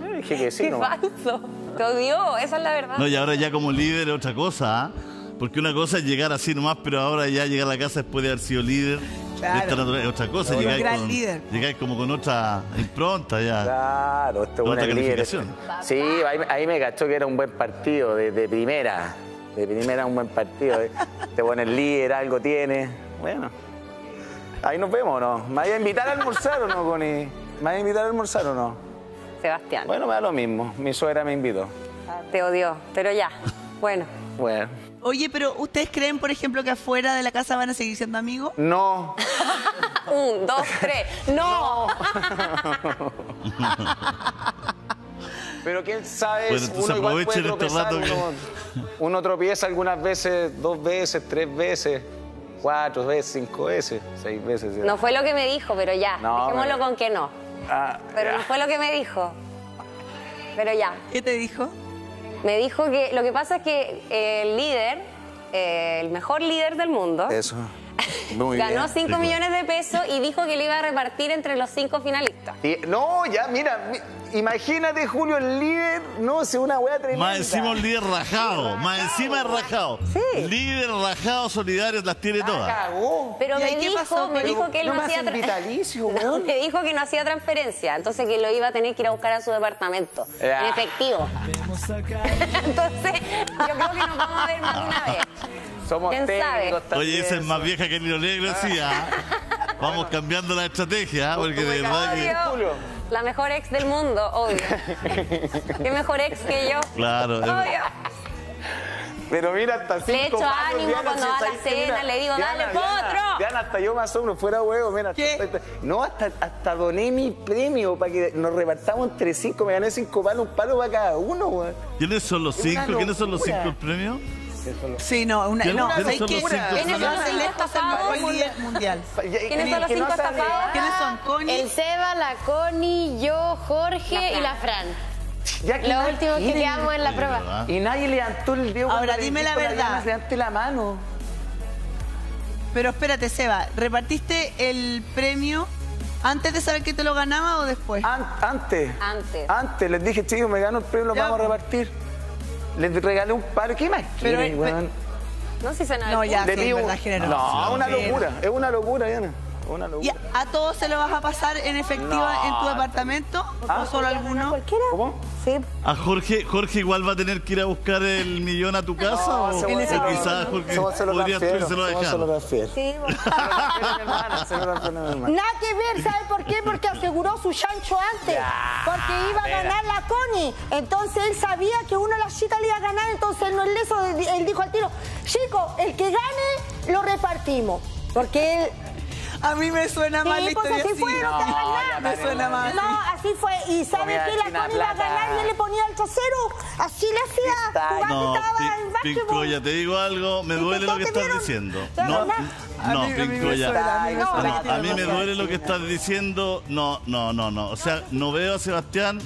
Yo dije que sí, Qué no. falso. Te odió, esa es la verdad. No, y ahora ya como líder es otra cosa, ¿ah? Porque una cosa es llegar así nomás, pero ahora ya llegar a la casa después de haber sido líder Claro. de esta naturaleza es otra cosa. Llegáis, gran con, líder. llegáis como con otra impronta ya. Claro, este buen líder. calificación. Sí, ahí, ahí me cachó que era un buen partido, de, de primera. De primera un buen partido. Te pone el líder, algo tiene. Bueno, ahí nos vemos, ¿o ¿no? ¿Me vas a invitar a almorzar o no, Connie? ¿Me vas a invitar a almorzar o no? Sebastián, Bueno, me da lo mismo. Mi suegra me invitó. te odió, pero ya. Bueno, Bueno. Oye, pero ¿ustedes creen, por ejemplo, que afuera de la casa van a seguir siendo amigos? No. un, dos, tres. ¡No! Pero quién sabe, Bueno, entonces uno igual puede este tropezar, que- uno, uno tropieza algunas veces, dos veces, tres veces, cuatro veces, cinco veces, seis veces. No fue lo que me dijo, pero ya. No, Dejémoslo pero- con que no. Ah, Pero ya. no fue lo que me dijo. Pero ya. ¿Qué te dijo? Me dijo que lo que pasa es que el líder, eh, el mejor líder del mundo, Eso. Muy ganó bien. 5 millones de pesos y dijo que lo iba a repartir entre los cinco finalistas. Y- no, ya, mira, mi- imagínate, Julio, el líder, no, sé, una wea tremenda. Más encima un líder rajado, más encima es rajado. Líder rajado, solidario, las tiene todas. Cagó. Pero ¿Y ahí me dijo, pasó? me Pero dijo que él no hacía vitalicio, weón. me dijo que no hacía transferencia, entonces que lo iba a tener que ir a buscar a su departamento Ya. en efectivo. entonces, yo creo que nos vamos a ver más de una vez. Somos ¿Quién técnicos sabe? también. Oye, esa es más vieja que el hilo negro, sí, ¿ah? Vamos cambiando la estrategia, ¿ah? porque de verdad que... La mejor ex del mundo, obvio. Qué mejor ex que yo. Claro, Obvio. Pero mira, hasta cinco Le echo palos, ánimo Diana, cuando va a la cena, mira, le digo, Diana, dale, Diana, potro. Diana, hasta yo más o menos fuera huevo, mira. hasta- no, hasta, hasta doné mi premio para que nos repartamos entre cinco. Me gané cinco palos, un palo para cada uno, weón. ¿Quiénes son los Es cinco? ¿Quiénes son los cinco premios? Sí, no, una, ¿Quién- no, quiénes ¿sabes son los cinco ¿Quiénes son los finalistas? cinco estafados? El líder mundial. ¿Quiénes son los cinco? ¿Quiénes son? Connie. El Seba, la Connie, yo, Jorge y la Fran. Ya que Los nadie últimos que quedamos en la prueba. Y nadie levantó el dedo. Ahora, dime la verdad. Diana, Levante la mano. Pero espérate, Seba, ¿repartiste el premio antes de saber que te lo ganaba o después? An- antes. Antes. Antes les dije, chicos, me gano el premio, lo Ya, vamos a pues. repartir. Les regalé un paro. ¿Qué más Pero, quieren, weón? No sé si se No, ya, Le sí, di en un- verdad. No, una locura. Es una locura, Diana. Una ¿Y locura. a, a todos se lo vas a pasar en efectiva No. en tu departamento? ¿O solo a alguno? ¿Cómo? Sí. ¿A Jorge, Jorge igual va a tener que ir a buscar el millón a tu casa? No, o, quizás Jorge se- se lo se- dejar? Sí. Se lo mi hermana. Nada que ver, ¿sabe por qué? Porque aseguró su chancho antes. Ya, porque iba a ganar la Connie. Entonces él sabía que una de las chicas le iba a ganar, entonces él no es leso, él dijo al tiro, chico, el que gane lo repartimos. Porque él... A mí me suena mal la Sí, pues así fue, no No, Me suena mal. No, así fue. Y sabe Comida que de la Connie iba a ganar y él le ponía el trasero. Así le hacía. Jugando No, estaba en básquetbol. ya te digo algo, me ¿Y duele qué lo que estás diciendo. ¿De No? No, a mí- a mí me Pincoya. a mí me duele lo que estás diciendo. No, no, no, no. O sea, no veo a Sebastián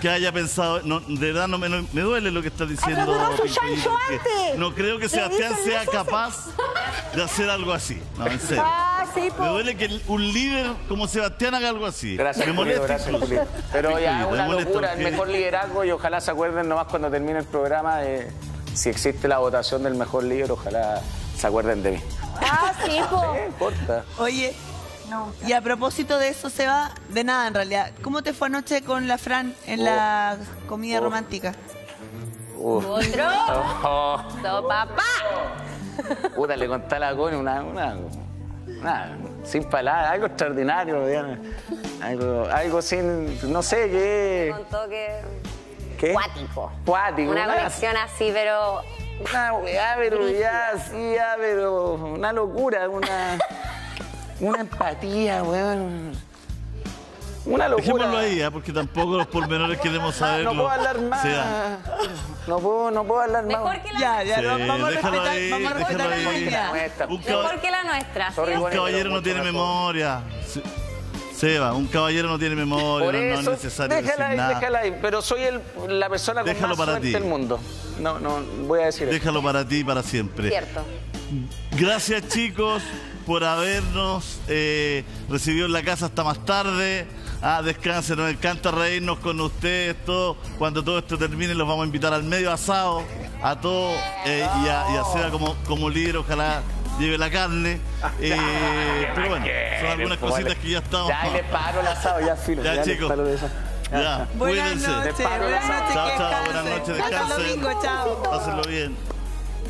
que haya pensado. No, de verdad, no me, no- me duele lo que estás diciendo. Pincoya. No creo que Sebastián sea capaz de hacer algo así. No, en serio. Sí, po. Me duele que un líder como Sebastián haga algo así. Gracias, me molesta. gracias, incluso. Pero ya es una locura, el mejor liderazgo y ojalá se acuerden nomás cuando termine el programa de si existe la votación del mejor líder, ojalá se acuerden de mí. Ah, sí, po. No importa. Oye, y a propósito de eso, Seba, de nada en realidad. ¿Cómo te fue anoche con la Fran en la comida Oh. romántica? ¡Otro! Oh, ¡So, papá! puta, le conté a la Connie una, una, una- sin palabras, algo extraordinario, Diana. Algo, algo sin, no sé qué. Un toque ¿Qué? cuático. Cuático. Una una- conexión así, pero Una weá, pero ya, sí, ya, pero una locura, una, una empatía, weón. Una locura. Dejémoslo ahí, ¿ah? porque tampoco los pormenores queremos saberlo. no puedo hablar más. Sea. No puedo, no puedo hablar más. mejor que la Ya, ya, Sí, vamos a déjalo respetar, ahí, vamos a respetar déjalo la caba- mejor que la nuestra. Sorry, ¿sí? un caballero no tiene memoria. Se- Seba, un caballero no tiene memoria, Por no, no eso, es necesario déjala decir ahí, nada. déjala ahí. Pero soy el, la persona con Déjalo más para suerte ti. del mundo. No, no, voy a decir eso. Déjalo para ti y para siempre. Cierto. Gracias chicos por habernos eh, recibido en la casa hasta más tarde. Ah, descansen, nos encanta reírnos con ustedes. Todo, cuando todo esto termine los vamos a invitar al medio asado, a todos eh, y, a, y a Seba como, como líder, ojalá lleve la carne. Eh, pero bueno, son algunas cositas que ya estamos. Ya le paro el asado, ya filo. Ya, chicos. paro de eso. Ya, Buenas cuídense. noches, buenas noches, Chao, chao, buenas descansen. noches, Hasta el descansen. domingo, chao. Pásenlo bien.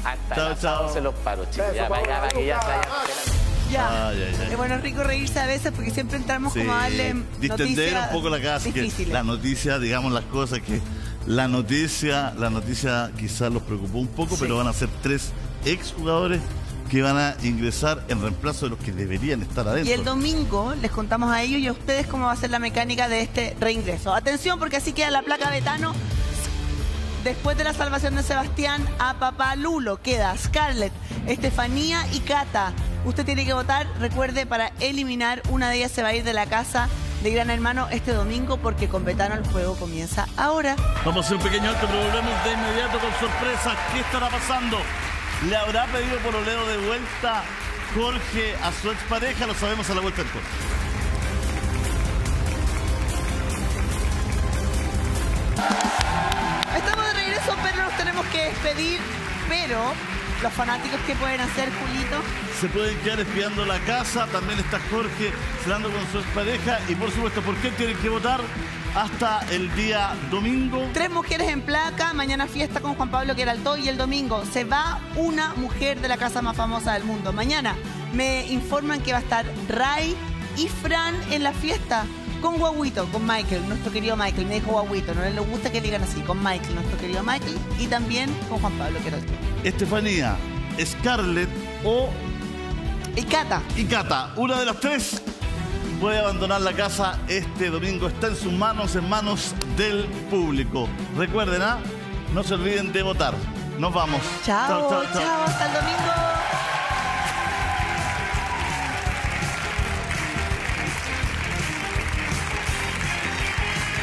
Hasta Chao, chao. se los paro, chicos. Ya, para, para que ya haya- Ya. Ay, ay, bueno, es rico reírse a veces porque siempre entramos Sí, como a darle distender noticias un poco la casa, que difíciles. la noticia, digamos las cosas que la noticia, la noticia quizás los preocupó un poco, pero van a ser tres exjugadores que van a ingresar en reemplazo de los que deberían estar adentro. Y el domingo les contamos a ellos y a ustedes cómo va a ser la mecánica de este reingreso. Atención porque así queda la placa Betano. Después de la salvación de Sebastián, a papá Lulo queda Scarlett, Estefanía y Cata. Usted tiene que votar, recuerde, para eliminar una de ellas se va a ir de la casa de Gran Hermano este domingo porque con Betano el juego comienza ahora. Vamos a hacer un pequeño alto, pero volvemos de inmediato con sorpresas. ¿Qué estará pasando? ¿Le habrá pedido por Oleo de vuelta Jorge a su expareja? Lo sabemos a la vuelta del corte. Estamos tenemos que despedir. Pero los fanáticos, ¿qué pueden hacer, Julito? Se pueden quedar espiando la casa. También está Jorge cenando con su expareja. Y por supuesto, ¿por qué tienen que votar? Hasta el día domingo. Tres mujeres en placa, mañana fiesta con Juan Pablo Queraltó y el domingo se va una mujer de la casa más famosa del mundo. Mañana me informan que va a estar Ray y Fran en la fiesta con Guaguito, con Michael, nuestro querido Michael. Me dijo Guaguito, no le gusta que le digan así, con Michael, nuestro querido Michael, y también con Juan Pablo Queraltó. Estefanía, Scarlett o Y Cata. y Cata. Una de las tres puede abandonar la casa este domingo. Está en sus manos, en manos del público. Recuerden, ¿ah? No se olviden de votar. Nos vamos. Chao, chao, hasta el domingo.